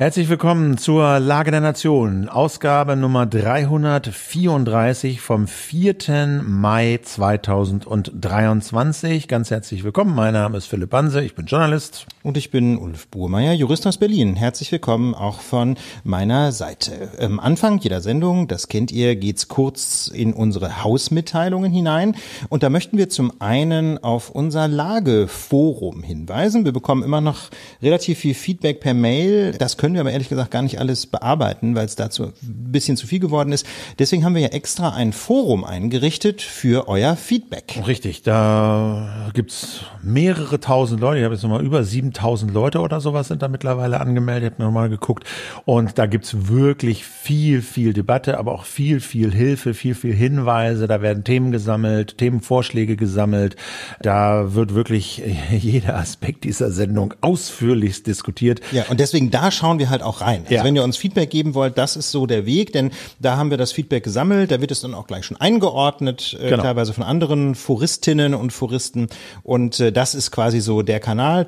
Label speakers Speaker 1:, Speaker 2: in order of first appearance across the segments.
Speaker 1: Herzlich willkommen zur Lage der Nation, Ausgabe Nummer 334 vom 4. Mai 2023. Ganz herzlich willkommen. Mein Name ist Philipp Banse, ich bin Journalist.
Speaker 2: Und ich bin Ulf Burmeier, Jurist aus Berlin. Herzlich willkommen auch von meiner Seite. Am Anfang jeder Sendung, das kennt ihr, geht's kurz in unsere Hausmitteilungen hinein. Und da möchten wir zum einen auf unser Lageforum hinweisen. Wir bekommen immer noch relativ viel Feedback per Mail. Das können wir aber ehrlich gesagt gar nicht alles bearbeiten, weil es dazu ein bisschen zu viel geworden ist. Deswegen haben wir ja extra ein Forum eingerichtet für euer Feedback.
Speaker 1: Richtig, da gibt's mehrere tausend Leute. Ich habe jetzt nochmal über 7000 Leute oder sowas sind da mittlerweile angemeldet. Ich habe nochmal geguckt. Und da gibt's wirklich viel, viel Debatte, aber auch viel, viel Hilfe, viel, viel Hinweise. Da werden Themen gesammelt, Themenvorschläge gesammelt. Da wird wirklich jeder Aspekt dieser Sendung ausführlichst diskutiert.
Speaker 2: Ja, und deswegen da schauen wir halt auch rein. Also
Speaker 1: Ja.
Speaker 2: wenn ihr uns Feedback geben wollt, das ist so der Weg, denn da haben wir das Feedback gesammelt, da wird es dann auch gleich schon eingeordnet, äh,
Speaker 1: Genau.
Speaker 2: teilweise von anderen Foristinnen und Foristen und äh, das ist quasi so der Kanal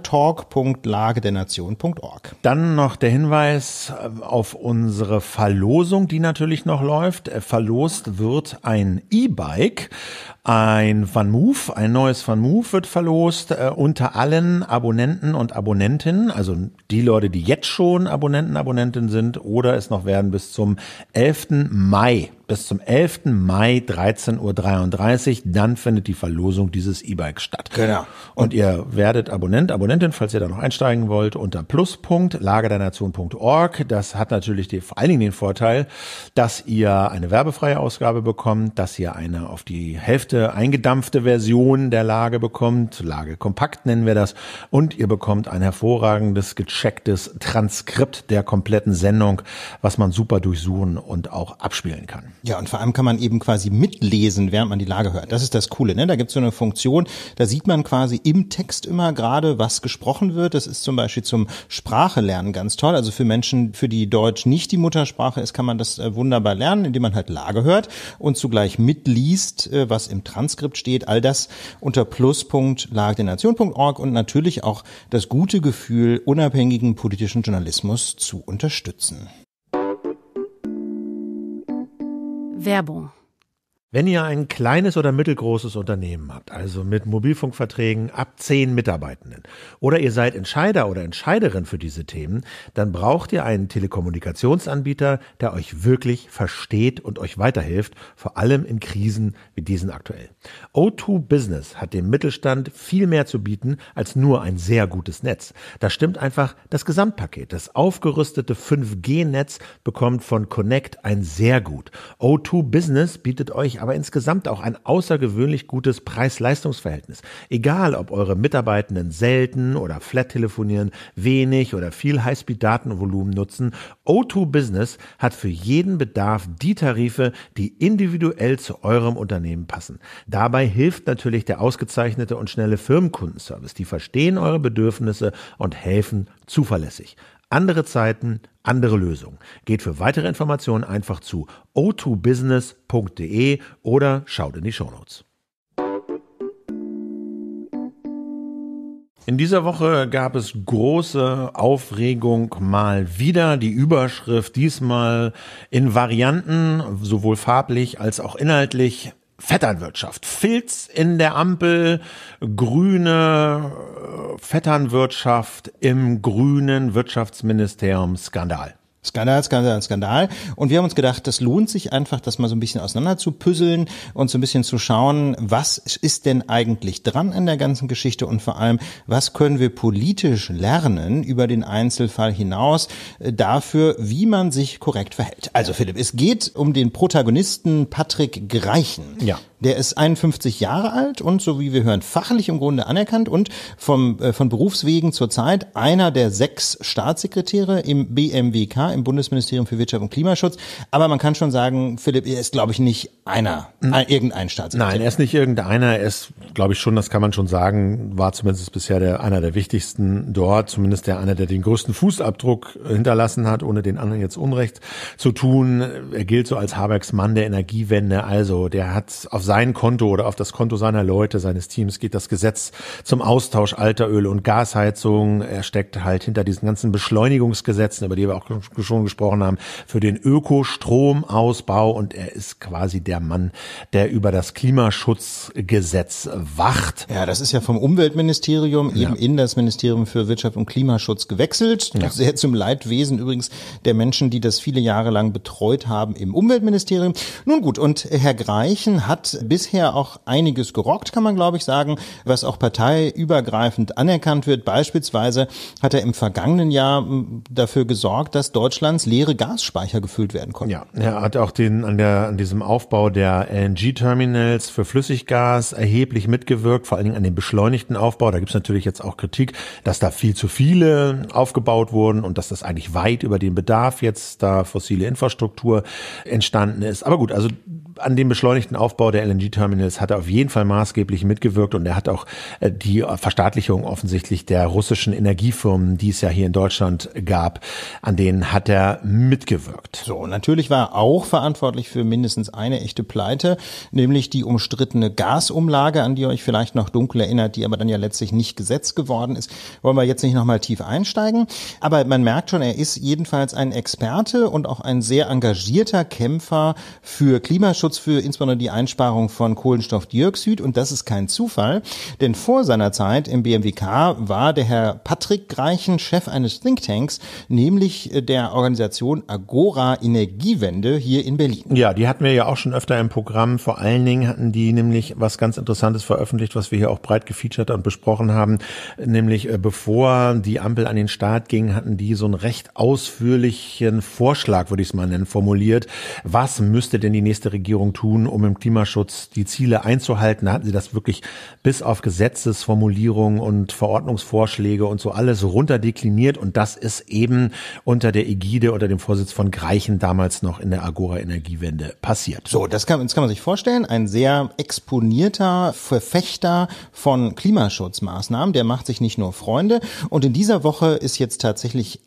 Speaker 2: talk.lagedernation.org.
Speaker 1: Dann noch der Hinweis auf unsere Verlosung, die natürlich noch läuft. Verlost wird ein E-Bike, ein Van Move, ein neues Van Move wird verlost äh, unter allen Abonnenten und Abonnentinnen, also die Leute, die jetzt schon Abonnenten, Abonnentinnen sind oder es noch werden bis zum 11. Mai. Bis zum 11. Mai 13.33 Uhr, dann findet die Verlosung dieses E-Bikes statt.
Speaker 2: Genau.
Speaker 1: Und ihr werdet Abonnent, Abonnentin, falls ihr da noch einsteigen wollt, unter pluspunkt. Das hat natürlich die, vor allen Dingen den Vorteil, dass ihr eine werbefreie Ausgabe bekommt, dass ihr eine auf die Hälfte eingedampfte Version der Lage bekommt. Lage kompakt nennen wir das. Und ihr bekommt ein hervorragendes, gechecktes Transkript der kompletten Sendung, was man super durchsuchen und auch abspielen kann.
Speaker 2: Ja, und vor allem kann man eben quasi mitlesen, während man die Lage hört. Das ist das Coole, ne? Da gibt's so eine Funktion, da sieht man quasi im Text immer gerade, was gesprochen wird. Das ist zum Beispiel zum Sprachelernen ganz toll. Also für Menschen, für die Deutsch nicht die Muttersprache ist, kann man das äh, wunderbar lernen, indem man halt Lage hört und zugleich mitliest, äh, was im Transkript steht. All das unter plus.lagedernation.org und natürlich auch das gute Gefühl, unabhängigen politischen Journalismus zu unterstützen.
Speaker 3: Werbung.
Speaker 1: Wenn ihr ein kleines oder mittelgroßes Unternehmen habt, also mit Mobilfunkverträgen ab zehn Mitarbeitenden, oder ihr seid Entscheider oder Entscheiderin für diese Themen, dann braucht ihr einen Telekommunikationsanbieter, der euch wirklich versteht und euch weiterhilft, vor allem in Krisen wie diesen aktuell. O2 Business hat dem Mittelstand viel mehr zu bieten als nur ein sehr gutes Netz. Da stimmt einfach das Gesamtpaket. Das aufgerüstete 5G-Netz bekommt von Connect ein sehr gut. O2 Business bietet euch aber insgesamt auch ein außergewöhnlich gutes Preis-Leistungs-Verhältnis. Egal, ob eure Mitarbeitenden selten oder flat telefonieren, wenig oder viel Highspeed-Datenvolumen nutzen, O2 Business hat für jeden Bedarf die Tarife, die individuell zu eurem Unternehmen passen. Dabei hilft natürlich der ausgezeichnete und schnelle Firmenkundenservice. Die verstehen eure Bedürfnisse und helfen zuverlässig. Andere Zeiten, andere Lösungen. Geht für weitere Informationen einfach zu o2business.de oder schaut in die Shownotes. In dieser Woche gab es große Aufregung mal wieder. Die Überschrift diesmal in Varianten, sowohl farblich als auch inhaltlich. Vetternwirtschaft. Filz in der Ampel, grüne äh, Vetternwirtschaft im grünen Wirtschaftsministerium Skandal.
Speaker 2: Skandal, Skandal, Skandal. Und wir haben uns gedacht, das lohnt sich einfach, das mal so ein bisschen auseinander zu puzzeln und so ein bisschen zu schauen, was ist denn eigentlich dran an der ganzen Geschichte und vor allem, was können wir politisch lernen über den Einzelfall hinaus äh, dafür, wie man sich korrekt verhält. Also Philipp, es geht um den Protagonisten Patrick Greichen.
Speaker 1: Ja.
Speaker 2: Der ist 51 Jahre alt und so wie wir hören, fachlich im Grunde anerkannt und vom, äh, von Berufswegen zurzeit einer der sechs Staatssekretäre im BMWK, im Bundesministerium für Wirtschaft und Klimaschutz. Aber man kann schon sagen, Philipp, er ist, glaube ich, nicht einer, ein, irgendein Staatssekretär.
Speaker 1: Nein, er ist nicht irgendeiner. Er ist, glaube ich schon, das kann man schon sagen, war zumindest bisher der, einer der wichtigsten dort, zumindest der einer, der den größten Fußabdruck hinterlassen hat, ohne den anderen jetzt Unrecht zu tun. Er gilt so als Habecks Mann der Energiewende. Also, der hat auf sein Konto oder auf das Konto seiner Leute, seines Teams geht das Gesetz zum Austausch alter Öl- und Gasheizung. Er steckt halt hinter diesen ganzen Beschleunigungsgesetzen, über die wir auch schon gesprochen haben, für den Ökostromausbau und er ist quasi der Mann, der über das Klimaschutzgesetz wacht.
Speaker 2: Ja, das ist ja vom Umweltministerium eben in das Ministerium für Wirtschaft und Klimaschutz gewechselt. Ja. Sehr zum Leidwesen übrigens der Menschen, die das viele Jahre lang betreut haben im Umweltministerium. Nun gut, und Herr Greichen hat bisher auch einiges gerockt, kann man glaube ich sagen, was auch parteiübergreifend anerkannt wird. Beispielsweise hat er im vergangenen Jahr hm, dafür gesorgt, dass Deutschlands leere Gasspeicher gefüllt werden konnten.
Speaker 1: Ja, er hat auch den an der an diesem Aufbau der LNG-Terminals für Flüssiggas erheblich mitgewirkt, vor allen Dingen an dem beschleunigten Aufbau. Da gibt es natürlich jetzt auch Kritik, dass da viel zu viele aufgebaut wurden und dass das eigentlich weit über den Bedarf jetzt da fossile Infrastruktur entstanden ist. Aber gut, also an dem beschleunigten Aufbau der LNG-Terminals hat er auf jeden Fall maßgeblich mitgewirkt und er hat auch äh, die Verstaatlichung offensichtlich der russischen Energiefirmen, die es ja hier in Deutschland gab, an denen hat er mitgewirkt.
Speaker 2: So, natürlich war er auch verantwortlich für mindestens eine echte Pleite, nämlich die umstrittene Gasumlage, an die ihr euch vielleicht noch dunkel erinnert, die aber dann ja letztlich nicht Gesetz geworden ist. Wollen wir jetzt nicht nochmal tief einsteigen. Aber man merkt schon, er ist jedenfalls ein Experte und auch ein sehr engagierter Kämpfer für Klimaschutz Klimaschutz für insbesondere die Einsparung von Kohlenstoffdioxid. Und das ist kein Zufall, denn vor seiner Zeit im BMWK war der Herr Patrick Greichen Chef eines Thinktanks, nämlich der Organisation Agora Energiewende hier in Berlin.
Speaker 1: Ja, die hatten wir ja auch schon öfter im Programm. Vor allen Dingen hatten die nämlich was ganz Interessantes veröffentlicht, was wir hier auch breit gefeatured und besprochen haben. Nämlich äh, bevor die Ampel an den Start ging, hatten die so einen recht ausführlichen Vorschlag, würde ich es mal nennen, formuliert. Was müsste denn die nächste Regierung Regierung tun, um im Klimaschutz die Ziele einzuhalten? Da hatten sie das wirklich bis auf Gesetzesformulierungen und Verordnungsvorschläge und so alles runterdekliniert. Und das ist eben unter der Ägide, unter dem Vorsitz von Greichen damals noch in der Agora Energiewende passiert.
Speaker 2: So, das kann, das kann man sich vorstellen. Ein sehr exponierter Verfechter von Klimaschutzmaßnahmen. Der macht sich nicht nur Freunde. Und in dieser Woche ist jetzt tatsächlich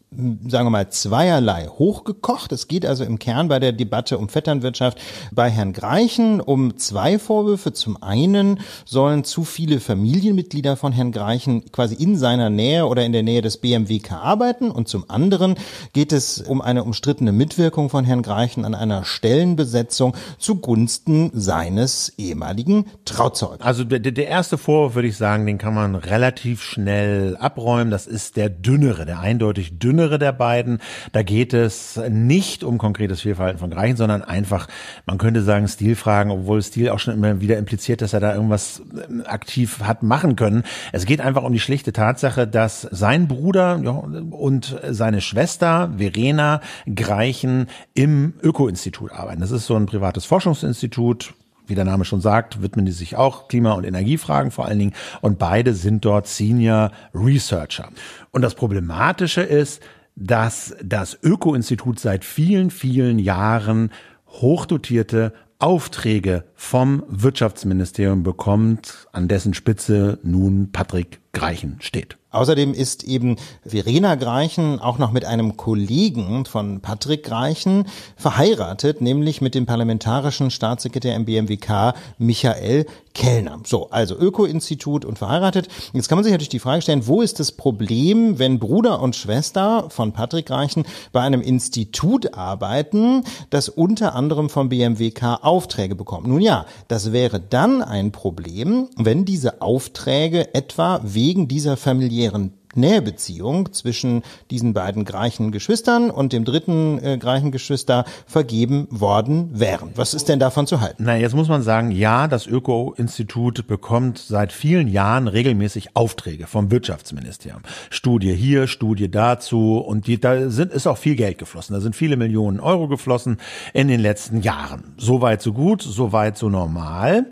Speaker 2: sagen wir mal, zweierlei hochgekocht. Es geht also im Kern bei der Debatte um Vetternwirtschaft bei Herrn Greichen um zwei Vorwürfe. Zum einen sollen zu viele Familienmitglieder von Herrn Greichen quasi in seiner Nähe oder in der Nähe des BMWK arbeiten und zum anderen geht es um eine umstrittene Mitwirkung von Herrn Greichen an einer Stellenbesetzung zugunsten seines ehemaligen Trauzeugen.
Speaker 1: Also der, der erste Vorwurf, würde ich sagen, den kann man relativ schnell abräumen. Das ist der dünnere, der eindeutig dünnere jüngere der beiden. Da geht es nicht um konkretes Fehlverhalten von Greichen, sondern einfach, man könnte sagen, Stilfragen, obwohl Stil auch schon immer wieder impliziert, dass er da irgendwas ähm, aktiv hat machen können. Es geht einfach um die schlichte Tatsache, dass sein Bruder ja, und seine Schwester Verena Greichen im Öko-Institut arbeiten. Das ist so ein privates Forschungsinstitut, wie der Name schon sagt, widmen die sich auch Klima- und Energiefragen vor allen Dingen. Und beide sind dort Senior Researcher. Und das Problematische ist, dass das Öko-Institut seit vielen, vielen Jahren hochdotierte Aufträge vom Wirtschaftsministerium bekommt, an dessen Spitze nun Patrick Greichen steht.
Speaker 2: Außerdem ist eben Verena Greichen auch noch mit einem Kollegen von Patrick Greichen verheiratet, nämlich mit dem parlamentarischen Staatssekretär im BMWK Michael Kellner. So, also Öko-Institut und verheiratet. Jetzt kann man sich natürlich die Frage stellen, wo ist das Problem, wenn Bruder und Schwester von Patrick Greichen bei einem Institut arbeiten, das unter anderem vom BMWK Aufträge bekommt? Nun ja, das wäre dann ein Problem, wenn diese Aufträge etwa wegen dieser familiären Nähebeziehung zwischen diesen beiden gleichen Geschwistern und dem dritten äh, gleichen Geschwister vergeben worden wären. Was ist denn davon zu halten?
Speaker 1: Na, jetzt muss man sagen, ja, das Öko-Institut bekommt seit vielen Jahren regelmäßig Aufträge vom Wirtschaftsministerium. Studie hier, Studie dazu und die, da sind, ist auch viel Geld geflossen. Da sind viele Millionen Euro geflossen in den letzten Jahren. Soweit so gut, soweit so normal.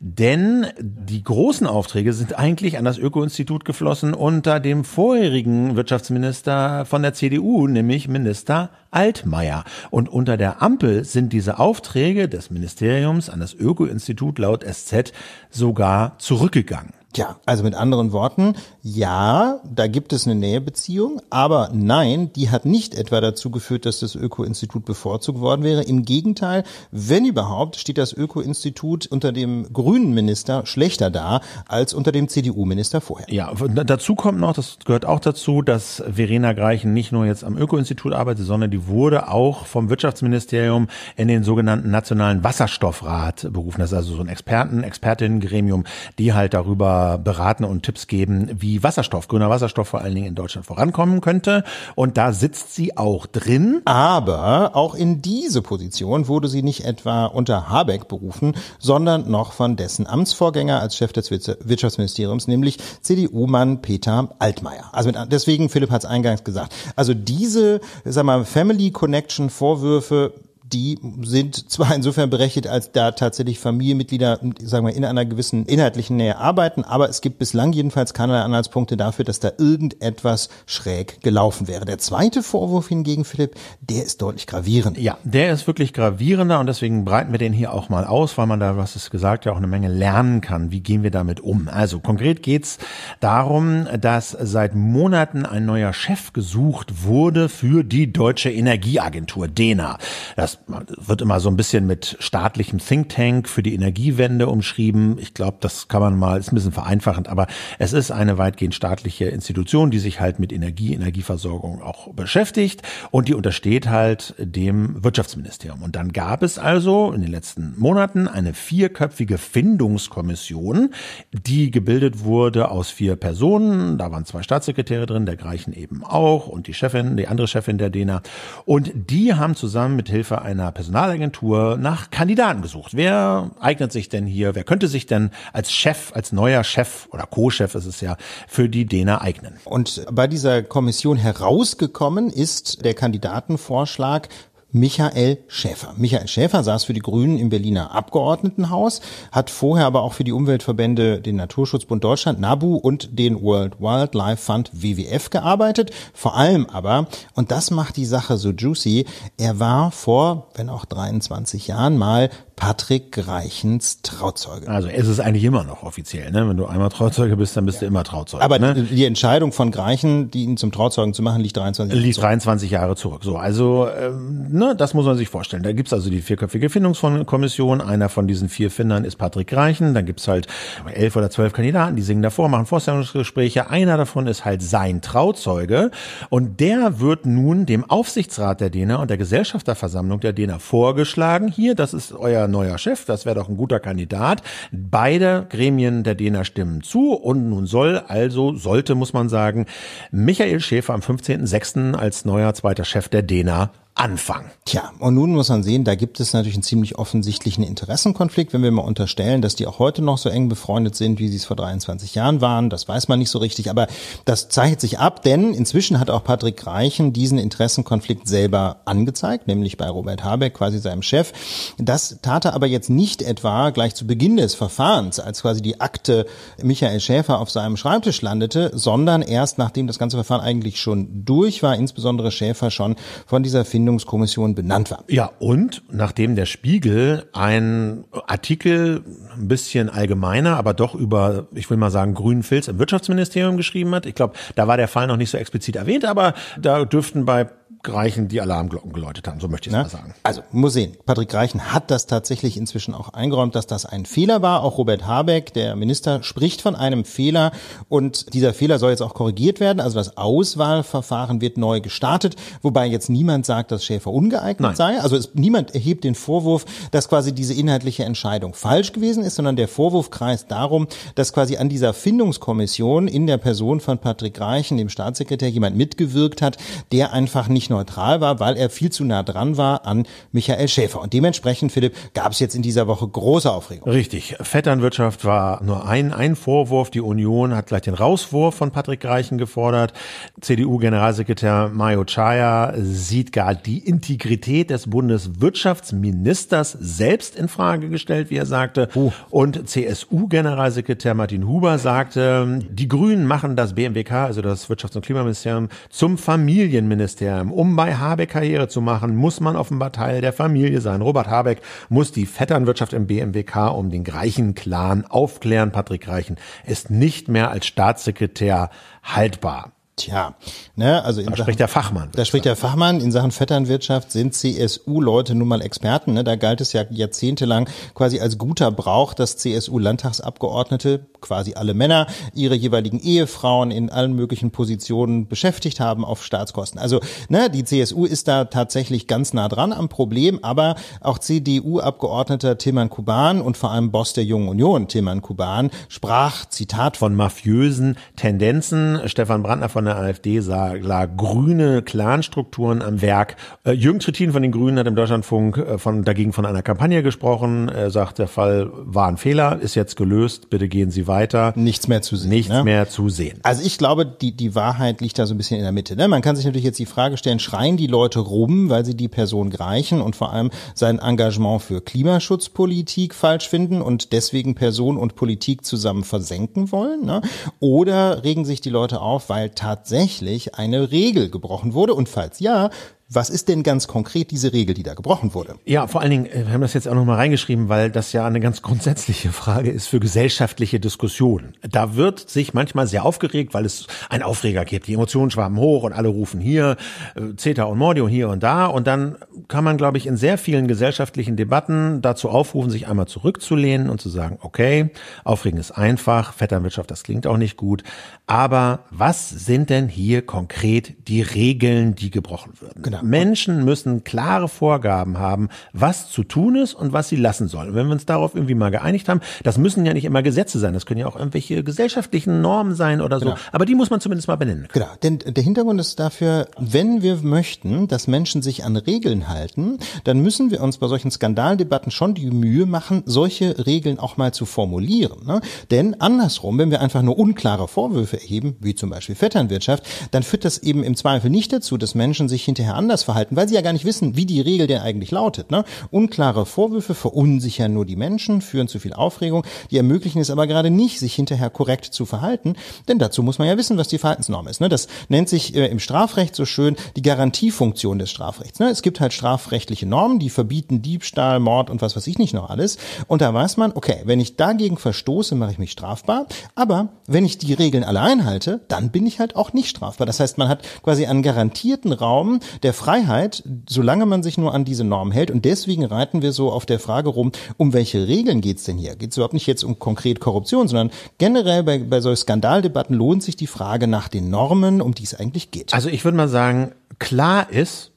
Speaker 1: Denn die großen Aufträge sind eigentlich an das Öko-Institut geflossen unter dem vorherigen Wirtschaftsminister von der CDU, nämlich Minister Altmaier. Und unter der Ampel sind diese Aufträge des Ministeriums an das Öko-Institut laut SZ sogar zurückgegangen.
Speaker 2: Tja, also mit anderen Worten, ja, da gibt es eine Nähebeziehung, aber nein, die hat nicht etwa dazu geführt, dass das Öko-Institut bevorzugt worden wäre. Im Gegenteil, wenn überhaupt, steht das Öko-Institut unter dem grünen Minister schlechter da als unter dem CDU-Minister vorher.
Speaker 1: Ja, dazu kommt noch, das gehört auch dazu, dass Verena Greichen nicht nur jetzt am Öko-Institut arbeitet, sondern die wurde auch vom Wirtschaftsministerium in den sogenannten Nationalen Wasserstoffrat berufen. Das ist also so ein Experten, Expertinnengremium, die halt darüber beraten und Tipps geben, wie Wasserstoff, grüner Wasserstoff vor allen Dingen in Deutschland vorankommen könnte. Und da sitzt sie auch drin.
Speaker 2: Aber auch in diese Position wurde sie nicht etwa unter Habeck berufen, sondern noch von dessen Amtsvorgänger als Chef des Wirtschaftsministeriums, nämlich CDU-Mann Peter Altmaier. Also deswegen, Philipp hat es eingangs gesagt, also diese, sag mal, Family Connection Vorwürfe die sind zwar insofern berechtigt, als da tatsächlich Familienmitglieder, sagen wir, in einer gewissen inhaltlichen Nähe arbeiten, aber es gibt bislang jedenfalls keinerlei Anhaltspunkte dafür, dass da irgendetwas schräg gelaufen wäre. Der zweite Vorwurf hingegen, Philipp, der ist deutlich gravierender.
Speaker 1: Ja, der ist wirklich gravierender und deswegen breiten wir den hier auch mal aus, weil man da, was es gesagt, ja auch eine Menge lernen kann. Wie gehen wir damit um? Also konkret geht's darum, dass seit Monaten ein neuer Chef gesucht wurde für die Deutsche Energieagentur, DENA. Das wird immer so ein bisschen mit staatlichem Think Tank für die Energiewende umschrieben. Ich glaube, das kann man mal, ist ein bisschen vereinfachend, aber es ist eine weitgehend staatliche Institution, die sich halt mit Energie, Energieversorgung auch beschäftigt und die untersteht halt dem Wirtschaftsministerium. Und dann gab es also in den letzten Monaten eine vierköpfige Findungskommission, die gebildet wurde aus vier Personen. Da waren zwei Staatssekretäre drin, der Greichen eben auch und die Chefin, die andere Chefin der DENA. Und die haben zusammen mit Hilfe einer Personalagentur nach Kandidaten gesucht. Wer eignet sich denn hier? Wer könnte sich denn als Chef, als neuer Chef oder Co-Chef ist es ja für die DENA eignen?
Speaker 2: Und bei dieser Kommission herausgekommen ist der Kandidatenvorschlag Michael Schäfer. Michael Schäfer saß für die Grünen im Berliner Abgeordnetenhaus, hat vorher aber auch für die Umweltverbände, den Naturschutzbund Deutschland, NABU und den World Wildlife Fund WWF gearbeitet. Vor allem aber, und das macht die Sache so juicy, er war vor, wenn auch 23 Jahren mal Patrick Greichens Trauzeuge.
Speaker 1: Also es ist eigentlich immer noch offiziell, ne? Wenn du einmal Trauzeuge bist, dann bist ja. du immer Trauzeuge.
Speaker 2: Aber
Speaker 1: ne?
Speaker 2: die Entscheidung von Greichen, die ihn zum Trauzeugen zu machen, liegt 23
Speaker 1: Jahre liegt zurück. 23 Jahre zurück. So, also ähm, ne, das muss man sich vorstellen. Da gibt's also die vierköpfige Findungskommission. Einer von diesen vier Findern ist Patrick Greichen. Dann gibt's halt elf oder zwölf Kandidaten, die singen davor, machen Vorstellungsgespräche. Einer davon ist halt sein Trauzeuge. Und der wird nun dem Aufsichtsrat der DENA und der Gesellschafterversammlung der DENA vorgeschlagen. Hier, das ist euer neuer Chef, das wäre doch ein guter Kandidat. Beide Gremien der DENA stimmen zu und nun soll also, sollte, muss man sagen, Michael Schäfer am 15.06. als neuer zweiter Chef der DENA anfangen.
Speaker 2: Tja, und nun muss man sehen, da gibt es natürlich einen ziemlich offensichtlichen Interessenkonflikt, wenn wir mal unterstellen, dass die auch heute noch so eng befreundet sind, wie sie es vor 23 Jahren waren. Das weiß man nicht so richtig, aber das zeichnet sich ab, denn inzwischen hat auch Patrick Reichen diesen Interessenkonflikt selber angezeigt, nämlich bei Robert Habeck, quasi seinem Chef. Das tat er aber jetzt nicht etwa gleich zu Beginn des Verfahrens, als quasi die Akte Michael Schäfer auf seinem Schreibtisch landete, sondern erst nachdem das ganze Verfahren eigentlich schon durch war, insbesondere Schäfer schon von dieser Findung Findungskommission benannt war.
Speaker 1: Ja, und nachdem der Spiegel ein Artikel ein bisschen allgemeiner, aber doch über, ich will mal sagen, grünen Filz im Wirtschaftsministerium geschrieben hat. Ich glaube, da war der Fall noch nicht so explizit erwähnt, aber da dürften bei Greichen die Alarmglocken geläutet haben, so möchte ich es mal sagen.
Speaker 2: Also, muss sehen. Patrick Greichen hat das tatsächlich inzwischen auch eingeräumt, dass das ein Fehler war. Auch Robert Habeck, der Minister, spricht von einem Fehler und dieser Fehler soll jetzt auch korrigiert werden. Also das Auswahlverfahren wird neu gestartet, wobei jetzt niemand sagt, dass Schäfer ungeeignet Nein. sei. Also es, niemand erhebt den Vorwurf, dass quasi diese inhaltliche Entscheidung falsch gewesen ist, sondern der Vorwurf kreist darum, dass quasi an dieser Findungskommission in der Person von Patrick Greichen, dem Staatssekretär, jemand mitgewirkt hat, der einfach nicht nicht neutral war, weil er viel zu nah dran war an Michael Schäfer. Und dementsprechend, Philipp, gab es jetzt in dieser Woche große Aufregung.
Speaker 1: Richtig. Vetternwirtschaft war nur ein, ein Vorwurf. Die Union hat gleich den Rauswurf von Patrick Greichen gefordert. CDU-Generalsekretär Mayo Chaya sieht gar die Integrität des Bundeswirtschaftsministers selbst in Frage gestellt, wie er sagte. Uh. Und CSU-Generalsekretär Martin Huber sagte, die Grünen machen das BMWK, also das Wirtschafts- und Klimaministerium, zum Familienministerium um bei Habeck Karriere zu machen, muss man offenbar Teil der Familie sein. Robert Habeck muss die Vetternwirtschaft im BMWK um den Greichen-Clan aufklären. Patrick Reichen ist nicht mehr als Staatssekretär haltbar.
Speaker 2: Tja, ne, also in
Speaker 1: da
Speaker 2: Sachen,
Speaker 1: spricht der Fachmann.
Speaker 2: Da spricht der Fachmann. In Sachen Vetternwirtschaft sind CSU-Leute nun mal Experten. Ne? Da galt es ja jahrzehntelang quasi als guter Brauch, dass CSU-Landtagsabgeordnete, quasi alle Männer, ihre jeweiligen Ehefrauen in allen möglichen Positionen beschäftigt haben auf Staatskosten. Also ne, die CSU ist da tatsächlich ganz nah dran am Problem, aber auch CDU-Abgeordneter Tilman Kuban und vor allem Boss der Jungen Union, Tilman Kuban, sprach, Zitat,
Speaker 1: von mafiösen Tendenzen. Stefan Brandner von der AfD sah, sah grüne Clanstrukturen am Werk. Äh, Jürgen Trittin von den Grünen hat im Deutschlandfunk äh, von, dagegen von einer Kampagne gesprochen. Er sagt, der Fall war ein Fehler, ist jetzt gelöst, bitte gehen Sie weiter.
Speaker 2: Nichts mehr zu sehen.
Speaker 1: Nichts
Speaker 2: ne?
Speaker 1: mehr zu sehen.
Speaker 2: Also ich glaube, die, die Wahrheit liegt da so ein bisschen in der Mitte. Ne? Man kann sich natürlich jetzt die Frage stellen, schreien die Leute rum, weil sie die Person greichen und vor allem sein Engagement für Klimaschutzpolitik falsch finden und deswegen Person und Politik zusammen versenken wollen? Ne? Oder regen sich die Leute auf, weil tatsächlich eine Regel gebrochen wurde? Und falls ja, was ist denn ganz konkret diese Regel, die da gebrochen wurde?
Speaker 1: Ja, vor allen Dingen, äh, wir haben das jetzt auch nochmal reingeschrieben, weil das ja eine ganz grundsätzliche Frage ist für gesellschaftliche Diskussionen. Da wird sich manchmal sehr aufgeregt, weil es einen Aufreger gibt. Die Emotionen schwaben hoch und alle rufen hier, äh, Zeta und Mordio hier und da. Und dann kann man, glaube ich, in sehr vielen gesellschaftlichen Debatten dazu aufrufen, sich einmal zurückzulehnen und zu sagen, okay, Aufregen ist einfach, Vetternwirtschaft, das klingt auch nicht gut. Aber was sind denn hier konkret die Regeln, die gebrochen würden?
Speaker 2: Genau.
Speaker 1: Menschen müssen klare Vorgaben haben, was zu tun ist und was sie lassen sollen. Und wenn wir uns darauf irgendwie mal geeinigt haben, das müssen ja nicht immer Gesetze sein, das können ja auch irgendwelche gesellschaftlichen Normen sein oder so,
Speaker 2: Genau.
Speaker 1: aber die muss man zumindest mal benennen.
Speaker 2: Genau, denn der Hintergrund ist dafür, wenn wir möchten, dass Menschen sich an Regeln halten, dann müssen wir uns bei solchen Skandaldebatten schon die Mühe machen, solche Regeln auch mal zu formulieren. Ne? Denn andersrum, wenn wir einfach nur unklare Vorwürfe erheben, wie zum Beispiel Vetternwirtschaft, dann führt das eben im Zweifel nicht dazu, dass Menschen sich hinterher anders verhalten, weil sie ja gar nicht wissen, wie die Regel denn eigentlich lautet. Ne? Unklare Vorwürfe verunsichern nur die Menschen, führen zu viel Aufregung, die ermöglichen es aber gerade nicht, sich hinterher korrekt zu verhalten, denn dazu muss man ja wissen, was die Verhaltensnorm ist. Ne? Das nennt sich äh, im Strafrecht so schön die Garantiefunktion des Strafrechts. Ne? Es gibt halt strafrechtliche Normen, die verbieten Diebstahl, Mord und was weiß ich nicht noch alles. Und da weiß man, okay, wenn ich dagegen verstoße, mache ich mich strafbar. Aber wenn ich die Regeln alle einhalte, dann bin ich halt auch nicht strafbar. Das heißt, man hat quasi einen garantierten Raum der Freiheit, solange man sich nur an diese Normen hält. Und deswegen reiten wir so auf der Frage rum, um welche Regeln geht's denn hier? Geht es überhaupt nicht jetzt um konkret Korruption, sondern generell bei, bei solchen Skandaldebatten lohnt sich die Frage nach den Normen, um die es eigentlich geht.
Speaker 1: Also ich würde mal sagen, klar ist,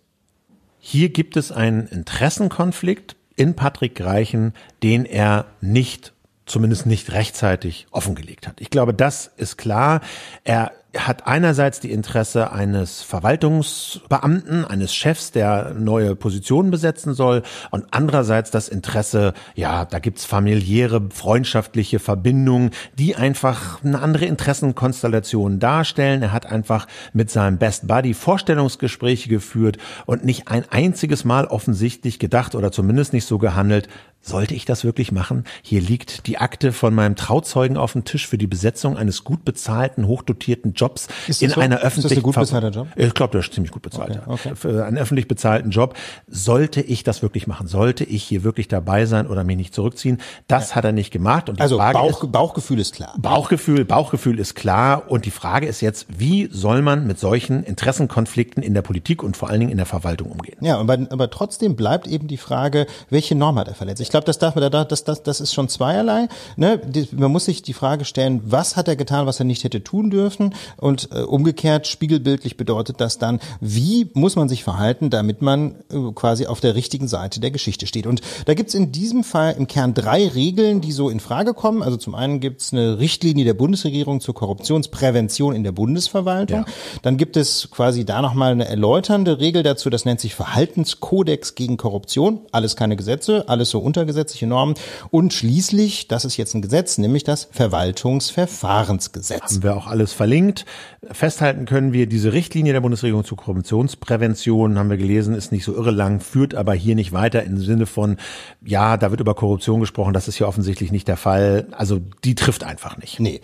Speaker 1: hier gibt es einen Interessenkonflikt in Patrick Greichen, den er nicht zumindest nicht rechtzeitig offengelegt hat. Ich glaube, das ist klar. Er hat einerseits die Interesse eines Verwaltungsbeamten, eines Chefs, der neue Positionen besetzen soll, und andererseits das Interesse, ja, da gibt's familiäre, freundschaftliche Verbindungen, die einfach eine andere Interessenkonstellation darstellen. Er hat einfach mit seinem Best Buddy Vorstellungsgespräche geführt und nicht ein einziges Mal offensichtlich gedacht oder zumindest nicht so gehandelt, sollte ich das wirklich machen? Hier liegt die Akte von meinem Trauzeugen auf dem Tisch für die Besetzung eines gut bezahlten, hochdotierten Jobs in
Speaker 2: so?
Speaker 1: einer
Speaker 2: Ist das ein gut bezahlter Job?
Speaker 1: Ich glaube, der ist ziemlich gut bezahlt.
Speaker 2: Okay, okay.
Speaker 1: Für einen öffentlich bezahlten Job. Sollte ich das wirklich machen? Sollte ich hier wirklich dabei sein oder mich nicht zurückziehen? Das hat er nicht gemacht. Und die
Speaker 2: Also
Speaker 1: Frage
Speaker 2: Bauch,
Speaker 1: ist,
Speaker 2: Bauchgefühl ist klar.
Speaker 1: Bauchgefühl, Bauchgefühl ist klar. Und die Frage ist jetzt, wie soll man mit solchen Interessenkonflikten in der Politik und vor allen Dingen in der Verwaltung umgehen?
Speaker 2: Ja, aber, aber trotzdem bleibt eben die Frage, welche Norm hat er verletzt? Ich glaube, das darf man da, das, das, das ist schon zweierlei. Ne? Die, man muss sich die Frage stellen, was hat er getan, was er nicht hätte tun dürfen? Und äh, umgekehrt, spiegelbildlich bedeutet das dann, wie muss man sich verhalten, damit man äh, quasi auf der richtigen Seite der Geschichte steht? Und da gibt's in diesem Fall im Kern drei Regeln, die so in Frage kommen. Also zum einen gibt's eine Richtlinie der Bundesregierung zur Korruptionsprävention in der Bundesverwaltung.
Speaker 1: Ja.
Speaker 2: Dann gibt es quasi da nochmal eine erläuternde Regel dazu, das nennt sich Verhaltenskodex gegen Korruption. Alles keine Gesetze, alles so untergesetzliche Normen. Und schließlich, das ist jetzt ein Gesetz, nämlich das Verwaltungsverfahrensgesetz.
Speaker 1: Haben wir auch alles verlinkt. Festhalten können wir, diese Richtlinie der Bundesregierung zur Korruptionsprävention, haben wir gelesen, ist nicht so irre lang, führt aber hier nicht weiter im Sinne von, ja, da wird über Korruption gesprochen, das ist hier offensichtlich nicht der Fall. Also die trifft einfach nicht.
Speaker 2: Nee.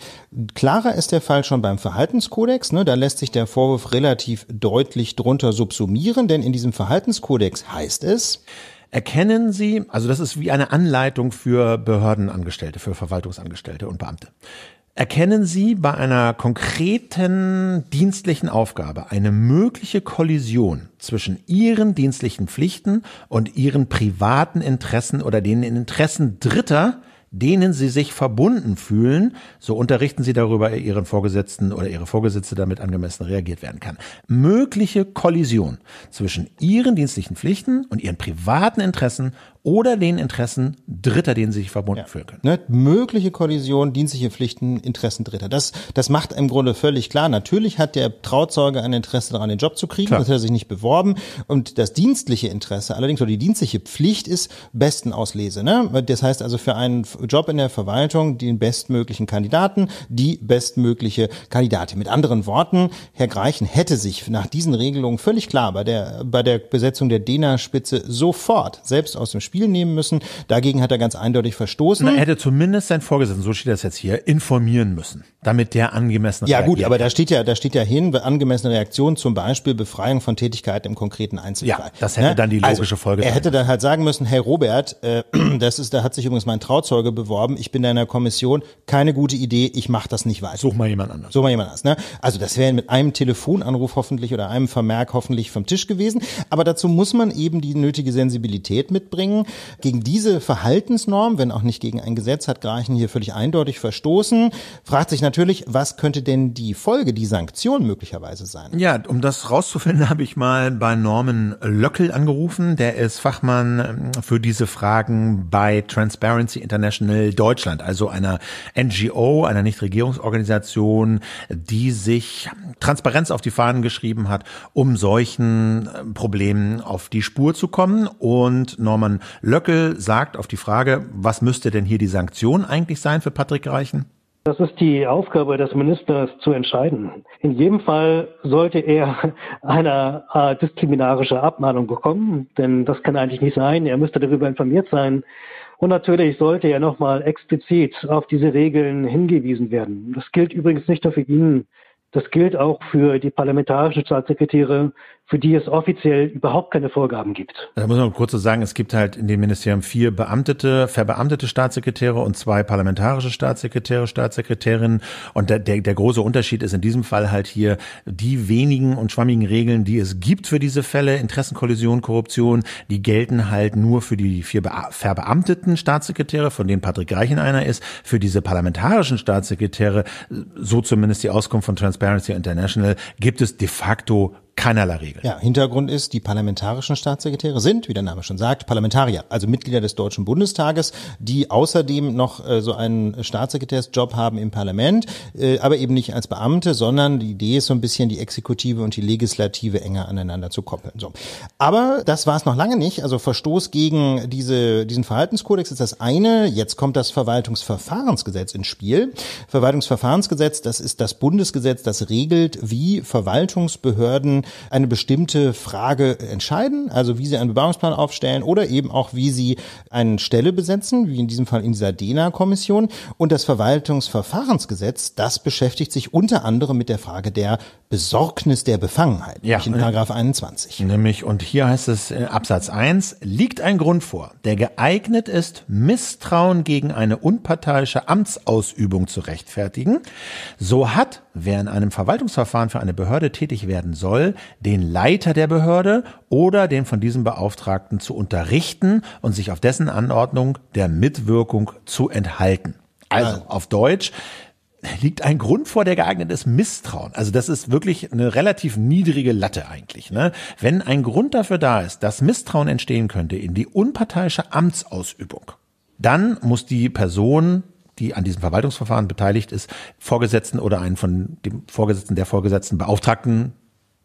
Speaker 2: Klarer ist der Fall schon beim Verhaltenskodex. Ne? Da lässt sich der Vorwurf relativ deutlich drunter subsumieren, denn in diesem Verhaltenskodex heißt es,
Speaker 1: Erkennen Sie, also das ist wie eine Anleitung für Behördenangestellte, für Verwaltungsangestellte und Beamte. Erkennen Sie bei einer konkreten dienstlichen Aufgabe eine mögliche Kollision zwischen Ihren dienstlichen Pflichten und Ihren privaten Interessen oder den Interessen Dritter, denen Sie sich verbunden fühlen, so unterrichten Sie darüber Ihren Vorgesetzten oder Ihre Vorgesetzte, damit angemessen reagiert werden kann. Mögliche Kollision zwischen Ihren dienstlichen Pflichten und Ihren privaten Interessen oder den Interessen Dritter, denen sie sich verbunden ja. fühlen können.
Speaker 2: Ne? Mögliche Kollision, dienstliche Pflichten, Interessen Dritter. Das, das macht im Grunde völlig klar. Natürlich hat der Trauzeuge ein Interesse daran, den Job zu kriegen. Klar. Das hat er sich nicht beworben. Und das dienstliche Interesse allerdings oder die dienstliche Pflicht ist Bestenauslese. Ne? Das heißt also für einen Job in der Verwaltung den bestmöglichen Kandidaten, die bestmögliche Kandidatin. Mit anderen Worten, Herr Greichen hätte sich nach diesen Regelungen völlig klar bei der, bei der Besetzung der DENA-Spitze sofort selbst aus dem Spiel nehmen müssen. Dagegen hat er ganz eindeutig verstoßen.
Speaker 1: er hätte zumindest sein Vorgesetzten, so steht das jetzt hier, informieren müssen, damit der angemessen
Speaker 2: Ja gut, aber da steht ja, da steht ja hin, angemessene Reaktion zum Beispiel Befreiung von Tätigkeiten im konkreten Einzelfall. Ja,
Speaker 1: das hätte ne? dann die logische also, Folge.
Speaker 2: Er hätte dann halt sagen müssen, hey Robert, äh, das ist, da hat sich übrigens mein Trauzeuge beworben, ich bin da in der Kommission, keine gute Idee, ich mache das nicht weiter.
Speaker 1: Such mal jemand anders.
Speaker 2: Such mal jemand anders. Ne? Also das wäre mit einem Telefonanruf hoffentlich oder einem Vermerk hoffentlich vom Tisch gewesen. Aber dazu muss man eben die nötige Sensibilität mitbringen sagen, gegen diese Verhaltensnorm, wenn auch nicht gegen ein Gesetz, hat Greichen hier völlig eindeutig verstoßen. Fragt sich natürlich, was könnte denn die Folge, die Sanktion möglicherweise sein?
Speaker 1: Ja, um das rauszufinden, habe ich mal bei Norman Löckel angerufen. Der ist Fachmann ähm, für diese Fragen bei Transparency International Deutschland, also einer NGO, einer Nichtregierungsorganisation, die sich Transparenz auf die Fahnen geschrieben hat, um solchen ähm, Problemen auf die Spur zu kommen. Und Norman Löckel sagt auf die Frage, was müsste denn hier die Sanktion eigentlich sein für Patrick Reichen?
Speaker 4: Das ist die Aufgabe des Ministers zu entscheiden. In jedem Fall sollte er eine äh, disziplinarische Abmahnung bekommen, denn das kann eigentlich nicht sein. Er müsste darüber informiert sein. Und natürlich sollte er nochmal explizit auf diese Regeln hingewiesen werden. Das gilt übrigens nicht nur für ihn. Das gilt auch für die parlamentarischen Staatssekretäre, für die es offiziell überhaupt keine Vorgaben gibt.
Speaker 1: Da muss man kurz so sagen, es gibt halt in dem Ministerium vier beamtete, verbeamtete Staatssekretäre und zwei parlamentarische Staatssekretäre, Staatssekretärinnen. Und der, der, der große Unterschied ist in diesem Fall halt hier die wenigen und schwammigen Regeln, die es gibt für diese Fälle, Interessenkollision, Korruption, die gelten halt nur für die vier verbeamteten Staatssekretäre, von denen Patrick Reichen einer ist. Für diese parlamentarischen Staatssekretäre, so zumindest die Auskunft von Transparency International, gibt es de facto keinerlei Regel.
Speaker 2: Ja, Hintergrund ist, die parlamentarischen Staatssekretäre sind, wie der Name schon sagt, Parlamentarier, also Mitglieder des Deutschen Bundestages, die außerdem noch äh, so einen Staatssekretärsjob haben im Parlament, äh, aber eben nicht als Beamte, sondern die Idee ist so ein bisschen, die Exekutive und die Legislative enger aneinander zu koppeln. So. Aber das war es noch lange nicht. Also Verstoß gegen diese, diesen Verhaltenskodex ist das eine. Jetzt kommt das Verwaltungsverfahrensgesetz ins Spiel. Verwaltungsverfahrensgesetz, das ist das Bundesgesetz, das regelt, wie Verwaltungsbehörden eine bestimmte Frage entscheiden, also wie sie einen Bebauungsplan aufstellen oder eben auch wie sie eine Stelle besetzen, wie in diesem Fall in dieser DENA-Kommission. Und das Verwaltungsverfahrensgesetz, das beschäftigt sich unter anderem mit der Frage der Besorgnis der Befangenheit,
Speaker 1: ja. in Paragraph 21. Nämlich, und hier heißt es in Absatz 1, liegt ein Grund vor, der geeignet ist, Misstrauen gegen eine unparteiische Amtsausübung zu rechtfertigen, so hat, wer in einem Verwaltungsverfahren für eine Behörde tätig werden soll, den Leiter der Behörde oder den von diesem Beauftragten zu unterrichten und sich auf dessen Anordnung der Mitwirkung zu enthalten. Also auf Deutsch, liegt ein Grund vor, der geeignet ist, Misstrauen. Also das ist wirklich eine relativ niedrige Latte eigentlich. Ne? Wenn ein Grund dafür da ist, dass Misstrauen entstehen könnte in die unparteiische Amtsausübung, dann muss die Person die an diesem Verwaltungsverfahren beteiligt ist, Vorgesetzten oder einen von dem Vorgesetzten der Vorgesetzten Beauftragten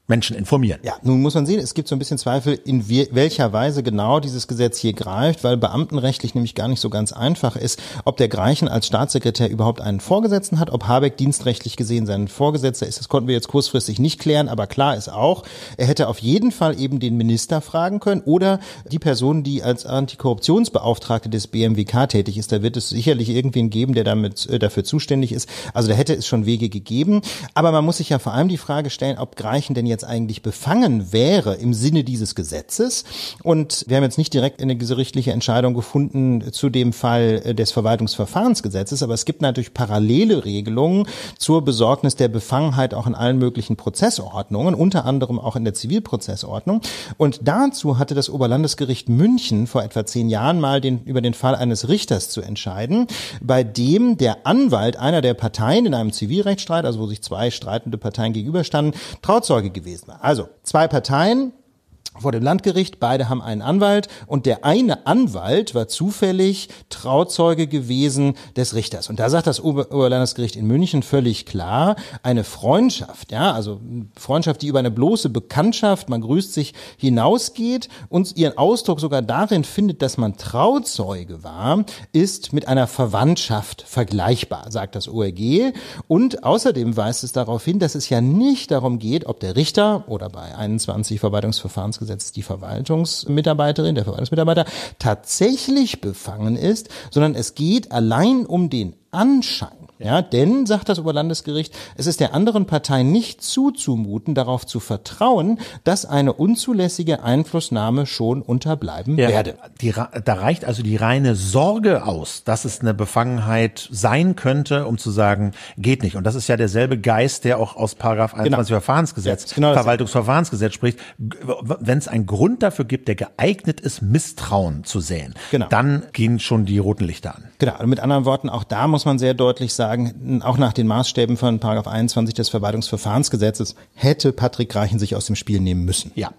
Speaker 1: Menschen informieren.
Speaker 2: Ja, nun muss man sehen, es gibt so ein bisschen Zweifel, in welcher Weise genau dieses Gesetz hier greift, weil beamtenrechtlich nämlich gar nicht so ganz einfach ist, ob der Greichen als Staatssekretär überhaupt einen Vorgesetzten hat, ob Habeck dienstrechtlich gesehen sein Vorgesetzter ist. Das konnten wir jetzt kurzfristig nicht klären, aber klar ist auch, er hätte auf jeden Fall eben den Minister fragen können oder die Person, die als Antikorruptionsbeauftragte des BMWK tätig ist. Da wird es sicherlich irgendwen geben, der damit äh, dafür zuständig ist. Also da hätte es schon Wege gegeben. Aber man muss sich ja vor allem die Frage stellen, ob Greichen denn jetzt eigentlich befangen wäre im Sinne dieses Gesetzes. Und wir haben jetzt nicht direkt eine gerichtliche Entscheidung gefunden zu dem Fall äh, des Verwaltungsverfahrensgesetzes, aber es gibt natürlich parallele Regelungen zur Besorgnis der Befangenheit auch in allen möglichen Prozessordnungen, unter anderem auch in der Zivilprozessordnung. Und dazu hatte das Oberlandesgericht München vor etwa zehn Jahren mal den, über den Fall eines Richters zu entscheiden, bei dem der Anwalt einer der Parteien in einem Zivilrechtsstreit, also wo sich zwei streitende Parteien gegenüberstanden, Trauzeuge gewesen. Also zwei Parteien, vor dem Landgericht. Beide haben einen Anwalt und der eine Anwalt war zufällig Trauzeuge gewesen des Richters. Und da sagt das Ober Oberlandesgericht in München völlig klar, eine Freundschaft, ja, also Freundschaft, die über eine bloße Bekanntschaft, man grüßt sich, hinausgeht und ihren Ausdruck sogar darin findet, dass man Trauzeuge war, ist mit einer Verwandtschaft vergleichbar, sagt das ORG. Und außerdem weist es darauf hin, dass es ja nicht darum geht, ob der Richter oder bei 21 Verwaltungsverfahrens Gesetz die Verwaltungsmitarbeiterin, der Verwaltungsmitarbeiter tatsächlich befangen ist, sondern es geht allein um den Anschein. Ja, denn, sagt das Oberlandesgericht, es ist der anderen Partei nicht zuzumuten, darauf zu vertrauen, dass eine unzulässige Einflussnahme schon unterbleiben ja, werde.
Speaker 1: Die, da reicht also die reine Sorge aus, dass es eine Befangenheit sein könnte, um zu sagen, geht nicht. Und das ist ja derselbe Geist, der auch aus Paragraph 21 genau. Verfahrensgesetz, ja, genau Verwaltungsverfahrensgesetz spricht. Wenn es einen Grund dafür gibt, der geeignet ist, Misstrauen zu säen, genau. dann gehen schon die roten Lichter an.
Speaker 2: Genau. Und mit anderen Worten, auch da muss man sehr deutlich sagen, sagen, auch nach den Maßstäben von Paragraph 21 des Verwaltungsverfahrensgesetzes hätte Patrick Greichen sich aus dem Spiel nehmen müssen.
Speaker 1: Ja.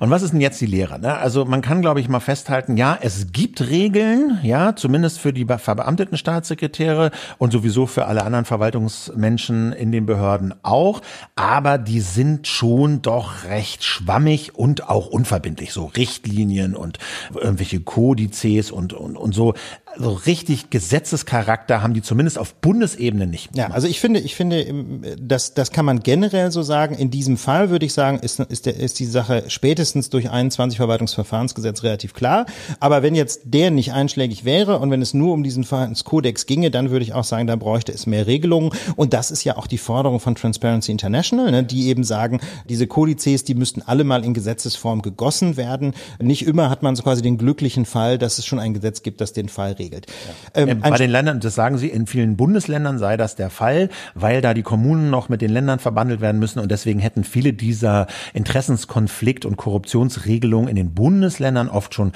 Speaker 1: Und was ist denn jetzt die Lehre? Ne? Also man kann, glaube ich, mal festhalten, ja, es gibt Regeln, ja, zumindest für die verbeamteten Staatssekretäre und sowieso für alle anderen Verwaltungsmenschen in den Behörden auch, aber die sind schon doch recht schwammig und auch unverbindlich, so Richtlinien und irgendwelche Kodizes und, und, und so so richtig Gesetzescharakter haben die zumindest auf Bundesebene nicht.
Speaker 2: Ja, also ich finde, ich finde, das, das kann man generell so sagen. In diesem Fall würde ich sagen, ist, ist, der, ist die Sache spätestens durch 21 Verwaltungsverfahrensgesetz relativ klar. Aber wenn jetzt der nicht einschlägig wäre und wenn es nur um diesen Verhaltenskodex ginge, dann würde ich auch sagen, da bräuchte es mehr Regelungen. Und das ist ja auch die Forderung von Transparency International, ne, die eben sagen, diese Kodizes, die müssten alle mal in Gesetzesform gegossen werden. Nicht immer hat man so quasi den glücklichen Fall, dass es schon ein Gesetz gibt, das den Fall geregelt.
Speaker 1: Ja. Ähm, Bei den Ländern, das sagen Sie, in vielen Bundesländern sei das der Fall, weil da die Kommunen noch mit den Ländern verbandelt werden müssen und deswegen hätten viele dieser Interessenskonflikt- und Korruptionsregelungen in den Bundesländern oft schon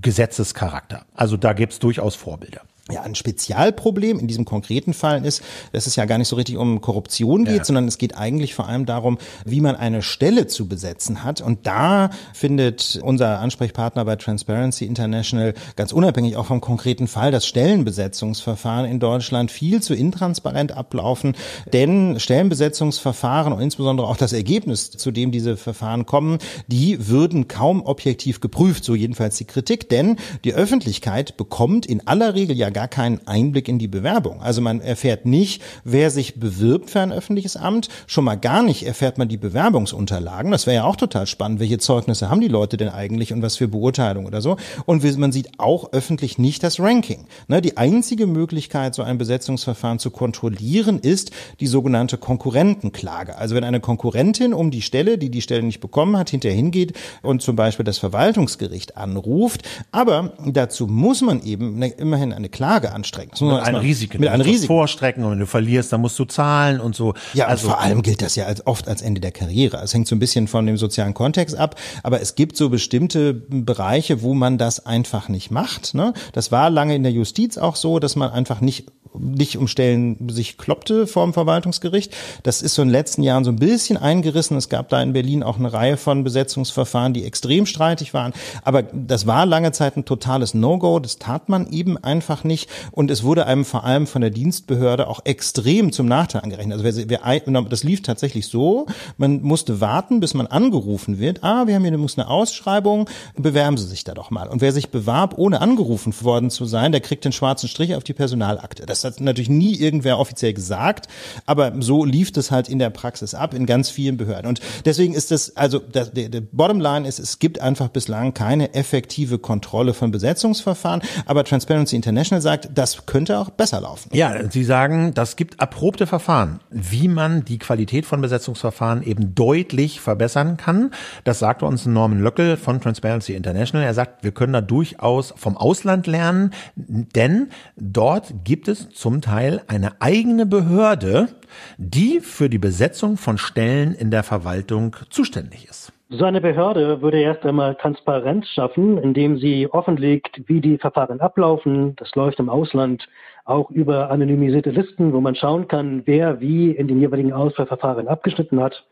Speaker 1: Gesetzescharakter. Also da gibt es durchaus Vorbilder.
Speaker 2: Ja, ein Spezialproblem in diesem konkreten Fall ist, dass es ja gar nicht so richtig um Korruption geht, ja. sondern es geht eigentlich vor allem darum, wie man eine Stelle zu besetzen hat. Und da findet unser Ansprechpartner bei Transparency International ganz unabhängig auch vom konkreten Fall das Stellenbesetzungsverfahren in Deutschland viel zu intransparent ablaufen. Denn Stellenbesetzungsverfahren und insbesondere auch das Ergebnis, zu dem diese Verfahren kommen, die würden kaum objektiv geprüft, so jedenfalls die Kritik. Denn die Öffentlichkeit bekommt in aller Regel ja gar keinen Einblick in die Bewerbung. Also man erfährt nicht, wer sich bewirbt für ein öffentliches Amt. Schon mal gar nicht erfährt man die Bewerbungsunterlagen. Das wäre ja auch total spannend. Welche Zeugnisse haben die Leute denn eigentlich und was für Beurteilungen oder so? Und man sieht auch öffentlich nicht das Ranking. Ne, die einzige Möglichkeit, so ein Besetzungsverfahren zu kontrollieren, ist die sogenannte Konkurrentenklage. Also wenn eine Konkurrentin um die Stelle, die die Stelle nicht bekommen hat, hinterher hingeht und zum Beispiel das Verwaltungsgericht anruft. Aber dazu muss man eben ne, immerhin eine Klage Klage anstrengen.
Speaker 1: Das muss mit einem Risiko. Mit einem Risiko. Vorstrecken und wenn du verlierst, dann musst du zahlen und so.
Speaker 2: Ja, also vor allem gilt das ja als, oft als Ende der Karriere. Es hängt so ein bisschen von dem sozialen Kontext ab, aber es gibt so bestimmte Bereiche, wo man das einfach nicht macht. Ne? Das war lange in der Justiz auch so, dass man einfach nicht nicht um Stellen sich kloppte vor dem Verwaltungsgericht. Das ist so in den letzten Jahren so ein bisschen eingerissen. Es gab da in Berlin auch eine Reihe von Besetzungsverfahren, die extrem streitig waren. Aber das war lange Zeit ein totales No-Go. Das tat man eben einfach nicht. Und es wurde einem vor allem von der Dienstbehörde auch extrem zum Nachteil angerechnet. Also wer, wer, das lief tatsächlich so. Man musste warten, bis man angerufen wird. Ah, wir haben hier eine Ausschreibung. Bewerben Sie sich da doch mal. Und wer sich bewarb, ohne angerufen worden zu sein, der kriegt den schwarzen Strich auf die Personalakte. Das hat natürlich nie irgendwer offiziell gesagt, aber so lief das halt in der Praxis ab in ganz vielen Behörden. Und deswegen ist das, also der, der Bottomline ist, es gibt einfach bislang keine effektive Kontrolle von Besetzungsverfahren, aber Transparency International sagt, das könnte auch besser laufen.
Speaker 1: Ja, Sie sagen, das gibt erprobte Verfahren, wie man die Qualität von Besetzungsverfahren eben deutlich verbessern kann. Das sagte uns Norman Löckel von Transparency International. Er sagt, wir können da durchaus vom Ausland lernen, denn dort gibt es zum Teil eine eigene Behörde, die für die Besetzung von Stellen in der Verwaltung zuständig ist.
Speaker 4: So eine Behörde würde erst einmal Transparenz schaffen, indem sie offenlegt, wie die Verfahren ablaufen. Das läuft im Ausland auch über anonymisierte Listen, wo man schauen kann, wer wie in den jeweiligen Auswahlverfahren abgeschnitten hat.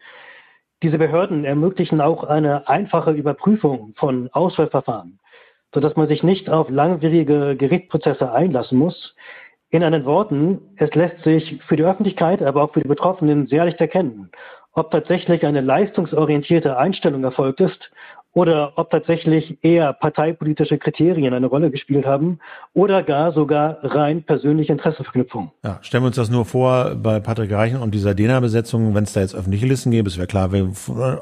Speaker 4: Diese Behörden ermöglichen auch eine einfache Überprüfung von Auswahlverfahren, sodass man sich nicht auf langwierige Gerichtsprozesse einlassen muss. In anderen Worten, es lässt sich für die Öffentlichkeit, aber auch für die Betroffenen sehr leicht erkennen, ob tatsächlich eine leistungsorientierte Einstellung erfolgt ist oder ob tatsächlich eher parteipolitische Kriterien eine Rolle gespielt haben oder gar sogar rein persönliche Interessenverknüpfung.
Speaker 1: Ja, stellen wir uns das nur vor bei Patrick Reichen und dieser DENA-Besetzung, wenn es da jetzt öffentliche Listen gäbe, es wäre klar, wer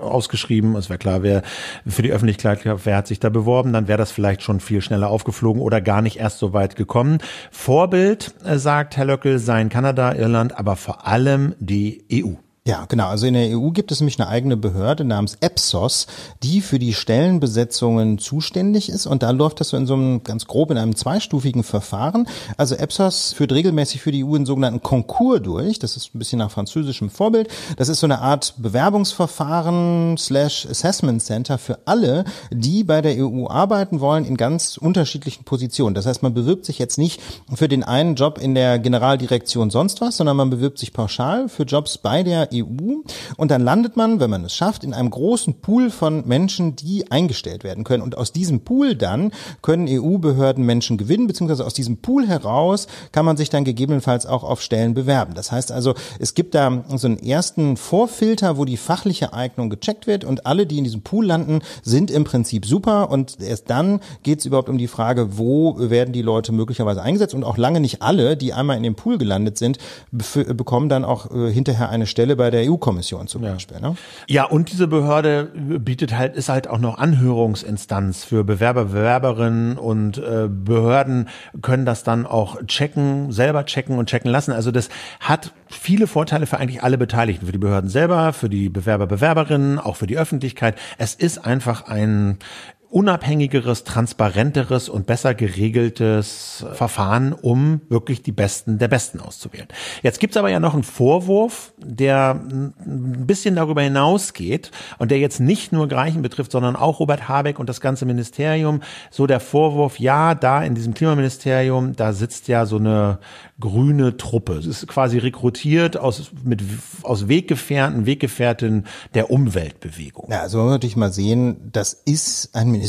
Speaker 1: ausgeschrieben, es wäre klar, wer für die Öffentlichkeit, wer hat sich da beworben, dann wäre das vielleicht schon viel schneller aufgeflogen oder gar nicht erst so weit gekommen. Vorbild, äh, sagt Herr Löckel, seien Kanada, Irland, aber vor allem die EU.
Speaker 2: Ja, genau. Also in der EU gibt es nämlich eine eigene Behörde namens EPSOS, die für die Stellenbesetzungen zuständig ist. Und da läuft das so in so einem ganz grob in einem zweistufigen Verfahren. Also EPSOS führt regelmäßig für die EU einen sogenannten Konkurs durch. Das ist ein bisschen nach französischem Vorbild. Das ist so eine Art Bewerbungsverfahren slash Assessment Center für alle, die bei der EU arbeiten wollen in ganz unterschiedlichen Positionen. Das heißt, man bewirbt sich jetzt nicht für den einen Job in der Generaldirektion sonst was, sondern man bewirbt sich pauschal für Jobs bei der EU und dann landet man, wenn man es schafft, in einem großen Pool von Menschen, die eingestellt werden können. Und aus diesem Pool dann können EU-Behörden Menschen gewinnen, beziehungsweise aus diesem Pool heraus kann man sich dann gegebenenfalls auch auf Stellen bewerben. Das heißt also, es gibt da so einen ersten Vorfilter, wo die fachliche Eignung gecheckt wird und alle, die in diesem Pool landen, sind im Prinzip super und erst dann geht es überhaupt um die Frage, wo werden die Leute möglicherweise eingesetzt und auch lange nicht alle, die einmal in dem Pool gelandet sind, bekommen dann auch äh, hinterher eine Stelle bei der EU-Kommission zum ja. Beispiel. Ne?
Speaker 1: Ja, und diese Behörde bietet halt, ist halt auch noch Anhörungsinstanz für Bewerber, Bewerberinnen und äh, Behörden können das dann auch checken, selber checken und checken lassen. Also das hat viele Vorteile für eigentlich alle Beteiligten, für die Behörden selber, für die Bewerber, Bewerberinnen, auch für die Öffentlichkeit. Es ist einfach ein unabhängigeres, transparenteres und besser geregeltes Verfahren, um wirklich die Besten der Besten auszuwählen. Jetzt gibt's aber ja noch einen Vorwurf, der ein bisschen darüber hinausgeht und der jetzt nicht nur Greichen betrifft, sondern auch Robert Habeck und das ganze Ministerium. So der Vorwurf, ja, da in diesem Klimaministerium, da sitzt ja so eine grüne Truppe. Es ist quasi rekrutiert aus, mit, aus Weggefährten, Weggefährten der Umweltbewegung.
Speaker 2: Ja, also man muss natürlich mal sehen, das ist ein Ministerium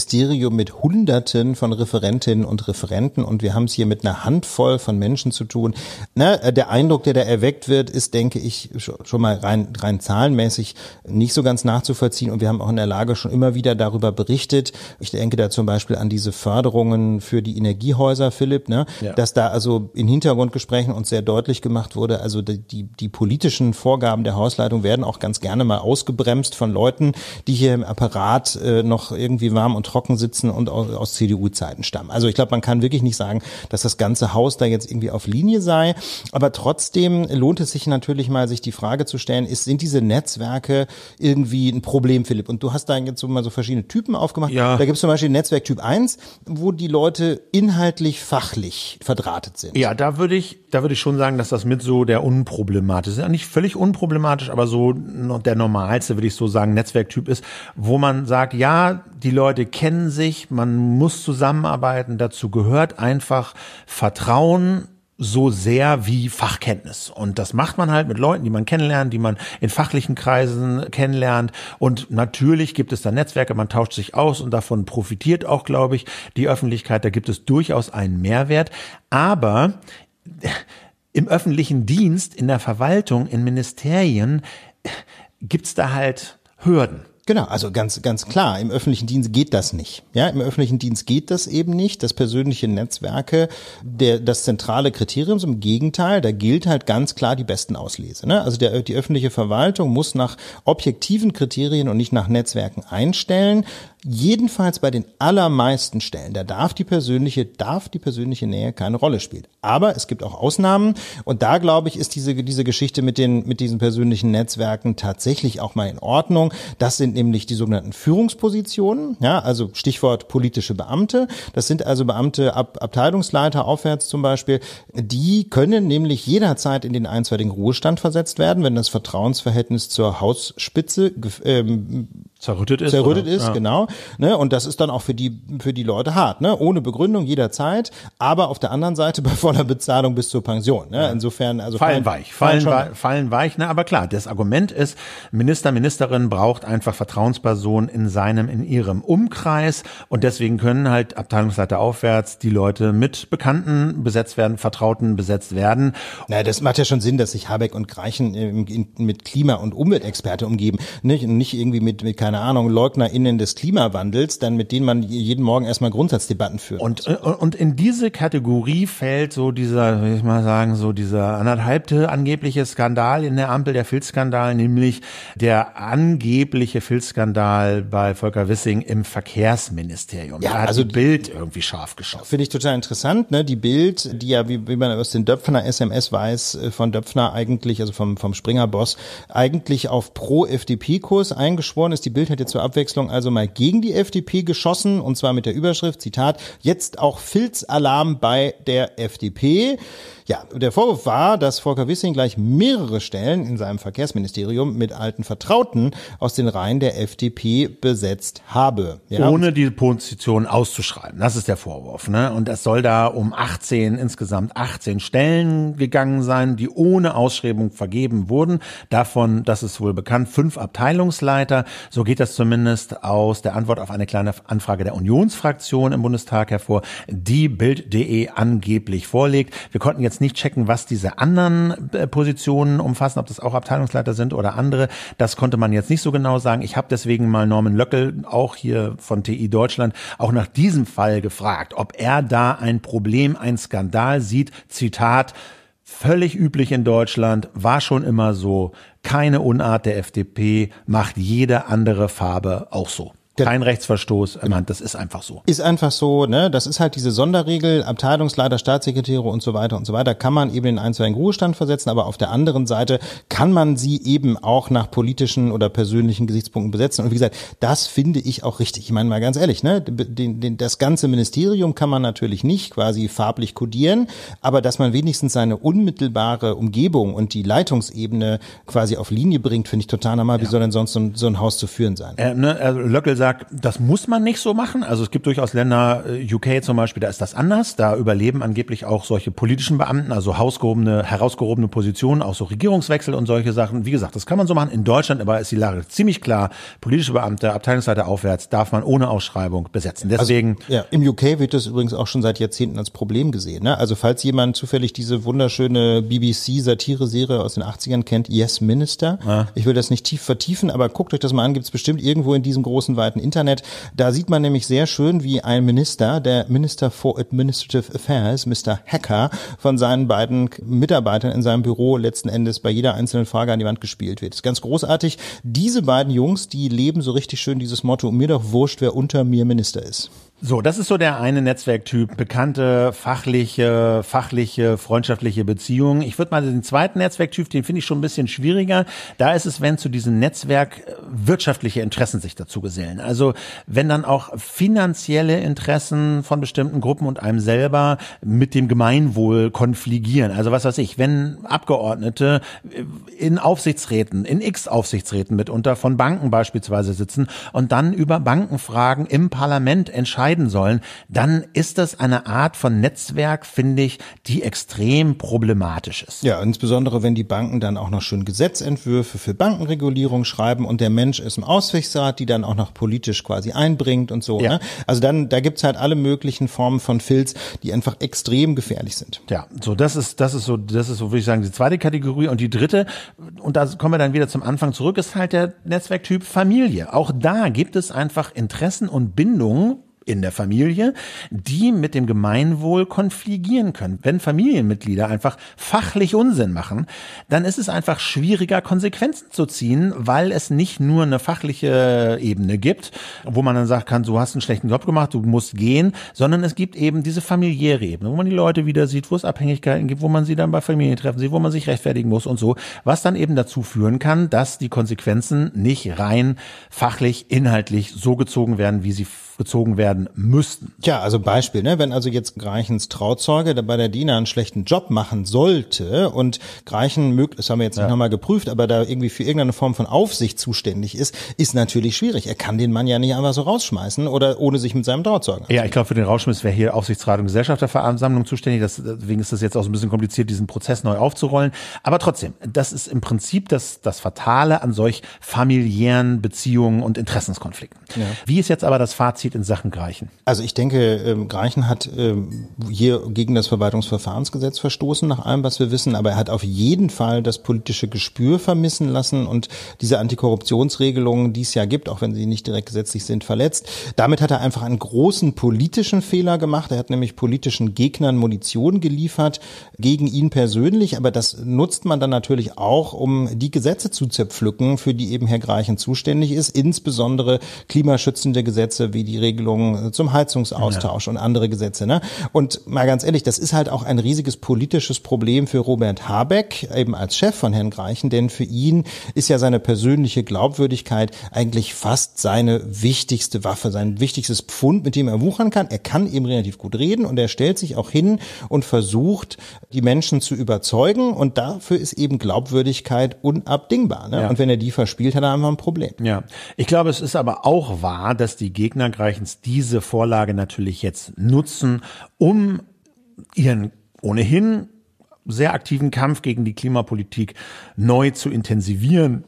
Speaker 2: mit Hunderten von Referentinnen und Referenten und wir haben es hier mit einer Handvoll von Menschen zu tun. Na, der Eindruck, der da erweckt wird, ist, denke ich, schon mal rein, rein zahlenmäßig nicht so ganz nachzuvollziehen und wir haben auch in der Lage schon immer wieder darüber berichtet. Ich denke da zum Beispiel an diese Förderungen für die Energiehäuser, Philipp, ne? Ja. dass da also in Hintergrund Gesprächen uns sehr deutlich gemacht wurde, also die, die, die politischen Vorgaben der Hausleitung werden auch ganz gerne mal ausgebremst von Leuten, die hier im Apparat äh, noch irgendwie warm und trocken sitzen und aus, CDU-Zeiten stammen. Also ich glaube, man kann wirklich nicht sagen, dass das ganze Haus da jetzt irgendwie auf Linie sei, aber trotzdem lohnt es sich natürlich mal, sich die Frage zu stellen, ist, sind diese Netzwerke irgendwie ein Problem, Philipp? Und du hast da jetzt so mal so verschiedene Typen aufgemacht. Ja. Da gibt es zum Beispiel Netzwerk Typ 1, wo die Leute inhaltlich, fachlich verdrahtet sind.
Speaker 1: Ja, da würde ich ich, da würde ich schon sagen, dass das mit so der unproblematisch ist. Ja, nicht völlig unproblematisch, aber so der normalste, würde ich so sagen, Netzwerktyp ist, wo man sagt, ja, die Leute kennen sich, man muss zusammenarbeiten, dazu gehört einfach Vertrauen so sehr wie Fachkenntnis. Und das macht man halt mit Leuten, die man kennenlernt, die man in fachlichen Kreisen kennenlernt. Und natürlich gibt es da Netzwerke, man tauscht sich aus und davon profitiert auch, glaube ich, die Öffentlichkeit. Da gibt es durchaus einen Mehrwert. Aber im öffentlichen Dienst, in der Verwaltung, in Ministerien gibt's da halt Hürden.
Speaker 2: Genau, also ganz, ganz klar, im öffentlichen Dienst geht das nicht. Ja, im öffentlichen Dienst geht das eben nicht, dass persönliche Netzwerke der, das zentrale Kriterium sind. Im Gegenteil, da gilt halt ganz klar die besten Auslese. Ne? Also der, die öffentliche Verwaltung muss nach objektiven Kriterien und nicht nach Netzwerken einstellen. Jedenfalls bei den allermeisten Stellen, da darf die persönliche, darf die persönliche Nähe keine Rolle spielen. Aber es gibt auch Ausnahmen und da glaube ich, ist diese, diese Geschichte mit den, mit diesen persönlichen Netzwerken tatsächlich auch mal in Ordnung. Das sind nämlich die sogenannten Führungspositionen, ja, also Stichwort politische Beamte. Das sind also Beamte ab Abteilungsleiter aufwärts zum Beispiel. Die können nämlich jederzeit in den einstweiligen Ruhestand versetzt werden, wenn das Vertrauensverhältnis zur Hausspitze ähm,
Speaker 1: zerrüttet ist.
Speaker 2: Zerrüttet ist, ja. genau. Ne? Und das ist dann auch für die, für die Leute hart, ne? Ohne Begründung jederzeit, aber auf der anderen Seite bei voller Bezahlung bis zur Pension. Ne? Insofern, also
Speaker 1: fallen weich, fallen, fallen, fallen weich, ne? Aber klar, das Argument ist, Minister, Ministerin braucht einfach Vertrauenspersonen in seinem, in ihrem Umkreis und deswegen können halt Abteilungsleiter aufwärts die Leute mit Bekannten besetzt werden, Vertrauten besetzt werden.
Speaker 2: Na, das macht ja schon Sinn, dass sich Habeck und Greichen mit Klima- und Umweltexperte umgeben, nicht, nicht irgendwie mit, mit keine Ahnung, LeugnerInnen des Klimawandels, dann mit denen man jeden Morgen erstmal Grundsatzdebatten führt.
Speaker 1: Und, äh, und in diese Kategorie fällt so dieser, will ich mal sagen, so dieser anderthalbte angebliche Skandal in der Ampel, der Filzskandal, nämlich der angebliche Filzskandal bei Volker Wissing im Verkehrsministerium.
Speaker 2: Ja, also
Speaker 1: die Bild irgendwie scharf geschossen.
Speaker 2: Finde ich total interessant, ne? Die Bild, die ja, wie, wie man aus den Döpfner SMS weiß, äh, von Döpfner eigentlich, also vom, vom Springer-Boss, eigentlich auf Pro-FDP-Kurs eingeschworen ist. Die Bild hat jetzt zur Abwechslung also mal gegen die FDP geschossen und zwar mit der Überschrift, Zitat, jetzt auch Filzalarm bei der FDP. Ja, der Vorwurf war, dass Volker Wissing gleich mehrere Stellen in seinem Verkehrsministerium mit alten Vertrauten aus den Reihen der FDP besetzt habe.
Speaker 1: Ja, Ohne die Position auszuschreiben. Das ist der Vorwurf. Ne? Und es soll da um 18, insgesamt 18 Stellen gegangen sein, die ohne Ausschreibung vergeben wurden. Davon, das ist wohl bekannt, fünf Abteilungsleiter. So geht das zumindest aus der Antwort auf eine kleine Anfrage der Unionsfraktion im Bundestag hervor, die Bild.de angeblich vorlegt. Wir konnten jetzt jetzt nicht checken, was diese anderen äh, Positionen umfassen, ob das auch Abteilungsleiter sind oder andere. Das konnte man jetzt nicht so genau sagen. Ich habe deswegen mal Norman Löckel, auch hier von TI Deutschland, auch nach diesem Fall gefragt, ob er da ein Problem, ein Skandal sieht. Zitat, völlig üblich in Deutschland, war schon immer so. Keine Unart der FDP, macht jede andere Farbe auch so. Kein Rechtsverstoß, genau. das ist einfach so.
Speaker 2: Ist einfach so, ne? Das ist halt diese Sonderregel, Abteilungsleiter, Staatssekretäre und so weiter und so weiter, kann man eben in einen einstweiligen Ruhestand versetzen, aber auf der anderen Seite kann man sie eben auch nach politischen oder persönlichen Gesichtspunkten besetzen. Und wie gesagt, das finde ich auch richtig. Ich meine mal ganz ehrlich, ne? Den, den, das ganze Ministerium kann man natürlich nicht quasi farblich kodieren, aber dass man wenigstens seine unmittelbare Umgebung und die Leitungsebene quasi auf Linie bringt, finde ich total normal. Ja. Wie soll denn sonst so ein, so ein Haus zu führen sein?
Speaker 1: Äh, ne, also Löckel sagt, sagt, das muss man nicht so machen. Also es gibt durchaus Länder, äh, UK zum Beispiel, da ist das anders. Da überleben angeblich auch solche politischen Beamten, also hausgehobene, herausgehobene Positionen, auch so Regierungswechsel und solche Sachen. Wie gesagt, das kann man so machen. In Deutschland aber ist die Lage ziemlich klar. Politische Beamte, Abteilungsleiter aufwärts, darf man ohne Ausschreibung besetzen. Also, Deswegen.
Speaker 2: Also, ja, im UK wird das übrigens auch schon seit Jahrzehnten als Problem gesehen. Ne? Also falls jemand zufällig diese wunderschöne BBC-Satire-Serie aus den 80ern kennt, Yes Minister. Ja. Ich will das nicht tief vertiefen, aber guckt euch das mal an, gibt es bestimmt irgendwo in diesem großen, weiten Internet. Da sieht man nämlich sehr schön, wie ein Minister, der Minister for Administrative Affairs, Mr. Hacker, von seinen beiden Mitarbeitern in seinem Büro letzten Endes bei jeder einzelnen Frage an die Wand gespielt wird. Das ist ganz großartig. Diese beiden Jungs, die leben so richtig schön dieses Motto, mir doch wurscht, wer unter mir Minister ist.
Speaker 1: So, das ist so der eine Netzwerktyp, bekannte, fachliche, fachliche, freundschaftliche Beziehungen. Ich würde mal den zweiten Netzwerktyp, den finde ich schon ein bisschen schwieriger. Da ist es, wenn zu diesem Netzwerk äh, wirtschaftliche Interessen sich dazu gesellen. Also wenn dann auch finanzielle Interessen von bestimmten Gruppen und einem selber mit dem Gemeinwohl konfligieren. Also was weiß ich, wenn Abgeordnete äh, in Aufsichtsräten, in X-Aufsichtsräten mitunter von Banken beispielsweise sitzen und dann über Bankenfragen im Parlament entscheiden, entscheiden sollen, dann ist das eine Art von Netzwerk, finde ich, die extrem problematisch ist.
Speaker 2: Ja, insbesondere wenn die Banken dann auch noch schön Gesetzentwürfe für Bankenregulierung schreiben und der Mensch ist im Auswichtsrat, die dann auch noch politisch quasi einbringt und so. Ja. Ne? Also dann, da gibt's halt alle möglichen Formen von Filz, die einfach extrem gefährlich sind.
Speaker 1: Ja, so das ist, das ist so, das ist so, würde ich sagen, die zweite Kategorie und die dritte, und da kommen wir dann wieder zum Anfang zurück, ist halt der Netzwerktyp Familie. Auch da gibt es einfach Interessen und Bindungen in der Familie, die mit dem Gemeinwohl konfligieren können. Wenn Familienmitglieder einfach fachlich Unsinn machen, dann ist es einfach schwieriger, Konsequenzen zu ziehen, weil es nicht nur eine fachliche Ebene gibt, wo man dann sagt kann, du hast einen schlechten Job gemacht, du musst gehen, sondern es gibt eben diese familiäre Ebene, wo man die Leute wieder sieht, wo es Abhängigkeiten gibt, wo man sie dann bei Familientreffen sieht, wo man sich rechtfertigen muss und so, was dann eben dazu führen kann, dass die Konsequenzen nicht rein fachlich, inhaltlich so gezogen werden, wie sie gezogen werden müssten.
Speaker 2: Ja, also Beispiel, ne, wenn also jetzt Greichens Trauzeuge bei der DINA einen schlechten Job machen sollte und Greichen, das haben wir jetzt nicht ja. nochmal geprüft, aber da irgendwie für irgendeine Form von Aufsicht zuständig ist, ist natürlich schwierig. Er kann den Mann ja nicht einfach so rausschmeißen oder ohne sich mit seinem Trauzeugen.
Speaker 1: Ja, ich glaube, für den Rausschmiss wäre hier Aufsichtsrat und Gesellschafterversammlung zuständig. Das, deswegen ist das jetzt auch so ein bisschen kompliziert, diesen Prozess neu aufzurollen. Aber trotzdem, das ist im Prinzip das, das Fatale an solch familiären Beziehungen und Interessenskonflikten. Ja. Wie ist jetzt aber das Fazit Fazit in Sachen Greichen?
Speaker 2: Also ich denke, ähm, Greichen hat ähm, hier gegen das Verwaltungsverfahrensgesetz verstoßen, nach allem, was wir wissen, aber er hat auf jeden Fall das politische Gespür vermissen lassen und diese Antikorruptionsregelungen, die es ja gibt, auch wenn sie nicht direkt gesetzlich sind, verletzt. Damit hat er einfach einen großen politischen Fehler gemacht. Er hat nämlich politischen Gegnern Munition geliefert gegen ihn persönlich, aber das nutzt man dann natürlich auch, um die Gesetze zu zerpflücken, für die eben Herr Greichen zuständig ist, insbesondere klimaschützende Gesetze wie die die Regelungen zum Heizungsaustausch ja. und andere Gesetze. Ne? Und mal ganz ehrlich, das ist halt auch ein riesiges politisches Problem für Robert Habeck, eben als Chef von Herrn Greichen, denn für ihn ist ja seine persönliche Glaubwürdigkeit eigentlich fast seine wichtigste Waffe, sein wichtigstes Pfund, mit dem er wuchern kann. Er kann eben relativ gut reden und er stellt sich auch hin und versucht, die Menschen zu überzeugen und dafür ist eben Glaubwürdigkeit unabdingbar. Ne? Ja. Und wenn er die verspielt, hat er einfach ein Problem.
Speaker 1: Ja, ich glaube, es ist aber auch wahr, dass die Gegner Königreichens diese Vorlage natürlich jetzt nutzen, um ihren ohnehin sehr aktiven Kampf gegen die Klimapolitik neu zu intensivieren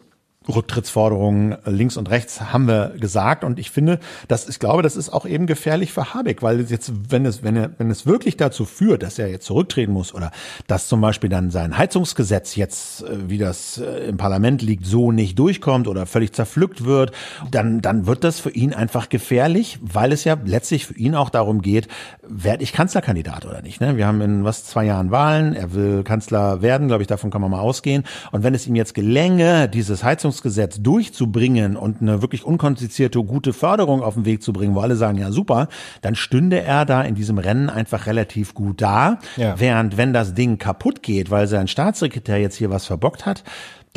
Speaker 1: Rücktrittsforderungen links und rechts haben wir gesagt und ich finde, dass ich glaube, das ist auch eben gefährlich für Habeck, weil jetzt, wenn es, wenn er, wenn es wirklich dazu führt, dass er jetzt zurücktreten muss oder dass zum Beispiel dann sein Heizungsgesetz jetzt, äh, wie das äh, im Parlament liegt, so nicht durchkommt oder völlig zerpflückt wird, dann, dann wird das für ihn einfach gefährlich, weil es ja letztlich für ihn auch darum geht, werde ich Kanzlerkandidat oder nicht. Ne? Wir haben in was zwei Jahren Wahlen, er will Kanzler werden, glaube ich, davon kann man mal ausgehen. Und wenn es ihm jetzt gelänge, dieses Heizungs Heizungsgesetz durchzubringen und eine wirklich unkomplizierte, gute Förderung auf den Weg zu bringen, wo alle sagen, ja super, dann stünde er da in diesem Rennen einfach relativ gut da. Ja. Während wenn das Ding kaputt geht, weil sein Staatssekretär jetzt hier was verbockt hat,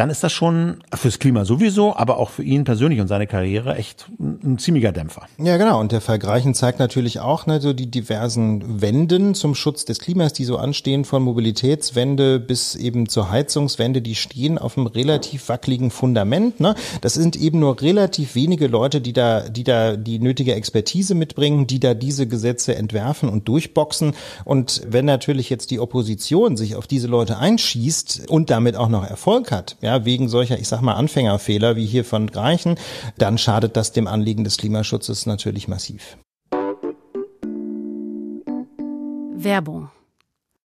Speaker 1: dann ist das schon fürs Klima sowieso, aber auch für ihn persönlich und seine Karriere echt ein, ziemlicher Dämpfer.
Speaker 2: Ja, genau. Und der Vergleichen zeigt natürlich auch ne, so die diversen Wenden zum Schutz des Klimas, die so anstehen, von Mobilitätswende bis eben zur Heizungswende, die stehen auf einem relativ wackeligen Fundament. Ne? Das sind eben nur relativ wenige Leute, die da, die da die nötige Expertise mitbringen, die da diese Gesetze entwerfen und durchboxen. Und wenn natürlich jetzt die Opposition sich auf diese Leute einschießt und damit auch noch Erfolg hat, ja, ja, wegen solcher, ich sag mal, Anfängerfehler wie hier von Greichen, dann schadet das dem Anliegen des Klimaschutzes natürlich massiv.
Speaker 3: Werbung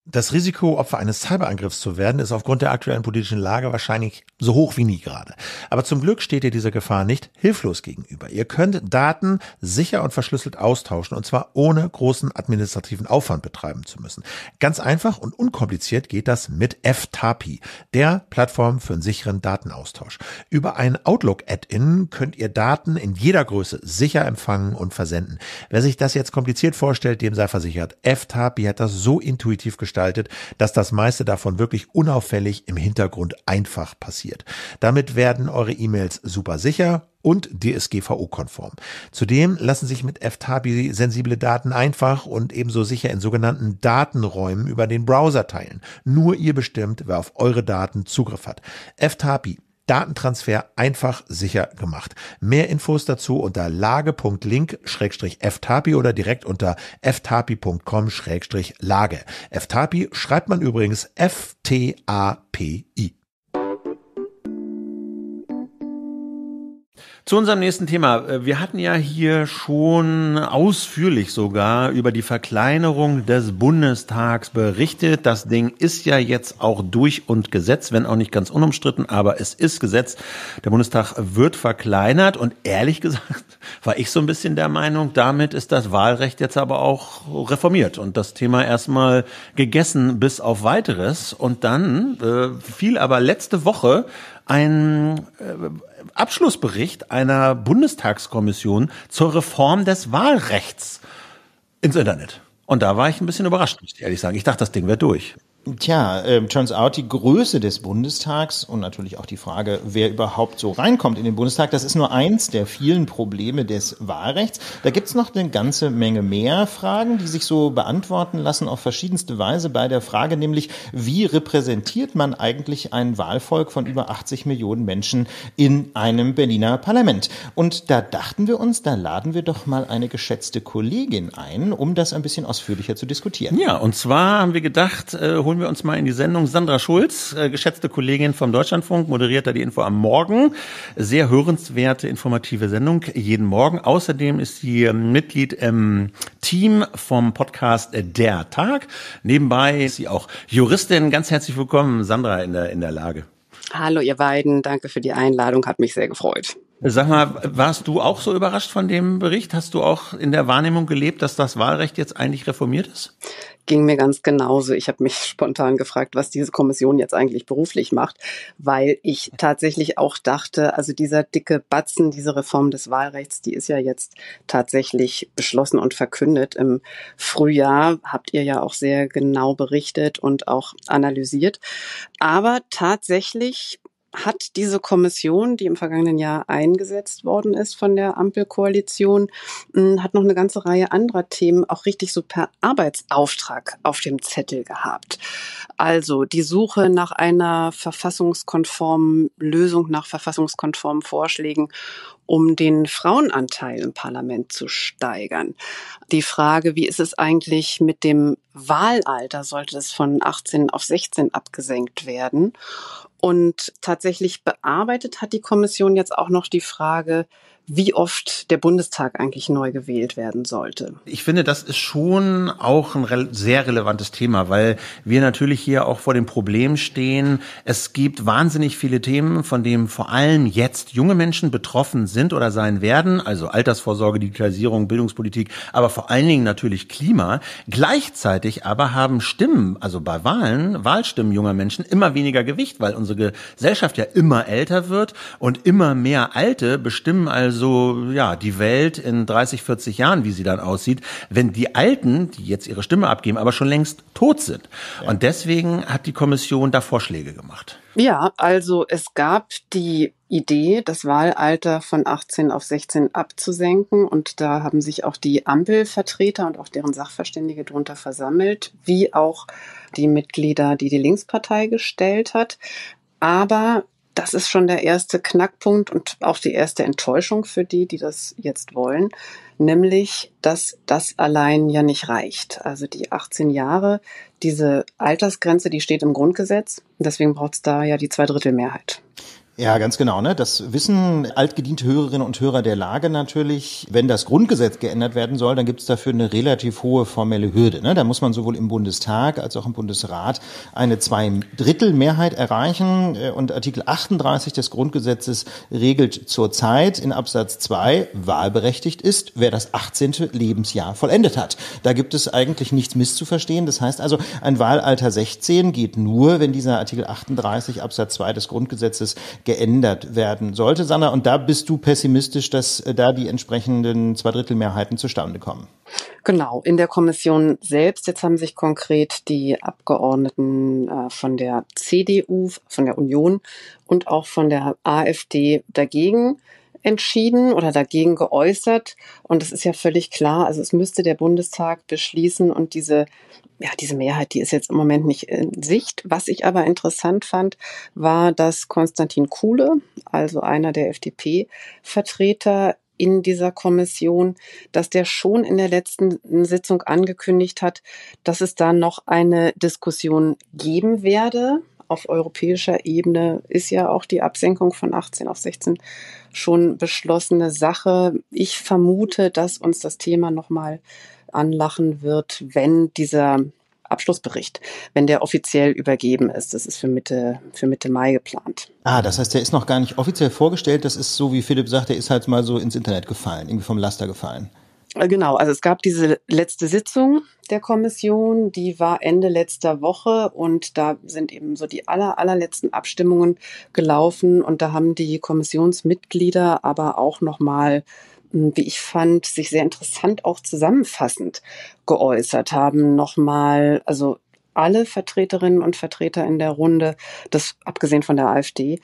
Speaker 1: das Risiko, Opfer eines Cyberangriffs zu werden, ist aufgrund der aktuellen politischen Lage wahrscheinlich so hoch wie nie gerade. Aber zum Glück steht ihr dieser Gefahr nicht hilflos gegenüber. Ihr könnt Daten sicher und verschlüsselt austauschen und zwar ohne großen administrativen Aufwand betreiben zu müssen. Ganz einfach und unkompliziert geht das mit FTAPI, der Plattform für einen sicheren Datenaustausch. Über ein Outlook-Add-in könnt ihr Daten in jeder Größe sicher empfangen und versenden. Wer sich das jetzt kompliziert vorstellt, dem sei versichert, FTAPI hat das so intuitiv gestaltet, gestaltet, dass das meiste davon wirklich unauffällig im Hintergrund einfach passiert. Damit werden eure E-Mails super sicher und DSGVO-konform. Zudem lassen sich mit FTAPI sensible Daten einfach und ebenso sicher in sogenannten Datenräumen über den Browser teilen. Nur ihr bestimmt, wer auf eure Daten Zugriff hat. FTAPI Datentransfer einfach sicher gemacht. Mehr Infos dazu unter lage.link-ftapie oder direkt unter ftapie.com-lage. Ftapie schreibt man übrigens F-T-A-P-I. Zu unserem nächsten Thema. Äh, wir hatten ja hier schon ausführlich sogar über die Verkleinerung des Bundestags berichtet. Das Ding ist ja jetzt auch durch und gesetzt, wenn auch nicht ganz unumstritten, aber es ist Gesetz. Der Bundestag wird verkleinert und ehrlich gesagt war ich so ein bisschen der Meinung, damit ist das Wahlrecht jetzt aber auch reformiert und das Thema erstmal gegessen bis auf weiteres. Und dann äh, fiel aber letzte Woche ein äh, Abschlussbericht einer Bundestagskommission zur Reform des Wahlrechts ins Internet. Und da war ich ein bisschen überrascht, muss ich ehrlich sagen. Ich dachte, das Ding wäre durch.
Speaker 2: Tja, äh, turns out, die Größe des Bundestags und natürlich auch die Frage, wer überhaupt so reinkommt in den Bundestag, das ist nur eins der vielen Probleme des Wahlrechts. Da gibt's noch eine ganze Menge mehr Fragen, die sich so beantworten lassen auf verschiedenste Weise bei der Frage, nämlich wie repräsentiert man eigentlich ein Wahlvolk von über 80 Millionen Menschen in einem Berliner Parlament? Und da dachten wir uns, da laden wir doch mal eine geschätzte Kollegin ein, um das ein bisschen ausführlicher zu diskutieren.
Speaker 1: Ja, und zwar haben wir gedacht, äh, holen wir uns mal in die Sendung Sandra Schulz, äh, geschätzte Kollegin vom Deutschlandfunk, moderiert da die Info am Morgen. Sehr hörenswerte, informative Sendung jeden Morgen. Außerdem ist sie ähm, Mitglied im Team vom Podcast Der Tag. Nebenbei ist sie auch Juristin. Ganz herzlich willkommen, Sandra, in der, in der Lage.
Speaker 5: Hallo, ihr beiden. Danke für die Einladung. Hat mich sehr gefreut.
Speaker 1: Sag mal, warst du auch so überrascht von dem Bericht? Hast du auch in der Wahrnehmung gelebt, dass das Wahlrecht jetzt eigentlich reformiert ist?
Speaker 5: ging mir ganz genauso. Ich habe mich spontan gefragt, was diese Kommission jetzt eigentlich beruflich macht, weil ich tatsächlich auch dachte, also dieser dicke Batzen, diese Reform des Wahlrechts, die ist ja jetzt tatsächlich beschlossen und verkündet. Im Frühjahr habt ihr ja auch sehr genau berichtet und auch analysiert. Aber tatsächlich hat diese Kommission, die im vergangenen Jahr eingesetzt worden ist von der Ampelkoalition, hm, hat noch eine ganze Reihe anderer Themen auch richtig so per Arbeitsauftrag auf dem Zettel gehabt. Also die Suche nach einer verfassungskonformen Lösung, nach verfassungskonformen Vorschlägen, um den Frauenanteil im Parlament zu steigern. Die Frage, wie ist es eigentlich mit dem Wahlalter? Sollte es von 18 auf 16 abgesenkt werden? Und tatsächlich bearbeitet hat die Kommission jetzt auch noch die Frage, wie oft der Bundestag eigentlich neu gewählt werden sollte.
Speaker 1: Ich finde, das ist schon auch ein re sehr relevantes Thema, weil wir natürlich hier auch vor dem Problem stehen. Es gibt wahnsinnig viele Themen, von denen vor allem jetzt junge Menschen betroffen sind oder sein werden, also Altersvorsorge, Digitalisierung, Bildungspolitik, aber vor allen Dingen natürlich Klima. Gleichzeitig aber haben Stimmen, also bei Wahlen, Wahlstimmen junger Menschen immer weniger Gewicht, weil unsere Gesellschaft ja immer älter wird und immer mehr Alte bestimmen also also ja die Welt in 30, 40 Jahren, wie sie dann aussieht, wenn die Alten, die jetzt ihre Stimme abgeben, aber schon längst tot sind. Ja. Und deswegen hat die Kommission da Vorschläge gemacht.
Speaker 5: Ja, also es gab die Idee, das Wahlalter von 18 auf 16 abzusenken. Und da haben sich auch die Ampelvertreter und auch deren Sachverständige drunter versammelt, wie auch die Mitglieder, die die Linkspartei gestellt hat. Aber das ist schon der erste Knackpunkt und auch die erste Enttäuschung für die, die das jetzt wollen, nämlich, dass das allein ja nicht reicht. Also die 18 Jahre, diese Altersgrenze, die steht im Grundgesetz. Deswegen braucht es da ja die Zweidrittelmehrheit.
Speaker 2: Ja, ganz genau. Ne? Das wissen altgediente Hörerinnen und Hörer der Lage natürlich. Wenn das Grundgesetz geändert werden soll, dann gibt es dafür eine relativ hohe formelle Hürde. Ne? Da muss man sowohl im Bundestag als auch im Bundesrat eine Zweidrittelmehrheit erreichen. Äh, und Artikel 38 des Grundgesetzes regelt zurzeit in Absatz 2, wahlberechtigt ist, wer das 18. Lebensjahr vollendet hat. Da gibt es eigentlich nichts misszuverstehen. Das heißt also, ein Wahlalter 16 geht nur, wenn dieser Artikel 38 Absatz 2 des Grundgesetzes geändert werden sollte, Sandra. Und da bist du pessimistisch, dass äh, da die entsprechenden Zweidrittelmehrheiten zustande kommen.
Speaker 5: Genau, in der Kommission selbst. Jetzt haben sich konkret die Abgeordneten äh, von der CDU, von der Union und auch von der AfD dagegen entschieden oder dagegen geäußert. Und es ist ja völlig klar, also es müsste der Bundestag beschließen und diese, ja, diese Mehrheit, die ist jetzt im Moment nicht in Sicht. Was ich aber interessant fand, war, dass Konstantin Kuhle, also einer der FDP-Vertreter, in dieser Kommission, dass der schon in der letzten Sitzung angekündigt hat, dass es da noch eine Diskussion geben werde. Auf europäischer Ebene ist ja auch die Absenkung von 18 auf 16 schon beschlossene Sache. Ich vermute, dass uns das Thema nochmal anlachen wird, wenn dieser Abschlussbericht, wenn der offiziell übergeben ist. Das ist für Mitte, für Mitte Mai geplant.
Speaker 2: Ah, das heißt, der ist noch gar nicht offiziell vorgestellt. Das ist so, wie Philipp sagt, der ist halt mal so ins Internet gefallen, irgendwie vom Laster gefallen.
Speaker 5: Äh, genau, also es gab diese letzte Sitzung der Kommission, die war Ende letzter Woche und da sind eben so die aller, allerletzten Abstimmungen gelaufen und da haben die Kommissionsmitglieder aber auch nochmal wie ich fand, sich sehr interessant auch zusammenfassend geäußert haben. Nochmal, also alle Vertreterinnen und Vertreter in der Runde, das abgesehen von der AfD,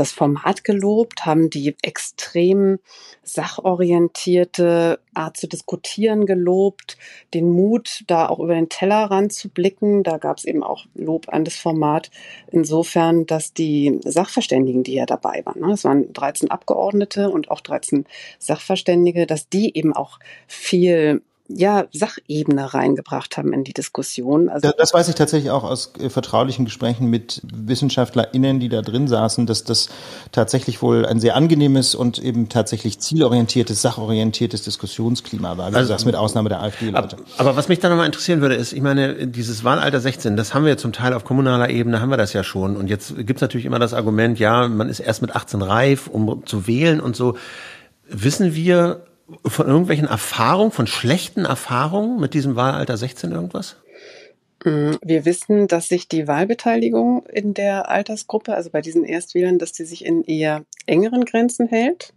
Speaker 5: das Format gelobt, haben die extrem sachorientierte Art zu diskutieren gelobt, den Mut, da auch über den Tellerrand zu blicken. Da gab es eben auch Lob an das Format. Insofern, dass die Sachverständigen, die ja dabei waren, ne, es waren 13 Abgeordnete und auch 13 Sachverständige, dass die eben auch viel ja, Sachebene reingebracht haben in die Diskussion.
Speaker 2: Also das weiß ich tatsächlich auch aus äh, vertraulichen Gesprächen mit WissenschaftlerInnen, die da drin saßen, dass das tatsächlich wohl ein sehr angenehmes und eben tatsächlich zielorientiertes, sachorientiertes Diskussionsklima war. Wie also, du sagst, mit Ausnahme der AfD-Leute.
Speaker 1: Aber, aber, was mich da nochmal interessieren würde, ist, ich meine, dieses Wahlalter 16, das haben wir zum Teil auf kommunaler Ebene, haben wir das ja schon. Und jetzt gibt's natürlich immer das Argument, ja, man ist erst mit 18 reif, um zu wählen und so. Wissen wir, von irgendwelchen Erfahrungen, von schlechten Erfahrungen mit diesem Wahlalter 16 irgendwas?
Speaker 5: Mm, wir wissen, dass sich die Wahlbeteiligung in der Altersgruppe, also bei diesen Erstwählern, dass die sich in eher engeren Grenzen hält.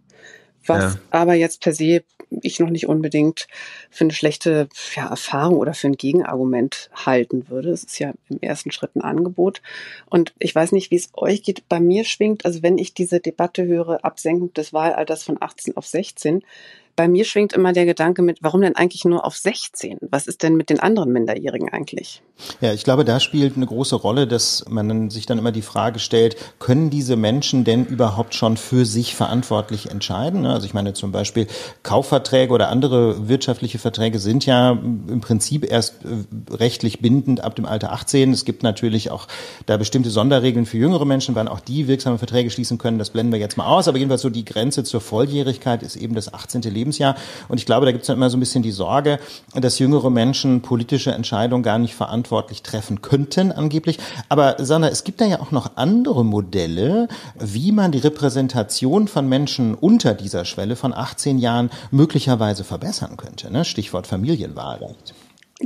Speaker 5: Was ja. aber jetzt per se ich noch nicht unbedingt für eine schlechte ja, Erfahrung oder für ein Gegenargument halten würde. Es ist ja im ersten Schritt ein Angebot. Und ich weiß nicht, wie es euch geht. Bei mir schwingt, also wenn ich diese Debatte höre, Absenkung des Wahlalters von 18 auf 16, bei mir schwingt immer der Gedanke mit, warum denn eigentlich nur auf 16? Was ist denn mit den anderen Minderjährigen eigentlich?
Speaker 2: Ja, ich glaube, da spielt eine große Rolle, dass man sich dann immer die Frage stellt, können diese Menschen denn überhaupt schon für sich verantwortlich entscheiden? Also ich meine zum Beispiel Kaufverträge oder andere wirtschaftliche Verträge sind ja im Prinzip erst äh, rechtlich bindend ab dem Alter 18. Es gibt natürlich auch da bestimmte Sonderregeln für jüngere Menschen, wann auch die wirksame Verträge schließen können. Das blenden wir jetzt mal aus. Aber jedenfalls so die Grenze zur Volljährigkeit ist eben das 18. Leben Lebensjahr. Und ich glaube, da gibt es dann immer so ein bisschen die Sorge, dass jüngere Menschen politische Entscheidungen gar nicht verantwortlich treffen könnten, angeblich. Aber Sandra, es gibt da ja auch noch andere Modelle, wie man die Repräsentation von Menschen unter dieser Schwelle von 18 Jahren möglicherweise verbessern könnte. Ne? Stichwort Familienwahlrecht.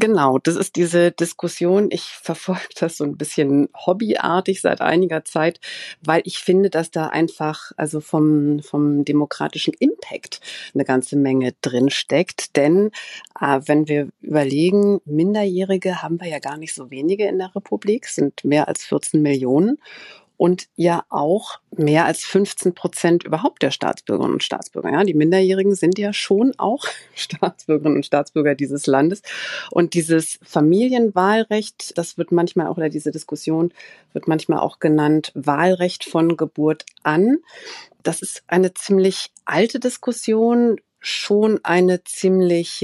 Speaker 5: Genau, das ist diese Diskussion. Ich verfolge das so ein bisschen hobbyartig seit einiger Zeit, weil ich finde, dass da einfach also vom, vom demokratischen Impact eine ganze Menge drin steckt. Denn äh, wenn wir überlegen, Minderjährige haben wir ja gar nicht so wenige in der Republik, sind mehr als 14 Millionen und ja auch mehr als 15 Prozent überhaupt der Staatsbürgerinnen und Staatsbürger. Ja, die Minderjährigen sind ja schon auch Staatsbürgerinnen und Staatsbürger dieses Landes. Und dieses Familienwahlrecht, das wird manchmal auch, oder diese Diskussion wird manchmal auch genannt, Wahlrecht von Geburt an. Das ist eine ziemlich alte Diskussion, schon eine ziemlich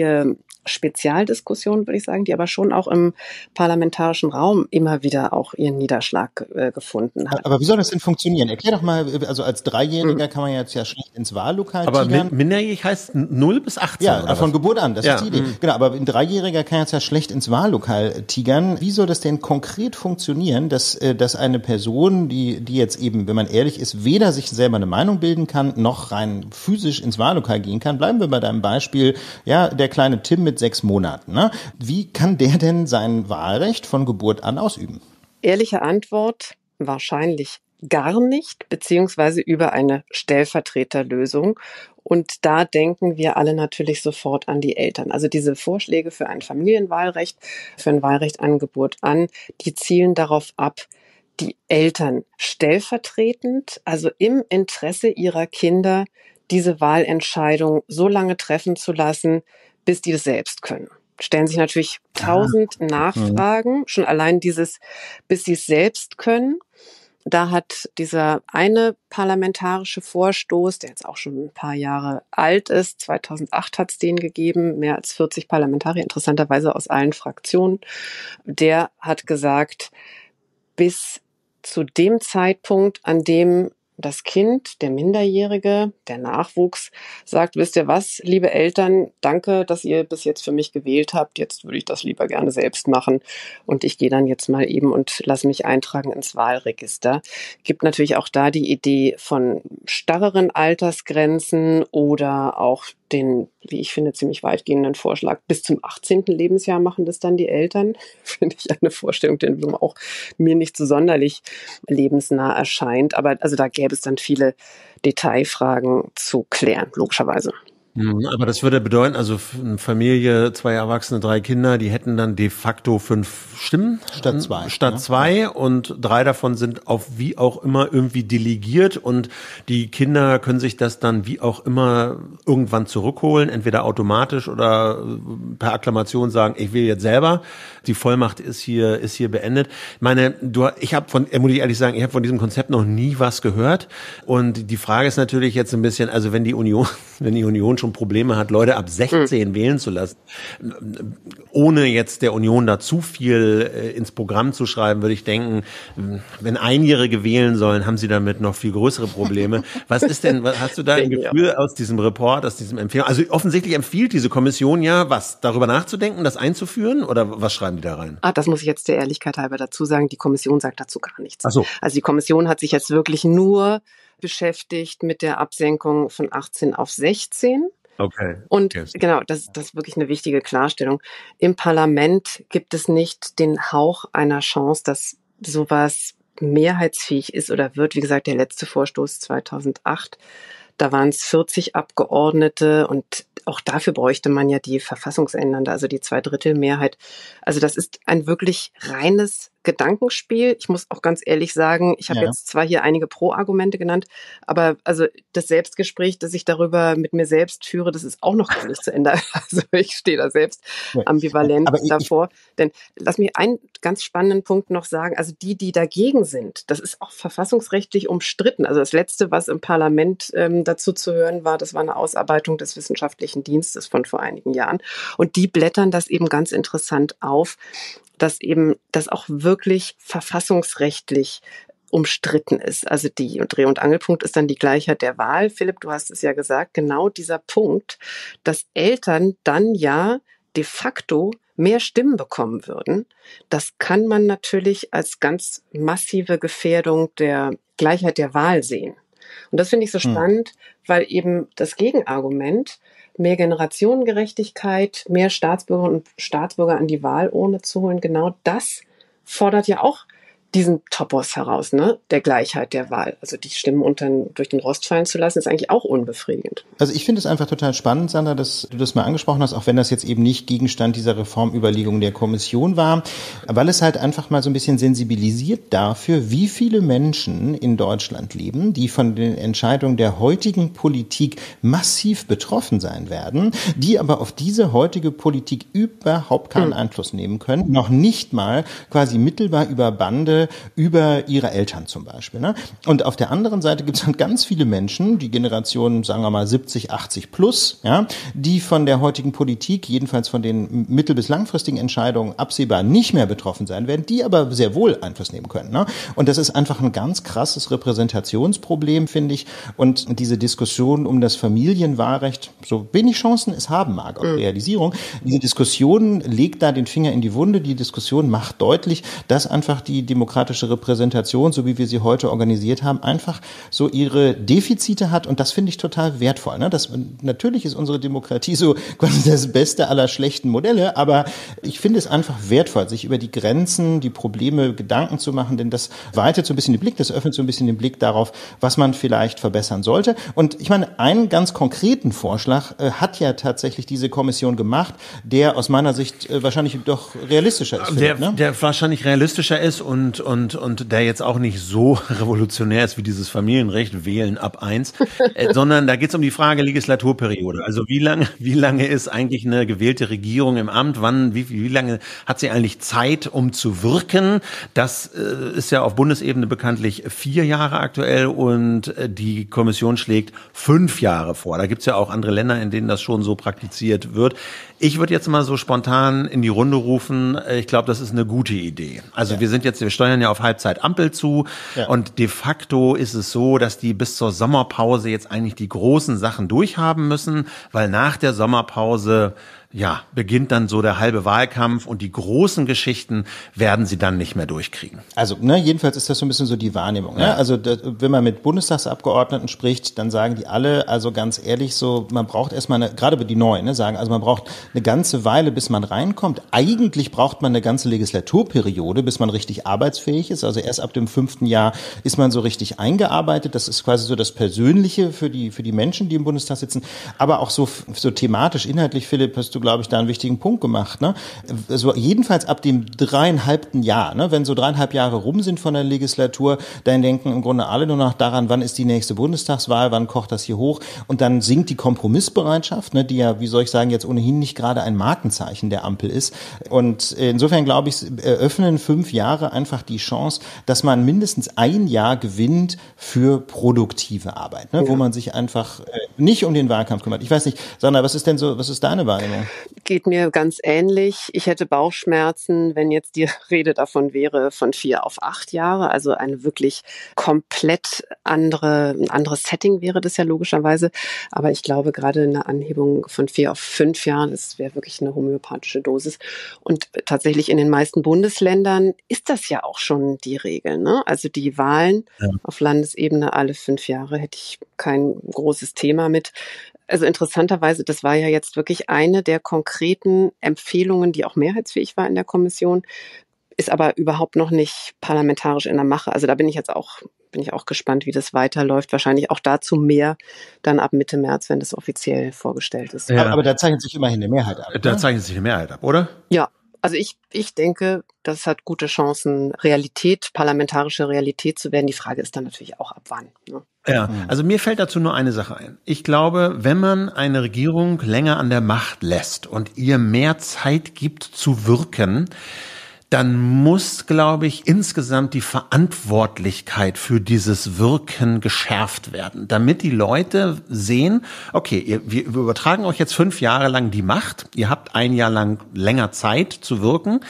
Speaker 5: Spezialdiskussion, würde ich sagen, die aber schon auch im parlamentarischen Raum immer wieder auch ihren Niederschlag äh, gefunden hat.
Speaker 2: Aber wie soll das denn funktionieren? Erklär doch mal, also als Dreijähriger mhm. kann man jetzt ja schlecht ins Wahllokal
Speaker 1: Aber tigern. minderjährig heißt 0 bis 18?
Speaker 2: Ja, von was? Geburt an, das ja. ist die Idee. Mhm. Genau, aber ein Dreijähriger kann jetzt ja schlecht ins Wahllokal tigern. Wie soll das denn konkret funktionieren, dass, äh, dass eine Person, die, die jetzt eben, wenn man ehrlich ist, weder sich selber eine Meinung bilden kann, noch rein physisch ins Wahllokal gehen kann? Bleiben wir bei deinem Beispiel, ja, der kleine Tim mit mit sechs Monaten. Ne? Wie kann der denn sein Wahlrecht von Geburt an ausüben?
Speaker 5: Ehrliche Antwort, wahrscheinlich gar nicht, beziehungsweise über eine Stellvertreterlösung. Und da denken wir alle natürlich sofort an die Eltern. Also diese Vorschläge für ein Familienwahlrecht, für ein Wahlrecht an Geburt an, die zielen darauf ab, die Eltern stellvertretend, also im Interesse ihrer Kinder diese Wahlentscheidung so lange treffen zu lassen, bis die das selbst können. Stellen sich natürlich tausend ah. Nachfragen, schon allein dieses, bis sie es selbst können. Da hat dieser eine parlamentarische Vorstoß, der jetzt auch schon ein paar Jahre alt ist, 2008 hat es den gegeben, mehr als 40 Parlamentarier, interessanterweise aus allen Fraktionen, der hat gesagt, bis zu dem Zeitpunkt, an dem das Kind, der Minderjährige, der Nachwuchs sagt, wisst ihr was, liebe Eltern, danke, dass ihr bis jetzt für mich gewählt habt. Jetzt würde ich das lieber gerne selbst machen. Und ich gehe dann jetzt mal eben und lasse mich eintragen ins Wahlregister. Gibt natürlich auch da die Idee von starreren Altersgrenzen oder auch den, wie ich finde, ziemlich weitgehenden Vorschlag, bis zum 18. Lebensjahr machen das dann die Eltern. Finde ich eine Vorstellung, die auch mir nicht so sonderlich lebensnah erscheint. Aber also da gäbe es dann viele Detailfragen zu klären, logischerweise.
Speaker 1: Mhm, aber das würde bedeuten, also eine Familie, zwei Erwachsene, drei Kinder, die hätten dann de facto fünf Stimmen.
Speaker 2: Statt zwei.
Speaker 1: Statt ne? zwei und drei davon sind auf wie auch immer irgendwie delegiert und die Kinder können sich das dann wie auch immer irgendwann zurückholen, entweder automatisch oder per Akklamation sagen, ich will jetzt selber. Die Vollmacht ist hier, ist hier beendet. Ich meine, du, ich habe von, muss ich ehrlich sagen, ich habe von diesem Konzept noch nie was gehört. Und die Frage ist natürlich jetzt ein bisschen, also wenn die Union, wenn die Union schon Probleme hat, Leute ab 16 mhm. wählen zu lassen, ohne jetzt der Union da zu viel äh, ins Programm zu schreiben, würde ich denken, wenn Einjährige wählen sollen, haben sie damit noch viel größere Probleme. Was ist denn, was, hast du da ein Gefühl aus diesem Report, aus diesem Empfehlung? Also offensichtlich empfiehlt diese Kommission ja, was, darüber nachzudenken, das einzuführen oder was schreiben die da rein?
Speaker 5: Ah, das muss ich jetzt der Ehrlichkeit halber dazu sagen. Die Kommission sagt dazu gar nichts.
Speaker 1: Ach so.
Speaker 5: Also die Kommission hat sich jetzt wirklich nur beschäftigt mit der Absenkung von 18 auf 16.
Speaker 1: Okay.
Speaker 5: Und yes. genau, das, das ist wirklich eine wichtige Klarstellung. Im Parlament gibt es nicht den Hauch einer Chance, dass sowas mehrheitsfähig ist oder wird. Wie gesagt, der letzte Vorstoß 2008, da waren es 40 Abgeordnete und auch dafür bräuchte man ja die Verfassungsändernde, also die Zweidrittelmehrheit. Also das ist ein wirklich reines Gedankenspiel. Ich muss auch ganz ehrlich sagen, ich habe ja. jetzt zwar hier einige Pro-Argumente genannt, aber also das Selbstgespräch, das ich darüber mit mir selbst führe, das ist auch noch gar nicht zu Ende. Also ich stehe da selbst ambivalent aber davor. Denn lass mich einen ganz spannenden Punkt noch sagen. Also die, die dagegen sind, das ist auch verfassungsrechtlich umstritten. Also das Letzte, was im Parlament ähm, dazu zu hören war, das war eine Ausarbeitung des wissenschaftlichen Dienstes von vor einigen Jahren. Und die blättern das eben ganz interessant auf dass eben das auch wirklich verfassungsrechtlich umstritten ist. Also die Dreh- und Angelpunkt ist dann die Gleichheit der Wahl. Philipp, du hast es ja gesagt, genau dieser Punkt, dass Eltern dann ja de facto mehr Stimmen bekommen würden. Das kann man natürlich als ganz massive Gefährdung der Gleichheit der Wahl sehen. Und das finde ich so hm. spannend, weil eben das Gegenargument mehr Generationengerechtigkeit, mehr Staatsbürgerinnen und Staatsbürger an die Wahl ohne zu holen, genau das fordert ja auch diesen Topos heraus, ne, der Gleichheit der Wahl. Also die Stimmen unter, durch den Rost fallen zu lassen, ist eigentlich auch unbefriedigend.
Speaker 2: Also ich finde es einfach total spannend, Sandra, dass du das mal angesprochen hast, auch wenn das jetzt eben nicht Gegenstand dieser Reformüberlegung der Kommission war, weil es halt einfach mal so ein bisschen sensibilisiert dafür, wie viele Menschen in Deutschland leben, die von den Entscheidungen der heutigen Politik massiv betroffen sein werden, die aber auf diese heutige Politik überhaupt keinen hm. Einfluss nehmen können, noch nicht mal quasi mittelbar über Bande über ihre Eltern zum Beispiel. Ne? Und auf der anderen Seite gibt es dann ganz viele Menschen, die Generation, sagen wir mal 70, 80 plus, ja, die von der heutigen Politik, jedenfalls von den mittel- bis langfristigen Entscheidungen absehbar nicht mehr betroffen sein werden, die aber sehr wohl Einfluss nehmen können. Ne? Und das ist einfach ein ganz krasses Repräsentationsproblem, finde ich. Und diese Diskussion um das Familienwahlrecht, so wenig Chancen es haben mag auf. Realisierung, diese Diskussion legt da den Finger in die Wunde. Die Diskussion macht deutlich, dass einfach die Demokratie demokratische Repräsentation, so wie wir sie heute organisiert haben, einfach so ihre Defizite hat und das finde ich total wertvoll. Ne? Das, natürlich ist unsere Demokratie so quasi das beste aller schlechten Modelle, aber ich finde es einfach wertvoll, sich über die Grenzen, die Probleme Gedanken zu machen, denn das weitet so ein bisschen den Blick, das öffnet so ein bisschen den Blick darauf, was man vielleicht verbessern sollte. Und ich meine, einen ganz konkreten Vorschlag äh, hat ja tatsächlich diese Kommission gemacht, der aus meiner Sicht äh, wahrscheinlich doch realistischer ist.
Speaker 1: Der, ne? der wahrscheinlich realistischer ist und und, und der jetzt auch nicht so revolutionär ist wie dieses Familienrecht, wählen ab eins, äh, sondern da geht es um die Frage Legislaturperiode. Also wie lange, wie lange ist eigentlich eine gewählte Regierung im Amt? Wann, wie, wie lange hat sie eigentlich Zeit, um zu wirken? Das äh, ist ja auf Bundesebene bekanntlich vier Jahre aktuell und äh, die Kommission schlägt fünf Jahre vor. Da gibt es ja auch andere Länder, in denen das schon so praktiziert wird. Ich würde jetzt mal so spontan in die Runde rufen, äh, ich glaube, das ist eine gute Idee. Also ja. wir sind jetzt, wir steuern ja auf Halbzeit Ampel zu ja. und de facto ist es so, dass die bis zur Sommerpause jetzt eigentlich die großen Sachen durchhaben müssen, weil nach der Sommerpause ja, beginnt dann so der halbe Wahlkampf und die großen Geschichten werden sie dann nicht mehr durchkriegen.
Speaker 2: Also, ne, jedenfalls ist das so ein bisschen so die Wahrnehmung. Ne? Ja. Also, da, wenn man mit Bundestagsabgeordneten spricht, dann sagen die alle, also ganz ehrlich, so, man braucht erstmal eine, gerade die Neuen, ne, sagen, also man braucht eine ganze Weile, bis man reinkommt. Eigentlich braucht man eine ganze Legislaturperiode, bis man richtig arbeitsfähig ist. Also erst ab dem fünften Jahr ist man so richtig eingearbeitet. Das ist quasi so das Persönliche für die, für die Menschen, die im Bundestag sitzen. Aber auch so, so thematisch, inhaltlich, Philipp, hast du glaube ich, da einen wichtigen Punkt gemacht. Ne? Also jedenfalls ab dem dreieinhalbten Jahr, ne? wenn so dreieinhalb Jahre rum sind von der Legislatur, dann denken im Grunde alle nur noch daran, wann ist die nächste Bundestagswahl, wann kocht das hier hoch und dann sinkt die Kompromissbereitschaft, ne? die ja, wie soll ich sagen, jetzt ohnehin nicht gerade ein Markenzeichen der Ampel ist. Und insofern glaube ich, eröffnen fünf Jahre einfach die Chance, dass man mindestens ein Jahr gewinnt für produktive Arbeit, ne? Ja. wo man sich einfach äh, nicht um den Wahlkampf kümmert. Ich weiß nicht, Sandra, was ist denn so, was ist deine Wahrnehmung?
Speaker 5: Geht mir ganz ähnlich. Ich hätte Bauchschmerzen, wenn jetzt die Rede davon wäre von vier auf acht Jahre. Also eine wirklich komplett andere, ein anderes Setting wäre das ja logischerweise. Aber ich glaube, gerade eine Anhebung von vier auf fünf Jahren, das wäre wirklich eine homöopathische Dosis. Und tatsächlich in den meisten Bundesländern ist das ja auch schon die Regel. Ne? Also die Wahlen ja. auf Landesebene alle fünf Jahre hätte ich kein großes Thema mit. Also interessanterweise, das war ja jetzt wirklich eine der konkreten Empfehlungen, die auch mehrheitsfähig war in der Kommission, ist aber überhaupt noch nicht parlamentarisch in der Mache. Also da bin ich jetzt auch bin ich auch gespannt, wie das weiterläuft. Wahrscheinlich auch dazu mehr dann ab Mitte März, wenn das offiziell vorgestellt ist.
Speaker 2: Ja. Aber, aber da zeichnet sich immerhin eine Mehrheit ab.
Speaker 1: Da ne? zeichnet sich eine Mehrheit ab, oder?
Speaker 5: Ja, also ich, ich denke, das hat gute Chancen, Realität, parlamentarische Realität zu werden. Die Frage ist dann natürlich auch ab wann. Ne?
Speaker 1: Ja, mhm. also mir fällt dazu nur eine Sache ein. Ich glaube, wenn man eine Regierung länger an der Macht lässt und ihr mehr Zeit gibt zu wirken, dann muss, glaube ich, insgesamt die Verantwortlichkeit für dieses Wirken geschärft werden, damit die Leute sehen, okay, ihr, wir übertragen euch jetzt fünf Jahre lang die Macht, ihr habt ein Jahr lang länger Zeit zu wirken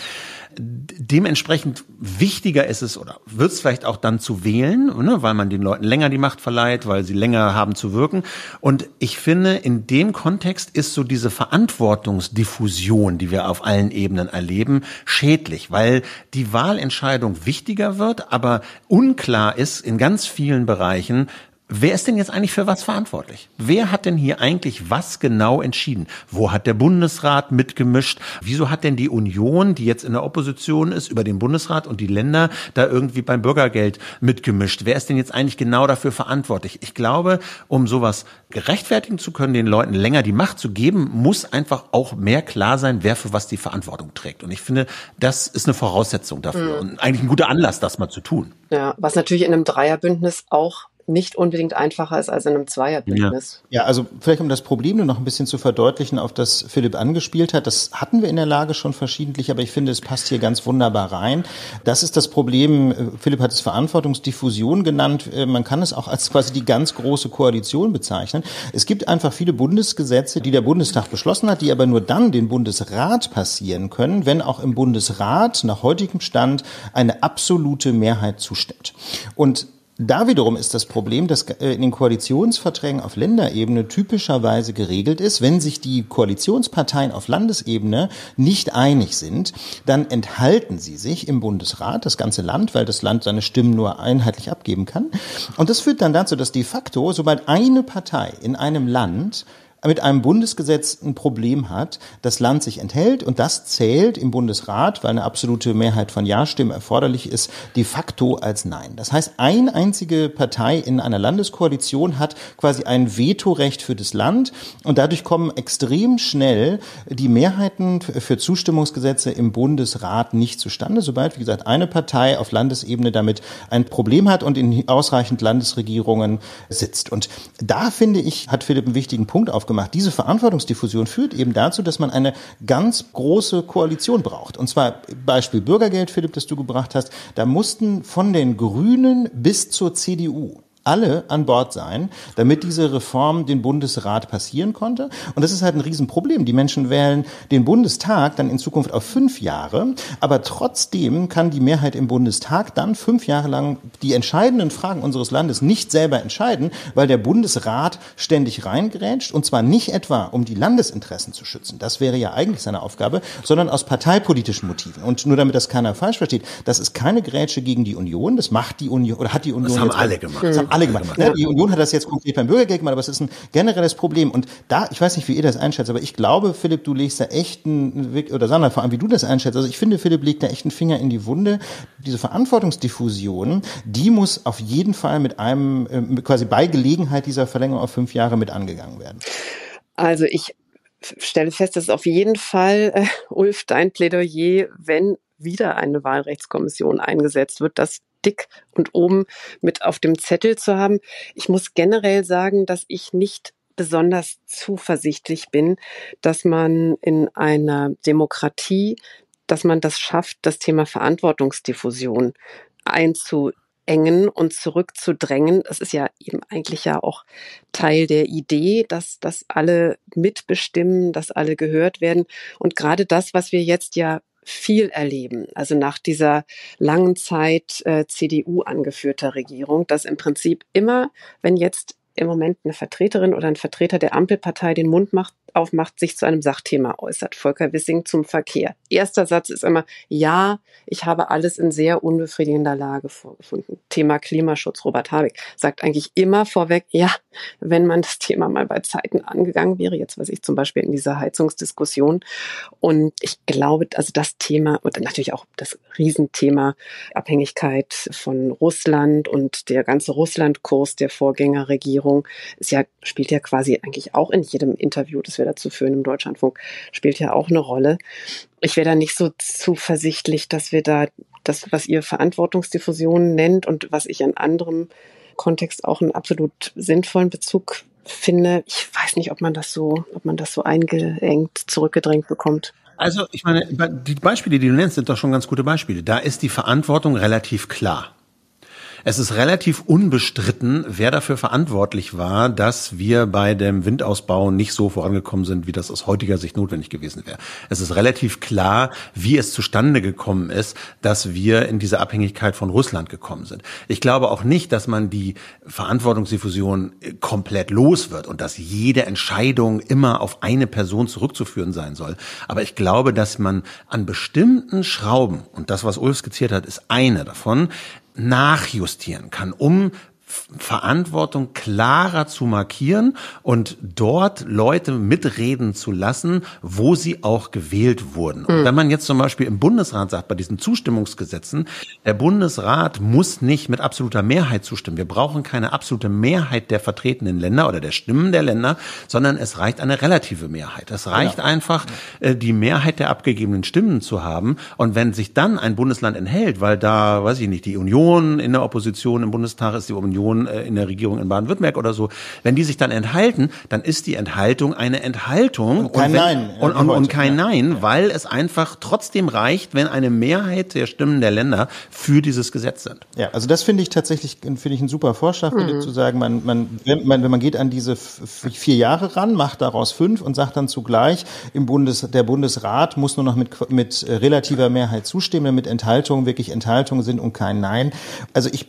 Speaker 1: dementsprechend wichtiger ist es oder wird es vielleicht auch dann zu wählen, ne, weil man den Leuten länger die Macht verleiht, weil sie länger haben zu wirken. Und ich finde, in dem Kontext ist so diese Verantwortungsdiffusion, die wir auf allen Ebenen erleben, schädlich, weil die Wahlentscheidung wichtiger wird, aber unklar ist in ganz vielen Bereichen, Wer ist denn jetzt eigentlich für was verantwortlich? Wer hat denn hier eigentlich was genau entschieden? Wo hat der Bundesrat mitgemischt? Wieso hat denn die Union, die jetzt in der Opposition ist, über den Bundesrat und die Länder da irgendwie beim Bürgergeld mitgemischt? Wer ist denn jetzt eigentlich genau dafür verantwortlich? Ich glaube, um sowas gerechtfertigen zu können, den Leuten länger die Macht zu geben, muss einfach auch mehr klar sein, wer für was die Verantwortung trägt. Und ich finde, das ist eine Voraussetzung dafür mhm. und eigentlich ein guter Anlass, das mal zu tun.
Speaker 5: Ja, was natürlich in einem Dreierbündnis auch nicht unbedingt einfacher ist als in einem Zweierbündnis.
Speaker 2: Ja. ja, also vielleicht um das Problem nur noch ein bisschen zu verdeutlichen, auf das Philipp angespielt hat, das hatten wir in der Lage schon verschiedentlich, aber ich finde, es passt hier ganz wunderbar rein. Das ist das Problem, Philipp hat es Verantwortungsdiffusion genannt, man kann es auch als quasi die ganz große Koalition bezeichnen. Es gibt einfach viele Bundesgesetze, die der Bundestag beschlossen hat, die aber nur dann den Bundesrat passieren können, wenn auch im Bundesrat nach heutigem Stand eine absolute Mehrheit zustimmt. Und da wiederum ist das Problem, dass äh, in den Koalitionsverträgen auf Länderebene typischerweise geregelt ist, wenn sich die Koalitionsparteien auf Landesebene nicht einig sind, dann enthalten sie sich im Bundesrat, das ganze Land, weil das Land seine Stimmen nur einheitlich abgeben kann. Und das führt dann dazu, dass de facto, sobald eine Partei in einem Land mit einem Bundesgesetz ein Problem hat, das Land sich enthält und das zählt im Bundesrat, weil eine absolute Mehrheit von Ja-Stimmen erforderlich ist, de facto als Nein. Das heißt, eine einzige Partei in einer Landeskoalition hat quasi ein Vetorecht für das Land und dadurch kommen extrem schnell die Mehrheiten für Zustimmungsgesetze im Bundesrat nicht zustande, sobald, wie gesagt, eine Partei auf Landesebene damit ein Problem hat und in ausreichend Landesregierungen sitzt. Und da finde ich, hat Philipp einen wichtigen Punkt aufgemacht. Diese Verantwortungsdiffusion führt eben dazu, dass man eine ganz große Koalition braucht. Und zwar Beispiel Bürgergeld, Philipp, das du gebracht hast. Da mussten von den Grünen bis zur CDU alle an Bord sein, damit diese Reform den Bundesrat passieren konnte. Und das ist halt ein Riesenproblem. Die Menschen wählen den Bundestag dann in Zukunft auf fünf Jahre, aber trotzdem kann die Mehrheit im Bundestag dann fünf Jahre lang die entscheidenden Fragen unseres Landes nicht selber entscheiden, weil der Bundesrat ständig reingrätscht und zwar nicht etwa, um die Landesinteressen zu schützen, das wäre ja eigentlich seine Aufgabe, sondern aus parteipolitischen Motiven. Und nur damit das keiner falsch versteht, das ist keine Grätsche gegen die Union, das macht die Union oder hat die Union.
Speaker 1: Das haben alle gemacht.
Speaker 2: Alle gemacht. Ne? Die Union hat das jetzt konkret beim Bürgergeld gemacht, aber es ist ein generelles Problem. Und da, ich weiß nicht, wie ihr das einschätzt, aber ich glaube, Philipp, du legst da echt einen, oder Sandra, vor allem, wie du das einschätzt. Also ich finde, Philipp legt da echt einen Finger in die Wunde. Diese Verantwortungsdiffusion, die muss auf jeden Fall mit einem, äh, quasi bei Gelegenheit dieser Verlängerung auf fünf Jahre mit angegangen werden.
Speaker 5: Also ich stelle fest, dass auf jeden Fall, äh, Ulf, dein Plädoyer, wenn wieder eine Wahlrechtskommission eingesetzt wird, dass dick und oben mit auf dem Zettel zu haben. Ich muss generell sagen, dass ich nicht besonders zuversichtlich bin, dass man in einer Demokratie, dass man das schafft, das Thema Verantwortungsdiffusion einzuengen und zurückzudrängen. Das ist ja eben eigentlich ja auch Teil der Idee, dass, dass alle mitbestimmen, dass alle gehört werden. Und gerade das, was wir jetzt ja viel erleben. Also nach dieser langen Zeit äh, CDU angeführter Regierung, dass im Prinzip immer, wenn jetzt im Moment eine Vertreterin oder ein Vertreter der Ampelpartei den Mund macht, aufmacht, sich zu einem Sachthema äußert. Volker Wissing zum Verkehr. Erster Satz ist immer, ja, ich habe alles in sehr unbefriedigender Lage vorgefunden. Thema Klimaschutz. Robert Habeck sagt eigentlich immer vorweg, ja, wenn man das Thema mal bei Zeiten angegangen wäre, jetzt weiß ich zum Beispiel in dieser Heizungsdiskussion. Und ich glaube, also das Thema und natürlich auch das Riesenthema Abhängigkeit von Russland und der ganze Russlandkurs der Vorgängerregierung ist ja, spielt ja quasi eigentlich auch in jedem Interview, das wir dazu führen im Deutschlandfunk, spielt ja auch eine Rolle. Ich wäre da nicht so zuversichtlich, dass wir da das, was ihr Verantwortungsdiffusion nennt und was ich in anderem Kontext auch einen absolut sinnvollen Bezug finde. Ich weiß nicht, ob man das so, ob man das so eingeengt, zurückgedrängt bekommt.
Speaker 1: Also, ich meine, die Beispiele, die du nennst, sind doch schon ganz gute Beispiele. Da ist die Verantwortung relativ klar. Es ist relativ unbestritten, wer dafür verantwortlich war, dass wir bei dem Windausbau nicht so vorangekommen sind, wie das aus heutiger Sicht notwendig gewesen wäre. Es ist relativ klar, wie es zustande gekommen ist, dass wir in diese Abhängigkeit von Russland gekommen sind. Ich glaube auch nicht, dass man die Verantwortungsdiffusion komplett los wird und dass jede Entscheidung immer auf eine Person zurückzuführen sein soll. Aber ich glaube, dass man an bestimmten Schrauben, und das, was Ulf skizziert hat, ist eine davon, nachjustieren kann, um Verantwortung klarer zu markieren und dort Leute mitreden zu lassen, wo sie auch gewählt wurden. Und hm. wenn man jetzt zum Beispiel im Bundesrat sagt, bei diesen Zustimmungsgesetzen, der Bundesrat muss nicht mit absoluter Mehrheit zustimmen. Wir brauchen keine absolute Mehrheit der vertretenen Länder oder der Stimmen der Länder, sondern es reicht eine relative Mehrheit. Es reicht ja. einfach, äh, die Mehrheit der abgegebenen Stimmen zu haben. Und wenn sich dann ein Bundesland enthält, weil da, weiß ich nicht, die Union in der Opposition im Bundestag ist, die Union Union äh, in der Regierung in Baden-Württemberg oder so, wenn die sich dann enthalten, dann ist die Enthaltung eine Enthaltung
Speaker 2: und kein und wenn, Nein.
Speaker 1: Und, und, und kein ja. Nein, weil es einfach trotzdem reicht, wenn eine Mehrheit der Stimmen der Länder für dieses Gesetz sind.
Speaker 2: Ja, also das finde ich tatsächlich finde ich ein super Vorschlag, mhm. zu sagen, man, man, wenn, man, wenn man geht an diese vier Jahre ran, macht daraus fünf und sagt dann zugleich, im Bundes, der Bundesrat muss nur noch mit, mit relativer Mehrheit zustimmen, damit Enthaltungen wirklich Enthaltungen sind und kein Nein. Also ich,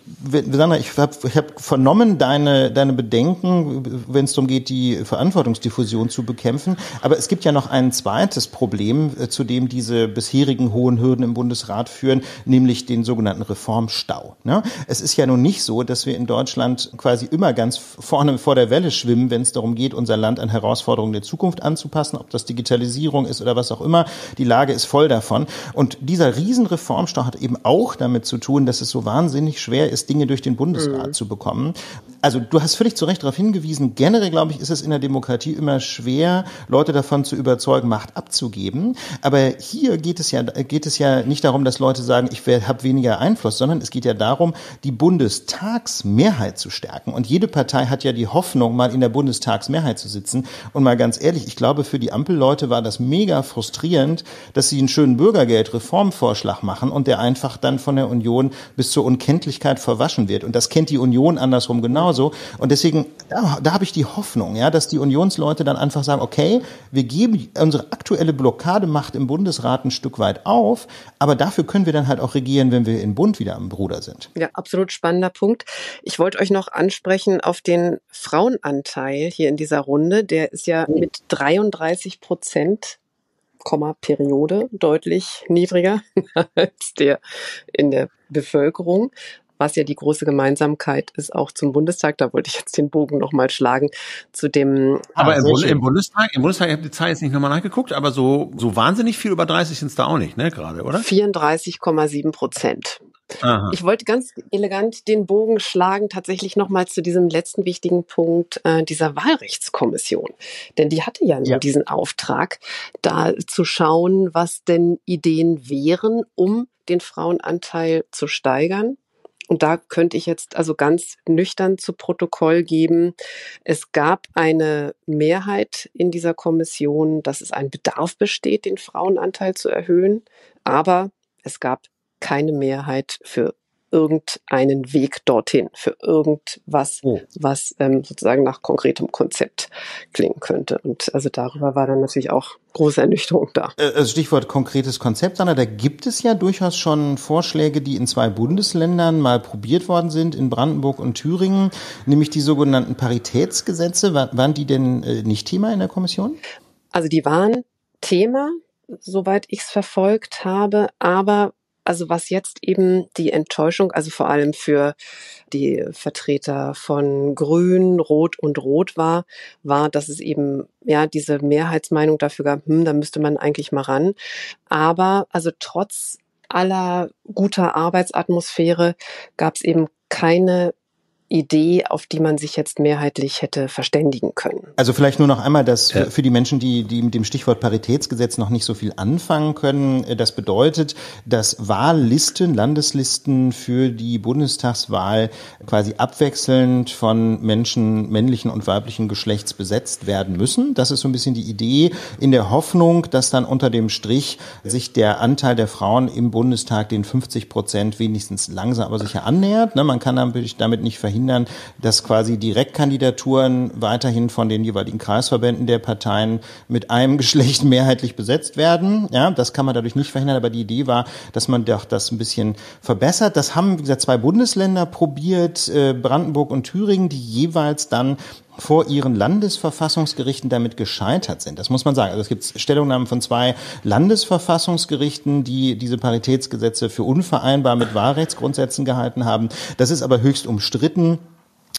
Speaker 2: Sandra, ich habe ich habe vernommen deine, deine Bedenken, wenn es darum geht, die Verantwortungsdiffusion zu bekämpfen. Aber es gibt ja noch ein zweites Problem, äh, zu dem diese bisherigen hohen Hürden im Bundesrat führen, nämlich den sogenannten Reformstau. Ne? Es ist ja nun nicht so, dass wir in Deutschland quasi immer ganz vorne vor der Welle schwimmen, wenn es darum geht, unser Land an Herausforderungen der Zukunft anzupassen, ob das Digitalisierung ist oder was auch immer. Die Lage ist voll davon. Und dieser Riesenreformstau hat eben auch damit zu tun, dass es so wahnsinnig schwer ist, Dinge durch den Bundesrat mhm. zu bekommen. Also du hast völlig zu Recht darauf hingewiesen, generell glaube ich, ist es in der Demokratie immer schwer, Leute davon zu überzeugen, Macht abzugeben. Aber hier geht es ja, geht es ja nicht darum, dass Leute sagen, ich habe weniger Einfluss, sondern es geht ja darum, die Bundestagsmehrheit zu stärken. Und jede Partei hat ja die Hoffnung, mal in der Bundestagsmehrheit zu sitzen. Und mal ganz ehrlich, ich glaube, für die Ampelleute war das mega frustrierend, dass sie einen schönen Bürgergeldreformvorschlag machen und der einfach dann von der Union bis zur Unkenntlichkeit verwaschen wird. Und das kennt die Union andersrum genauso. Und deswegen, da, da habe ich die Hoffnung, ja, dass die Unionsleute dann einfach sagen, okay, wir geben unsere aktuelle Blockademacht im Bundesrat ein Stück weit auf, aber dafür können wir dann halt auch regieren, wenn wir im Bund wieder am Bruder sind.
Speaker 5: Ja, absolut spannender Punkt. Ich wollte euch noch ansprechen auf den Frauenanteil hier in dieser Runde. Der ist ja mit 33 Prozent Komma Periode deutlich niedriger als der in der Bevölkerung was ja die große Gemeinsamkeit ist, auch zum Bundestag. Da wollte ich jetzt den Bogen nochmal schlagen zu dem.
Speaker 1: Aber ah, im, Bund, im, Bundestag, im Bundestag, ich habe die Zahl jetzt nicht nochmal nachgeguckt, aber so, so wahnsinnig viel über 30 sind es da auch nicht, ne, gerade, oder?
Speaker 5: 34,7 Prozent. Aha. Ich wollte ganz elegant den Bogen schlagen, tatsächlich nochmal zu diesem letzten wichtigen Punkt äh, dieser Wahlrechtskommission. Denn die hatte ja, ja diesen Auftrag, da zu schauen, was denn Ideen wären, um den Frauenanteil zu steigern. Und da könnte ich jetzt also ganz nüchtern zu Protokoll geben. Es gab eine Mehrheit in dieser Kommission, dass es ein Bedarf besteht, den Frauenanteil zu erhöhen. Aber es gab keine Mehrheit für irgendeinen Weg dorthin, für irgendwas, oh. was ähm, sozusagen nach konkretem Konzept klingen könnte. Und also darüber war dann natürlich auch große Ernüchterung da.
Speaker 2: Äh, also Stichwort konkretes Konzept, Anna, da gibt es ja durchaus schon Vorschläge, die in zwei Bundesländern mal probiert worden sind, in Brandenburg und Thüringen, nämlich die sogenannten Paritätsgesetze. Waren die denn äh, nicht Thema in der Kommission?
Speaker 5: Also die waren Thema, soweit ich es verfolgt habe, aber also was jetzt eben die Enttäuschung, also vor allem für die Vertreter von Grün, Rot und Rot war, war, dass es eben ja diese Mehrheitsmeinung dafür gab, hm, da müsste man eigentlich mal ran. Aber also trotz aller guter Arbeitsatmosphäre gab es eben keine Idee, auf die man sich jetzt mehrheitlich hätte verständigen können.
Speaker 2: Also vielleicht nur noch einmal, dass ja. für die Menschen, die, die mit dem Stichwort Paritätsgesetz noch nicht so viel anfangen können, äh, das bedeutet, dass Wahllisten, Landeslisten für die Bundestagswahl quasi abwechselnd von Menschen männlichen und weiblichen Geschlechts besetzt werden müssen. Das ist so ein bisschen die Idee in der Hoffnung, dass dann unter dem Strich sich der Anteil der Frauen im Bundestag den 50 Prozent wenigstens langsam aber sicher annähert. Ne, man kann damit nicht verhindern, verhindern, dass quasi Direktkandidaturen weiterhin von den jeweiligen Kreisverbänden der Parteien mit einem Geschlecht mehrheitlich besetzt werden. Ja, das kann man dadurch nicht verhindern, aber die Idee war, dass man doch das ein bisschen verbessert. Das haben, wie gesagt, zwei Bundesländer probiert, äh, Brandenburg und Thüringen, die jeweils dann vor ihren Landesverfassungsgerichten damit gescheitert sind. Das muss man sagen. Also es gibt Stellungnahmen von zwei Landesverfassungsgerichten, die diese Paritätsgesetze für unvereinbar mit Wahlrechtsgrundsätzen gehalten haben. Das ist aber höchst umstritten.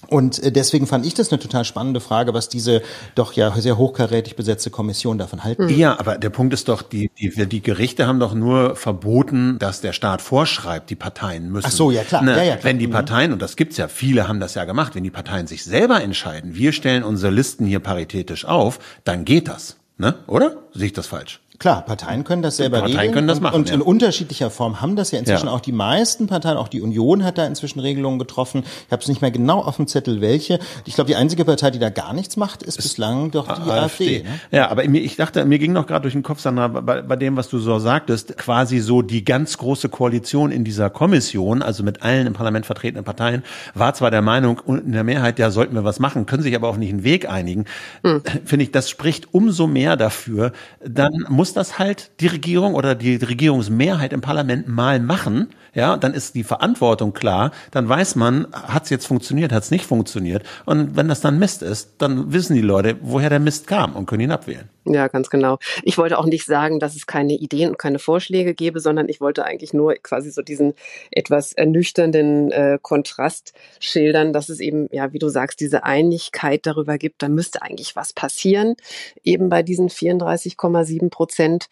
Speaker 2: Und äh, deswegen fand ich das eine total spannende Frage, was diese doch ja sehr hochkarätig besetzte Kommission davon halten.
Speaker 1: Ja, aber der Punkt ist doch, die, die, die Gerichte haben doch nur verboten, dass der Staat vorschreibt, die Parteien müssen.
Speaker 2: Ach so, ja klar.
Speaker 1: Ne,
Speaker 2: ja, ja, klar.
Speaker 1: Wenn die mhm. Parteien, und das gibt's ja, viele haben das ja gemacht, wenn die Parteien sich selber entscheiden, wir stellen unsere Listen hier paritätisch auf, dann geht das. Ne? Oder? Sehe ich das falsch?
Speaker 2: Klar, Parteien können das selber
Speaker 1: Parteien regeln. können das machen.
Speaker 2: Und, und ja. in unterschiedlicher Form haben das ja inzwischen ja. auch die meisten Parteien, auch die Union hat da inzwischen Regelungen getroffen. Ich habe es nicht mehr genau auf dem Zettel, welche. Ich glaube, die einzige Partei, die da gar nichts macht, ist, ist bislang doch die AfD. AfD ne?
Speaker 1: Ja, aber mir, ich dachte, mir ging noch gerade durch den Kopf, Sandra, bei, bei dem, was du so sagtest, quasi so die ganz große Koalition in dieser Kommission, also mit allen im Parlament vertretenen Parteien, war zwar der Meinung, in der Mehrheit, ja, sollten wir was machen, können sich aber auch nicht einen Weg einigen. Hm. Finde ich, das spricht umso mehr dafür. Dann muss muss das halt die Regierung oder die Regierungsmehrheit im Parlament mal machen. Ja, dann ist die Verantwortung klar. Dann weiß man, hat es jetzt funktioniert, hat es nicht funktioniert. Und wenn das dann Mist ist, dann wissen die Leute, woher der Mist kam und können ihn abwählen.
Speaker 5: Ja, ganz genau. Ich wollte auch nicht sagen, dass es keine Ideen und keine Vorschläge gäbe, sondern ich wollte eigentlich nur quasi so diesen etwas ernüchternden äh, Kontrast schildern, dass es eben, ja, wie du sagst, diese Einigkeit darüber gibt, da müsste eigentlich was passieren, eben bei diesen 34,7 Prozent,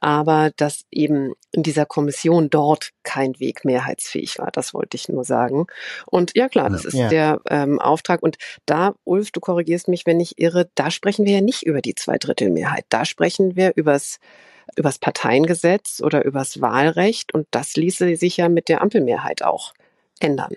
Speaker 5: aber dass eben in dieser Kommission dort kein Weg mehrheitsfähig war. Das wollte ich nur sagen. Und ja klar, das ist ja. der ähm, Auftrag. Und da, Ulf, du korrigierst mich, wenn ich irre, da sprechen wir ja nicht über die Zweidrittelmehrheit. Da sprechen wir übers übers Parteiengesetz oder übers Wahlrecht und das ließe sich ja mit der Ampelmehrheit auch ändern.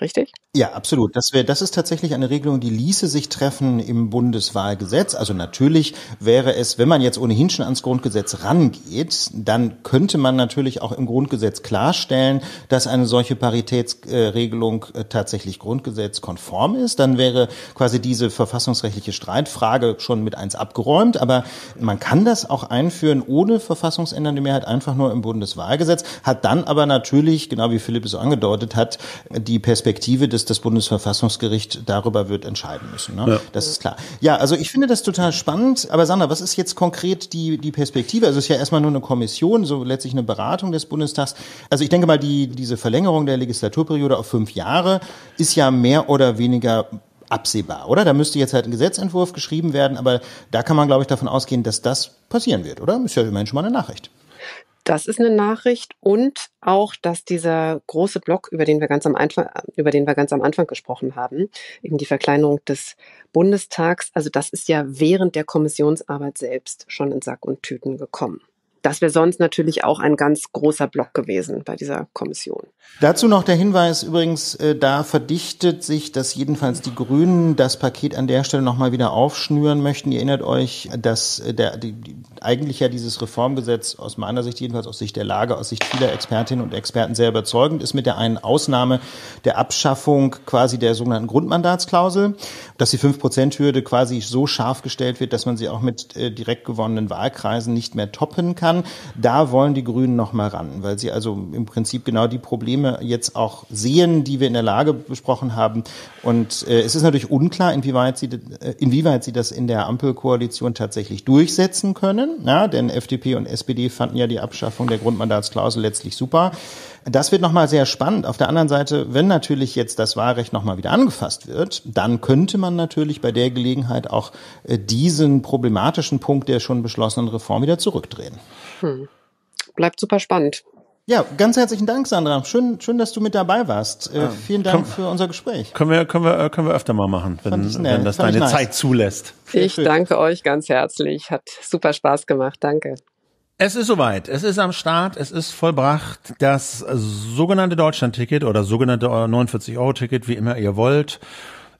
Speaker 5: Richtig?
Speaker 2: Ja, absolut. Das wäre, das ist tatsächlich eine Regelung, die ließe sich treffen im Bundeswahlgesetz. Also natürlich wäre es, wenn man jetzt ohnehin schon ans Grundgesetz rangeht, dann könnte man natürlich auch im Grundgesetz klarstellen, dass eine solche Paritätsregelung äh, tatsächlich grundgesetzkonform ist. Dann wäre quasi diese verfassungsrechtliche Streitfrage schon mit eins abgeräumt. Aber man kann das auch einführen ohne verfassungsändernde Mehrheit, einfach nur im Bundeswahlgesetz, hat dann aber natürlich, genau wie Philipp es angedeutet hat, die Perspektive des das, das Bundesverfassungsgericht darüber wird entscheiden müssen. Ne? Ja. Das ist klar. Ja, also ich finde das total spannend. Aber Sandra, was ist jetzt konkret die, die Perspektive? Also es ist ja erstmal nur eine Kommission, so letztlich eine Beratung des Bundestags. Also ich denke mal, die, diese Verlängerung der Legislaturperiode auf fünf Jahre ist ja mehr oder weniger absehbar, oder? Da müsste jetzt halt ein Gesetzentwurf geschrieben werden, aber da kann man, glaube ich, davon ausgehen, dass das passieren wird, oder? Ist ja immerhin schon mal eine Nachricht.
Speaker 5: Das ist eine Nachricht und auch, dass dieser große Block, über den wir ganz am Anfang, über den wir ganz am Anfang gesprochen haben, eben die Verkleinerung des Bundestags, also das ist ja während der Kommissionsarbeit selbst schon in Sack und Tüten gekommen. Das wäre sonst natürlich auch ein ganz großer Block gewesen bei dieser Kommission.
Speaker 2: Dazu noch der Hinweis übrigens, äh, da verdichtet sich, dass jedenfalls die Grünen das Paket an der Stelle nochmal wieder aufschnüren möchten. Ihr erinnert euch, dass äh, der, die, eigentlich ja dieses Reformgesetz aus meiner Sicht, jedenfalls aus Sicht der Lage, aus Sicht vieler Expertinnen und Experten sehr überzeugend ist, mit der einen Ausnahme der Abschaffung quasi der sogenannten Grundmandatsklausel, dass die 5%-Hürde quasi so scharf gestellt wird, dass man sie auch mit äh, direkt gewonnenen Wahlkreisen nicht mehr toppen kann kann. Da wollen die Grünen noch mal ran, weil sie also im Prinzip genau die Probleme jetzt auch sehen, die wir in der Lage besprochen haben. Und äh, es ist natürlich unklar, inwieweit sie, äh, inwieweit sie das in der Ampelkoalition tatsächlich durchsetzen können. Ja, denn FDP und SPD fanden ja die Abschaffung der Grundmandatsklausel letztlich super. Das wird nochmal sehr spannend. Auf der anderen Seite, wenn natürlich jetzt das Wahlrecht nochmal wieder angefasst wird, dann könnte man natürlich bei der Gelegenheit auch äh, diesen problematischen Punkt der schon beschlossenen Reform wieder zurückdrehen. Hm.
Speaker 5: Bleibt super spannend.
Speaker 2: Ja, ganz herzlichen Dank, Sandra. Schön, schön, dass du mit dabei warst. Äh, vielen Dank Komm, für unser Gespräch.
Speaker 1: Können wir, können wir, äh, können wir öfter mal machen, wenn, wenn das deine nice. Zeit zulässt.
Speaker 5: Ich danke euch ganz herzlich. Hat super Spaß gemacht. Danke.
Speaker 1: Es ist soweit. Es ist am Start. Es ist vollbracht. Das sogenannte Deutschland-Ticket oder sogenannte 49-Euro-Ticket, wie immer ihr wollt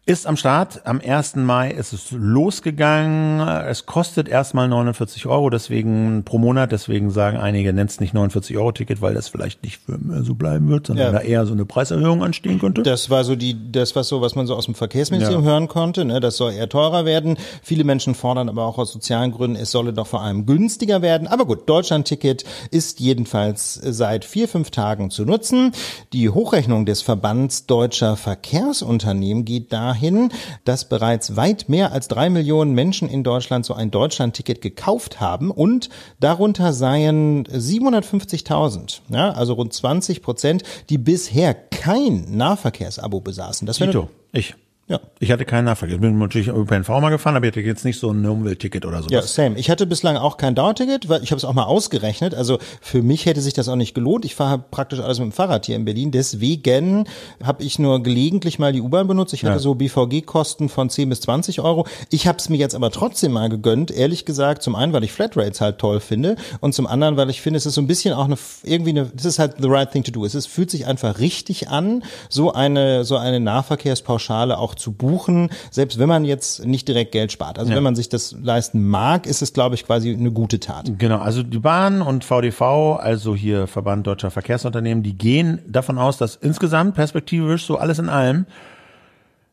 Speaker 1: ist am Start. Am 1. Mai ist es losgegangen. Es kostet erstmal 49 Euro, deswegen pro Monat. Deswegen sagen einige, nennt es nicht 49 Euro Ticket, weil das vielleicht nicht so bleiben wird, sondern ja. da eher so eine Preiserhöhung anstehen könnte.
Speaker 2: Das war so die, das war so, was man so aus dem Verkehrsministerium ja. hören konnte. Ne? Das soll eher teurer werden. Viele Menschen fordern aber auch aus sozialen Gründen, es solle doch vor allem günstiger werden. Aber gut, Deutschland-Ticket ist jedenfalls seit vier, fünf Tagen zu nutzen. Die Hochrechnung des Verbands deutscher Verkehrsunternehmen geht da dahin, dass bereits weit mehr als drei Millionen Menschen in Deutschland so ein Deutschland-Ticket gekauft haben und darunter seien 750.000, ja, also rund 20 Prozent, die bisher kein Nahverkehrsabo besaßen.
Speaker 1: Das Tito, ich. Ja. Ich hatte keinen Nahverkehr. Ich bin natürlich ÖPNV mal gefahren, aber ich hatte jetzt nicht so ein Umweltticket oder so.
Speaker 2: Ja, same. Ich hatte bislang auch kein Dauerticket, weil ich habe es auch mal ausgerechnet. Also für mich hätte sich das auch nicht gelohnt. Ich fahre praktisch alles mit dem Fahrrad hier in Berlin. Deswegen habe ich nur gelegentlich mal die U-Bahn benutzt. Ich hatte ja. so BVG-Kosten von 10 bis 20 Euro. Ich habe es mir jetzt aber trotzdem mal gegönnt. Ehrlich gesagt, zum einen, weil ich Flatrates halt toll finde und zum anderen, weil ich finde, es ist so ein bisschen auch eine irgendwie eine, das ist halt the right thing to do. Es ist, fühlt sich einfach richtig an, so eine so eine Nahverkehrspauschale auch zu buchen, selbst wenn man jetzt nicht direkt Geld spart. Also ja. wenn man sich das leisten mag, ist es, glaube ich, quasi eine gute Tat.
Speaker 1: Genau, also die Bahn und VDV, also hier Verband Deutscher Verkehrsunternehmen, die gehen davon aus, dass insgesamt perspektivisch so alles in allem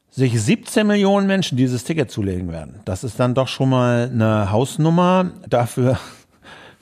Speaker 1: sich 17 Millionen Menschen dieses Ticket zulegen werden. Das ist dann doch schon mal eine Hausnummer. Dafür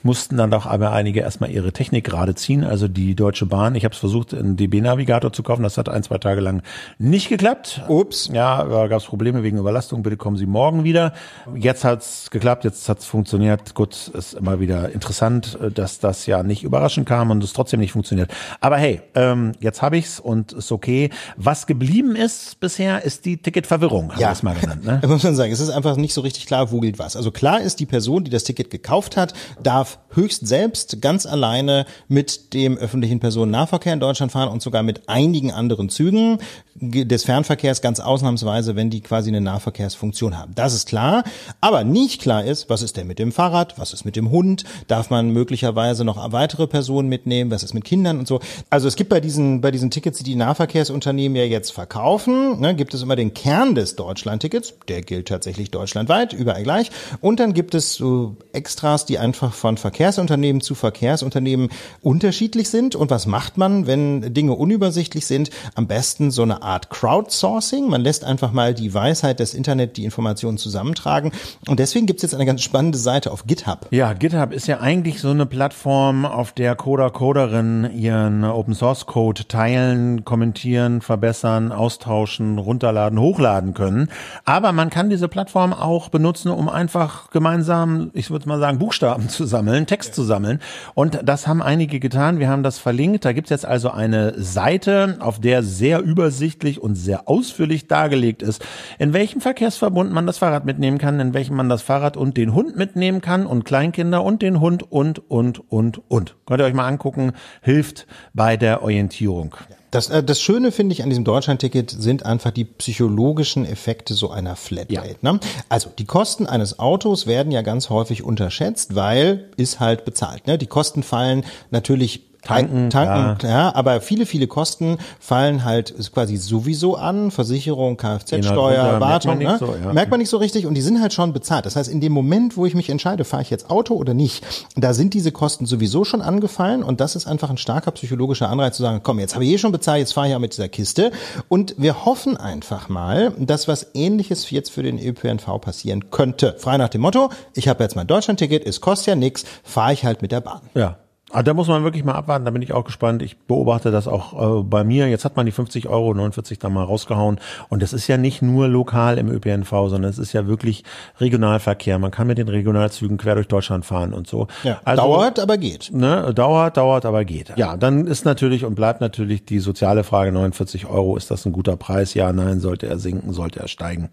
Speaker 1: mussten dann auch aber einige erstmal ihre Technik gerade ziehen. Also die Deutsche Bahn, ich habe es versucht, einen DB-Navigator zu kaufen, das hat ein, zwei Tage lang nicht geklappt.
Speaker 2: Ups.
Speaker 1: Ja, da gab es Probleme wegen Überlastung, bitte kommen Sie morgen wieder. Jetzt hat's geklappt, jetzt hat's funktioniert. Gut, ist immer wieder interessant, äh, dass das ja nicht überraschend kam und es trotzdem nicht funktioniert. Aber hey, ähm, jetzt habe ich's und ist okay. Was geblieben ist bisher, ist die Ticketverwirrung, haben
Speaker 2: Ja.
Speaker 1: wir es mal genannt. Ne?
Speaker 2: Muss man sagen, es ist einfach nicht so richtig klar, wo gilt was. Also klar ist, die Person, die das Ticket gekauft hat, darf höchst selbst ganz alleine mit dem öffentlichen Personennahverkehr in Deutschland fahren und sogar mit einigen anderen Zügen des Fernverkehrs ganz ausnahmsweise, wenn die quasi eine Nahverkehrsfunktion haben. Das ist klar. Aber nicht klar ist, was ist denn mit dem Fahrrad, was ist mit dem Hund, darf man möglicherweise noch weitere Personen mitnehmen, was ist mit Kindern und so. Also es gibt bei diesen, bei diesen Tickets, die die Nahverkehrsunternehmen ja jetzt verkaufen, ne, gibt es immer den Kern des Deutschlandtickets, der gilt tatsächlich deutschlandweit, überall gleich. Und dann gibt es so Extras, die einfach von Verkehrsunternehmen zu Verkehrsunternehmen unterschiedlich sind. Und was macht man, wenn Dinge unübersichtlich sind? Am besten so eine Art Crowdsourcing. Man lässt einfach mal die Weisheit des Internet die Informationen zusammentragen. Und deswegen gibt es jetzt eine ganz spannende Seite auf GitHub.
Speaker 1: Ja, GitHub ist ja eigentlich so eine Plattform, auf der Coder, Coderinnen ihren Open Source Code teilen, kommentieren, verbessern, austauschen, runterladen, hochladen können. Aber man kann diese Plattform auch benutzen, um einfach gemeinsam, ich würde mal sagen, Buchstaben zu sammeln, Text zu sammeln. Und das haben einige getan. Wir haben das verlinkt. Da gibt's jetzt also eine Seite, auf der sehr übersichtlich und sehr ausführlich dargelegt ist, in welchem Verkehrsverbund man das Fahrrad mitnehmen kann, in welchem man das Fahrrad und den Hund mitnehmen kann und Kleinkinder und den Hund und, und, und, und. Könnt ihr euch mal angucken, hilft bei der Orientierung.
Speaker 2: Das, äh, das Schöne finde ich an diesem Deutschlandticket sind einfach die psychologischen Effekte so einer Flatrate. Ne? Also die Kosten eines Autos werden ja ganz häufig unterschätzt, weil ist halt bezahlt. Ne? Die Kosten fallen natürlich
Speaker 1: Tanken,
Speaker 2: tanken ja. aber viele, viele Kosten fallen halt quasi sowieso an. Versicherung, Kfz-Steuer,
Speaker 1: runter, merkt
Speaker 2: Wartung.
Speaker 1: man nicht
Speaker 2: ne?
Speaker 1: so, ja.
Speaker 2: Merkt man nicht so richtig und die sind halt schon bezahlt. Das heißt, in dem Moment, wo ich mich entscheide, fahre ich jetzt Auto oder nicht, da sind diese Kosten sowieso schon angefallen und das ist einfach ein starker psychologischer Anreiz zu sagen, komm, jetzt habe ich eh schon bezahlt, jetzt fahre ich ja mit dieser Kiste und wir hoffen einfach mal, dass was ähnliches jetzt für den ÖPNV passieren könnte. Frei nach dem Motto, ich habe jetzt mein Deutschlandticket, es kostet ja nichts, fahre ich halt mit der Bahn.
Speaker 1: Ja. Aber da muss man wirklich mal abwarten, da bin ich auch gespannt. Ich beobachte das auch äh, bei mir. Jetzt hat man die 50 Euro 49 da mal rausgehauen. Und das ist ja nicht nur lokal im ÖPNV, sondern es ist ja wirklich Regionalverkehr. Man kann mit den Regionalzügen quer durch Deutschland fahren und so.
Speaker 2: Ja,
Speaker 1: Also-
Speaker 2: dauert, aber geht.
Speaker 1: Ne, dauert, dauert, aber geht. Ja, dann ist natürlich und bleibt natürlich die soziale Frage 49 Euro. Ist das ein guter Preis? Ja, nein, sollte er sinken, sollte er steigen?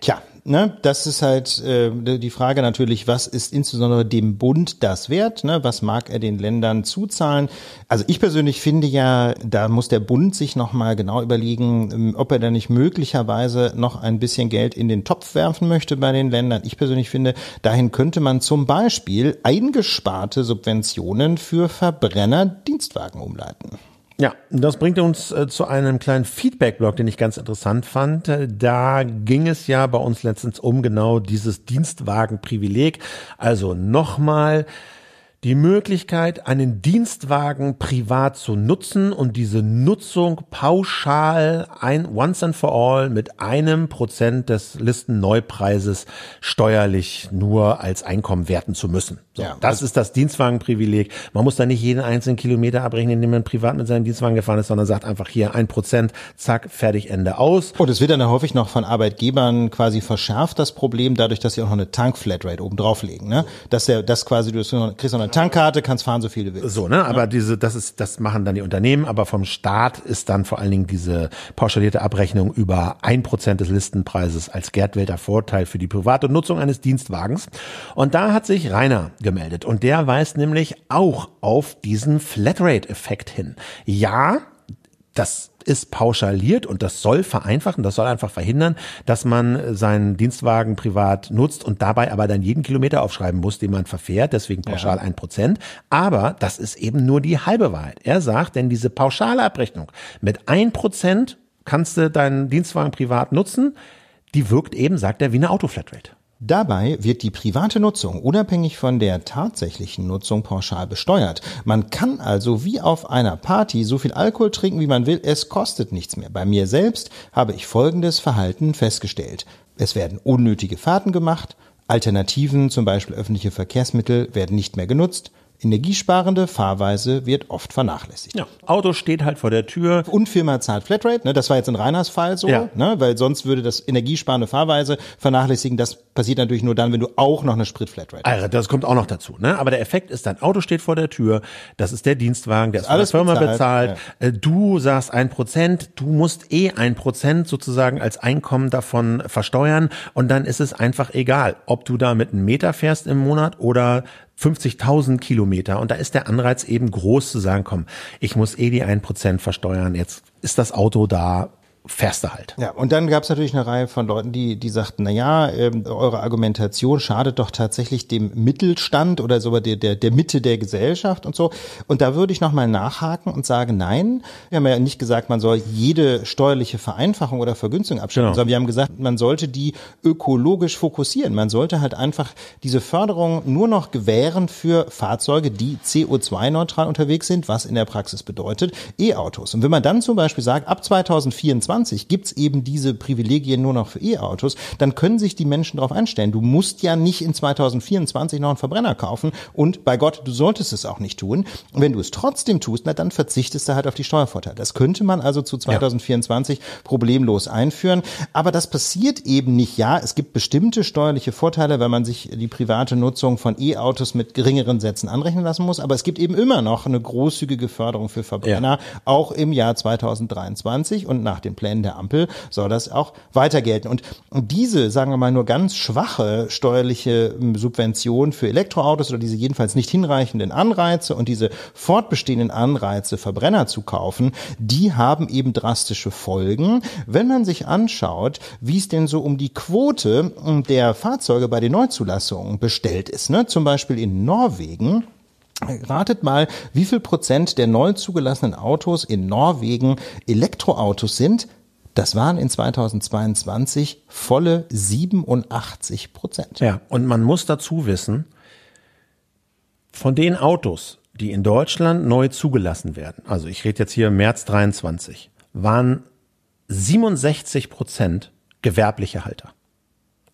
Speaker 2: Tja, ne, das ist halt äh, die Frage natürlich, was ist insbesondere dem Bund das wert? Ne? Was mag er den Ländern zuzahlen? Also ich persönlich finde ja, da muss der Bund sich nochmal genau überlegen, ähm, ob er da nicht möglicherweise noch ein bisschen Geld in den Topf werfen möchte bei den Ländern. Ich persönlich finde, dahin könnte man zum Beispiel eingesparte Subventionen für Verbrenner Dienstwagen umleiten.
Speaker 1: Ja, das bringt uns äh, zu einem kleinen Feedback-Blog, den ich ganz interessant fand. Äh, Da ging es ja bei uns letztens um genau dieses Dienstwagenprivileg. Also nochmal die Möglichkeit, einen Dienstwagen privat zu nutzen und diese Nutzung pauschal ein once and for all mit einem Prozent des Listenneupreises steuerlich nur als Einkommen werten zu müssen. So,
Speaker 2: Ja,
Speaker 1: das ist das Dienstwagenprivileg. Man muss da nicht jeden einzelnen Kilometer abrechnen, indem man privat mit seinem Dienstwagen gefahren ist, sondern sagt einfach hier ein Prozent, zack, fertig, Ende aus.
Speaker 2: Und es wird dann häufig noch von Arbeitgebern quasi verschärft, das Problem, dadurch, dass sie auch noch eine Tank-Flatrate oben drauflegen. Ne? Dass der, das quasi, du kriegst noch eine Tankkarte, kannst fahren, so viel du willst.
Speaker 1: So, ne, aber diese, das ist, das machen dann die Unternehmen, aber vom Staat ist dann vor allen Dingen diese pauschalierte Abrechnung über ein Prozent des Listenpreises als geldwelter Vorteil für die private Nutzung eines Dienstwagens. Und da hat sich Rainer gemeldet und der weist nämlich auch auf diesen Flatrate-Effekt hin. Ja, das ist pauschaliert und das soll vereinfachen, das soll einfach verhindern, dass man seinen Dienstwagen privat nutzt und dabei aber dann jeden Kilometer aufschreiben muss, den man verfährt, deswegen pauschal ein Prozent. Aber das ist eben nur die halbe Wahrheit. Er sagt, denn diese pauschale Abrechnung mit ein Prozent kannst du deinen Dienstwagen privat nutzen, die wirkt eben, sagt er, wie eine Autoflatrate.
Speaker 2: Dabei wird die private Nutzung unabhängig von der tatsächlichen Nutzung pauschal besteuert. Man kann also wie auf einer Party so viel Alkohol trinken, wie man will, es kostet nichts mehr. Bei mir selbst habe ich folgendes Verhalten festgestellt. Es werden unnötige Fahrten gemacht, Alternativen, zum Beispiel öffentliche Verkehrsmittel, werden nicht mehr genutzt. Energiesparende Fahrweise wird oft vernachlässigt.
Speaker 1: Ja, Auto steht halt vor der Tür.
Speaker 2: Und Firma zahlt Flatrate, ne? das war jetzt in Reiners Fall so,
Speaker 1: Ja.
Speaker 2: ne? weil sonst würde das energiesparende Fahrweise vernachlässigen. Das passiert natürlich nur dann, wenn du auch noch eine Sprit-Flatrate hast.
Speaker 1: Also das kommt auch noch dazu. Ne? Aber der Effekt ist, dein Auto steht vor der Tür, das ist der Dienstwagen, der ist von der
Speaker 2: alles
Speaker 1: Firma bezahlt.
Speaker 2: bezahlt,
Speaker 1: Äh, Du sagst ein Prozent, du musst eh ein Prozent sozusagen als Einkommen davon versteuern und dann ist es einfach egal, ob du da mit einem Meter fährst im Monat oder 50.000 Kilometer. Und da ist der Anreiz eben groß zu sagen, komm, ich muss eh die ein Prozent versteuern, jetzt ist das Auto da, fährst du halt.
Speaker 2: Ja, und dann gab es natürlich eine Reihe von Leuten, die, die sagten, na ja, ähm, eure Argumentation schadet doch tatsächlich dem Mittelstand oder sogar der, der, der Mitte der Gesellschaft und so. Und da würde ich nochmal nachhaken und sagen, nein, wir haben ja nicht gesagt, man soll jede steuerliche Vereinfachung oder Vergünstigung abschaffen,
Speaker 1: Genau.
Speaker 2: sondern wir haben gesagt, man sollte die ökologisch fokussieren. Man sollte halt einfach diese Förderung nur noch gewähren für Fahrzeuge, die CO2-neutral unterwegs sind, was in der Praxis bedeutet E-Autos. Und wenn man dann zum Beispiel sagt, ab 2024 gibt's eben diese Privilegien nur noch für E-Autos, dann können sich die Menschen darauf einstellen. Du musst ja nicht in 2024 noch einen Verbrenner kaufen und bei Gott, du solltest es auch nicht tun. Und wenn du es trotzdem tust, na dann verzichtest du halt auf die Steuervorteile. Das könnte man also zu 2024 problemlos einführen. Aber das passiert eben nicht. Ja, es gibt bestimmte steuerliche Vorteile, weil man sich die private Nutzung von E-Autos mit geringeren Sätzen anrechnen lassen muss. Aber es gibt eben immer noch eine großzügige Förderung für Verbrenner, auch im Jahr 2023 und nach den Plänen der Ampel soll das auch weiter gelten. Und diese, sagen wir mal, nur ganz schwache steuerliche ähm, Subvention für Elektroautos oder diese jedenfalls nicht hinreichenden Anreize und diese fortbestehenden Anreize, Verbrenner zu kaufen, die haben eben drastische Folgen. Wenn man sich anschaut, wie es denn so um die Quote ähm, der Fahrzeuge bei den Neuzulassungen bestellt ist, ne? zum Beispiel in Norwegen, Ratet mal, wie viel Prozent der neu zugelassenen Autos in Norwegen Elektroautos sind. Das waren in 2022 volle 87 Prozent.
Speaker 1: Ja, und man muss dazu wissen, von den Autos, die in Deutschland neu zugelassen werden, also ich rede jetzt hier März 23, waren 67 Prozent gewerbliche Halter.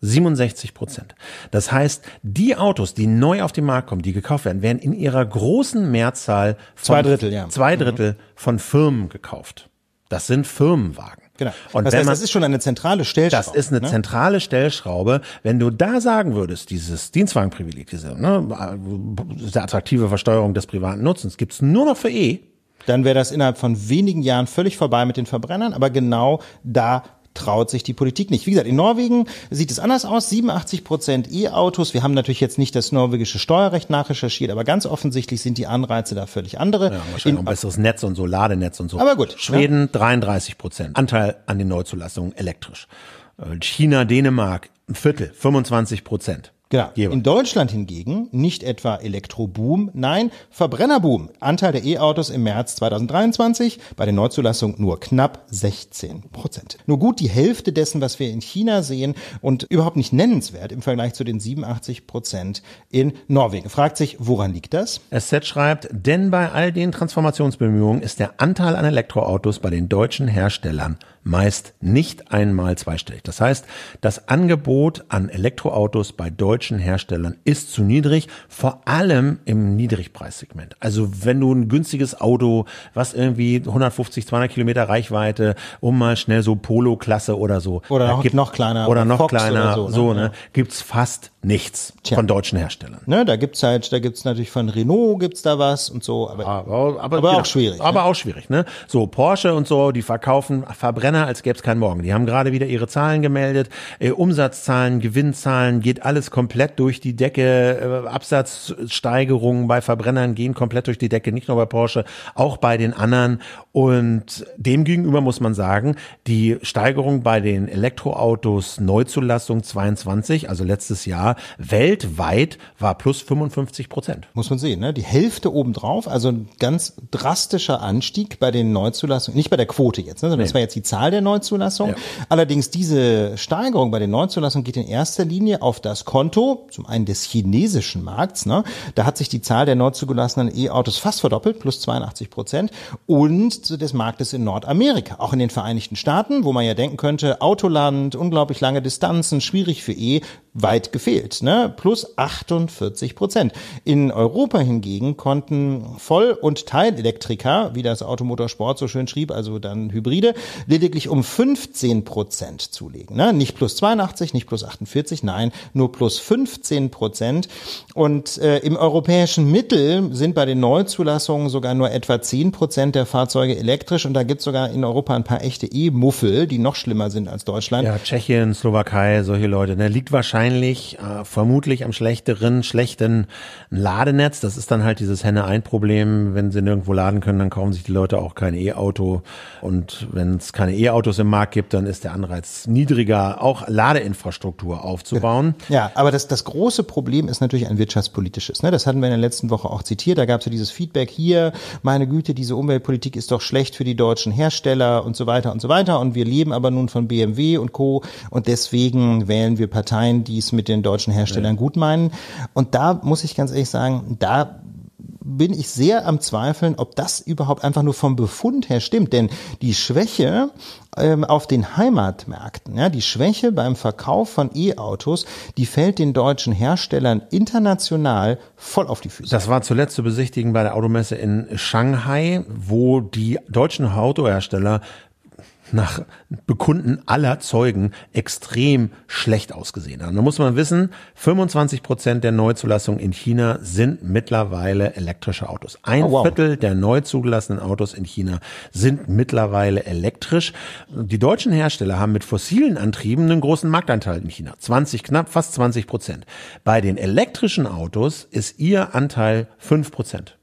Speaker 1: 67 Prozent. Das heißt, die Autos, die neu auf den Markt kommen, die gekauft werden, werden in ihrer großen Mehrzahl von,
Speaker 2: Zwei Drittel, ja.
Speaker 1: zwei Drittel von Firmen gekauft. Das sind Firmenwagen.
Speaker 2: Genau.
Speaker 1: Und
Speaker 2: das heißt,
Speaker 1: man,
Speaker 2: das ist schon eine zentrale Stellschraube.
Speaker 1: das ist eine
Speaker 2: ne?
Speaker 1: zentrale Stellschraube. Wenn du da sagen würdest, dieses Dienstwagenprivileg, diese ne, sehr attraktive Versteuerung des privaten Nutzens, gibt's nur noch für E.
Speaker 2: Dann wäre das innerhalb von wenigen Jahren völlig vorbei mit den Verbrennern, aber genau da traut sich die Politik nicht. Wie gesagt, in Norwegen sieht es anders aus. 87 Prozent E-Autos. Wir haben natürlich jetzt nicht das norwegische Steuerrecht nachrecherchiert, aber ganz offensichtlich sind die Anreize da völlig andere.
Speaker 1: Ja, wahrscheinlich auch ein besseres Netz und so, Ladenetz und so.
Speaker 2: Aber gut,
Speaker 1: Schweden 33 Prozent. Anteil an den Neuzulassungen elektrisch. Äh, China, Dänemark ein Viertel, 25 Prozent.
Speaker 2: Genau.
Speaker 1: Jeweils.
Speaker 2: In Deutschland hingegen nicht etwa Elektroboom, nein, Verbrennerboom. Anteil der E-Autos im März 2023, bei den Neuzulassungen nur knapp 16 Prozent. Nur gut die Hälfte dessen, was wir in China sehen und überhaupt nicht nennenswert im Vergleich zu den 87 Prozent in Norwegen. Fragt sich, woran liegt das?
Speaker 1: SZ schreibt, denn bei all den Transformationsbemühungen ist der Anteil an Elektroautos bei den deutschen Herstellern meist nicht einmal zweistellig. Das heißt, das Angebot an Elektroautos bei deutschen Herstellern ist zu niedrig, vor allem im Niedrigpreissegment. Also wenn du ein günstiges Auto, was irgendwie 150, 200 Kilometer Reichweite, um mal schnell so Polo-Klasse oder so.
Speaker 2: Oder noch-
Speaker 1: gibt-
Speaker 2: noch kleiner,
Speaker 1: Oder noch
Speaker 2: Fox
Speaker 1: kleiner,
Speaker 2: oder so,
Speaker 1: so,
Speaker 2: ne?
Speaker 1: ne? Gibt's fast nichts
Speaker 2: Tja.
Speaker 1: von deutschen Herstellern.
Speaker 2: Ne, da gibt's halt, da gibt's natürlich von Renault gibt's da was und so, aber
Speaker 1: Aber, aber,
Speaker 2: Aber auch schwierig,
Speaker 1: Aber auch schwierig, ne? So, Porsche und so, die verkaufen Verbrenner, als gäbe es keinen Morgen. Die haben gerade wieder ihre Zahlen gemeldet. Äh, Umsatzzahlen, Gewinnzahlen, geht alles komplett durch die Decke. Äh, Absatzsteigerungen bei Verbrennern gehen komplett durch die Decke, nicht nur bei Porsche, auch bei den anderen. Und demgegenüber muss man sagen, die Steigerung bei den Elektroautos Neuzulassung 22, also letztes Jahr, weltweit war plus 55 Prozent.
Speaker 2: Muss man sehen, ne? Die Hälfte obendrauf, also ein ganz drastischer Anstieg bei den Neuzulassungen, nicht bei der Quote jetzt, ne, sondern das war jetzt die Zahl der Neuzulassungen.
Speaker 1: Ja.
Speaker 2: Allerdings diese Steigerung bei den Neuzulassungen geht in erster Linie auf das Konto, zum einen des chinesischen Markts, ne? Da hat sich die Zahl der neu zugelassenen E-Autos fast verdoppelt, plus 82 Prozent, und des Marktes in Nordamerika, auch in den Vereinigten Staaten, wo man ja denken könnte, Autoland, unglaublich lange Distanzen, schwierig für E, weit gefehlt, ne? plus 48 Prozent. In Europa hingegen konnten Voll- und Teilelektriker, wie das Automotorsport so schön schrieb, also dann Hybride, lediglich um 15 Prozent zulegen. Ne? Nicht plus 82, nicht plus 48, nein, nur plus 15 Prozent. Und äh, im europäischen Mittel sind bei den Neuzulassungen sogar nur etwa 10 Prozent der Fahrzeuge elektrisch und da gibt es sogar in Europa ein paar echte E-Muffel, die noch schlimmer sind als Deutschland.
Speaker 1: Ja, Tschechien, Slowakei, solche Leute. Ne? Liegt wahrscheinlich, äh, vermutlich am schlechteren, schlechten Ladenetz. Das ist dann halt dieses Henne-Ein-Problem. Wenn sie nirgendwo laden können, dann kaufen sich die Leute auch kein E-Auto. Und wenn es keine E-Autos im Markt gibt, dann ist der Anreiz niedriger, auch Ladeinfrastruktur aufzubauen.
Speaker 2: Ja, aber das, das große Problem ist natürlich ein wirtschaftspolitisches. Ne? Das hatten wir in der letzten Woche auch zitiert. Da gab es ja dieses Feedback hier, meine Güte, diese Umweltpolitik ist doch schlecht für die deutschen Hersteller und so weiter und so weiter. Und wir leben aber nun von BMW und Co. Und deswegen wählen wir Parteien, die es mit den deutschen Herstellern ja. gut meinen. Und da muss ich ganz ehrlich sagen, da bin ich sehr am Zweifeln, ob das überhaupt einfach nur vom Befund her stimmt. Denn die Schwäche ähm, auf den Heimatmärkten, ja, die Schwäche beim Verkauf von E-Autos, die fällt den deutschen Herstellern international voll auf die Füße.
Speaker 1: Das war zuletzt zu besichtigen bei der Automesse in Shanghai, wo die deutschen Autohersteller nach Bekunden aller Zeugen extrem schlecht ausgesehen haben. Da muss man wissen, 25 Prozent der Neuzulassungen in China sind mittlerweile elektrische Autos. Ein oh, wow. Viertel der neu zugelassenen Autos in China sind mittlerweile elektrisch. Die deutschen Hersteller haben mit fossilen Antrieben einen großen Marktanteil in China. 20, knapp fast 20 Prozent. Bei den elektrischen Autos ist ihr Anteil 5 Prozent.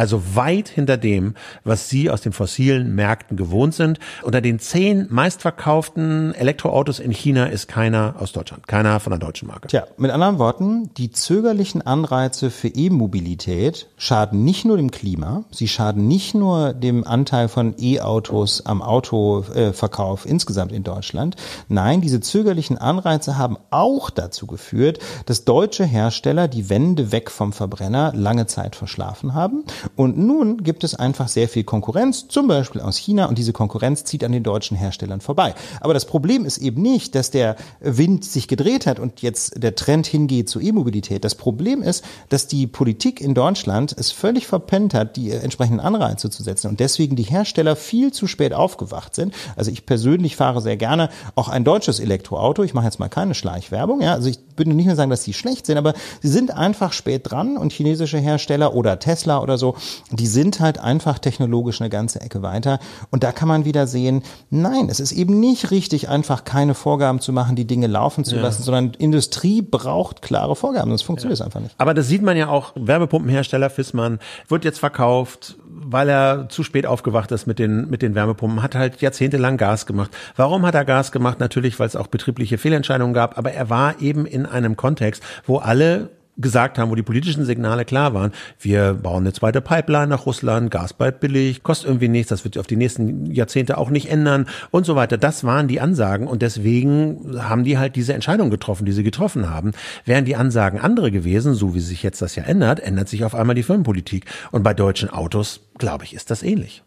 Speaker 1: Also weit hinter dem, was Sie aus den fossilen Märkten gewohnt sind. Unter den zehn meistverkauften Elektroautos in China ist keiner aus Deutschland, keiner von der deutschen Marke.
Speaker 2: Tja, mit anderen Worten, die zögerlichen Anreize für E-Mobilität schaden nicht nur dem Klima, sie schaden nicht nur dem Anteil von E-Autos am Autoverkauf insgesamt in Deutschland. Nein, diese zögerlichen Anreize haben auch dazu geführt, dass deutsche Hersteller die Wende weg vom Verbrenner lange Zeit verschlafen haben und nun gibt es einfach sehr viel Konkurrenz, zum Beispiel aus China, und diese Konkurrenz zieht an den deutschen Herstellern vorbei. Aber das Problem ist eben nicht, dass der Wind sich gedreht hat und jetzt der Trend hingeht zur E-Mobilität. Das Problem ist, dass die Politik in Deutschland es völlig verpennt hat, die entsprechenden Anreize zu setzen und deswegen die Hersteller viel zu spät aufgewacht sind. Also ich persönlich fahre sehr gerne auch ein deutsches Elektroauto. Ich mache jetzt mal keine Schleichwerbung. Ja, also ich würde nicht mehr sagen, dass die schlecht sind, aber sie sind einfach spät dran und chinesische Hersteller oder Tesla oder so die sind halt einfach technologisch eine ganze Ecke weiter. Und da kann man wieder sehen, nein, es ist eben nicht richtig, einfach keine Vorgaben zu machen, die Dinge laufen zu ja. lassen, sondern Industrie braucht klare Vorgaben, sonst funktioniert ja. es einfach nicht.
Speaker 1: Aber das sieht man ja auch, Wärmepumpenhersteller Fissmann wird jetzt verkauft, weil er zu spät aufgewacht ist mit den, mit den Wärmepumpen, hat halt jahrzehntelang Gas gemacht. Warum hat er Gas gemacht? Natürlich, weil es auch betriebliche Fehlentscheidungen gab, aber er war eben in einem Kontext, wo alle gesagt haben, wo die politischen Signale klar waren, wir bauen eine zweite Pipeline nach Russland, Gas bleibt billig, kostet irgendwie nichts, das wird sich auf die nächsten Jahrzehnte auch nicht ändern und so weiter. Das waren die Ansagen und deswegen haben die halt diese Entscheidung getroffen, die sie getroffen haben. Wären die Ansagen andere gewesen, so wie sich jetzt das ja ändert, ändert sich auf einmal die Firmenpolitik. Und bei deutschen Autos, glaube ich, ist das ähnlich.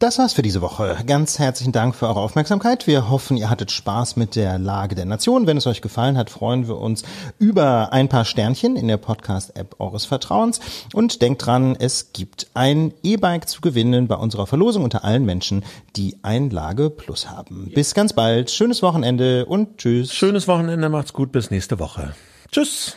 Speaker 2: Das war's für diese Woche. Ganz herzlichen Dank für eure Aufmerksamkeit. Wir hoffen, ihr hattet Spaß mit der Lage der Nation. Wenn es euch gefallen hat, freuen wir uns über ein paar Sternchen in der Podcast-App eures Vertrauens. Und denkt dran, es gibt ein E-Bike zu gewinnen bei unserer Verlosung unter allen Menschen, die ein Lage Plus haben. Bis ganz bald. Schönes Wochenende und tschüss.
Speaker 1: Schönes Wochenende. Macht's gut. Bis nächste Woche. Tschüss.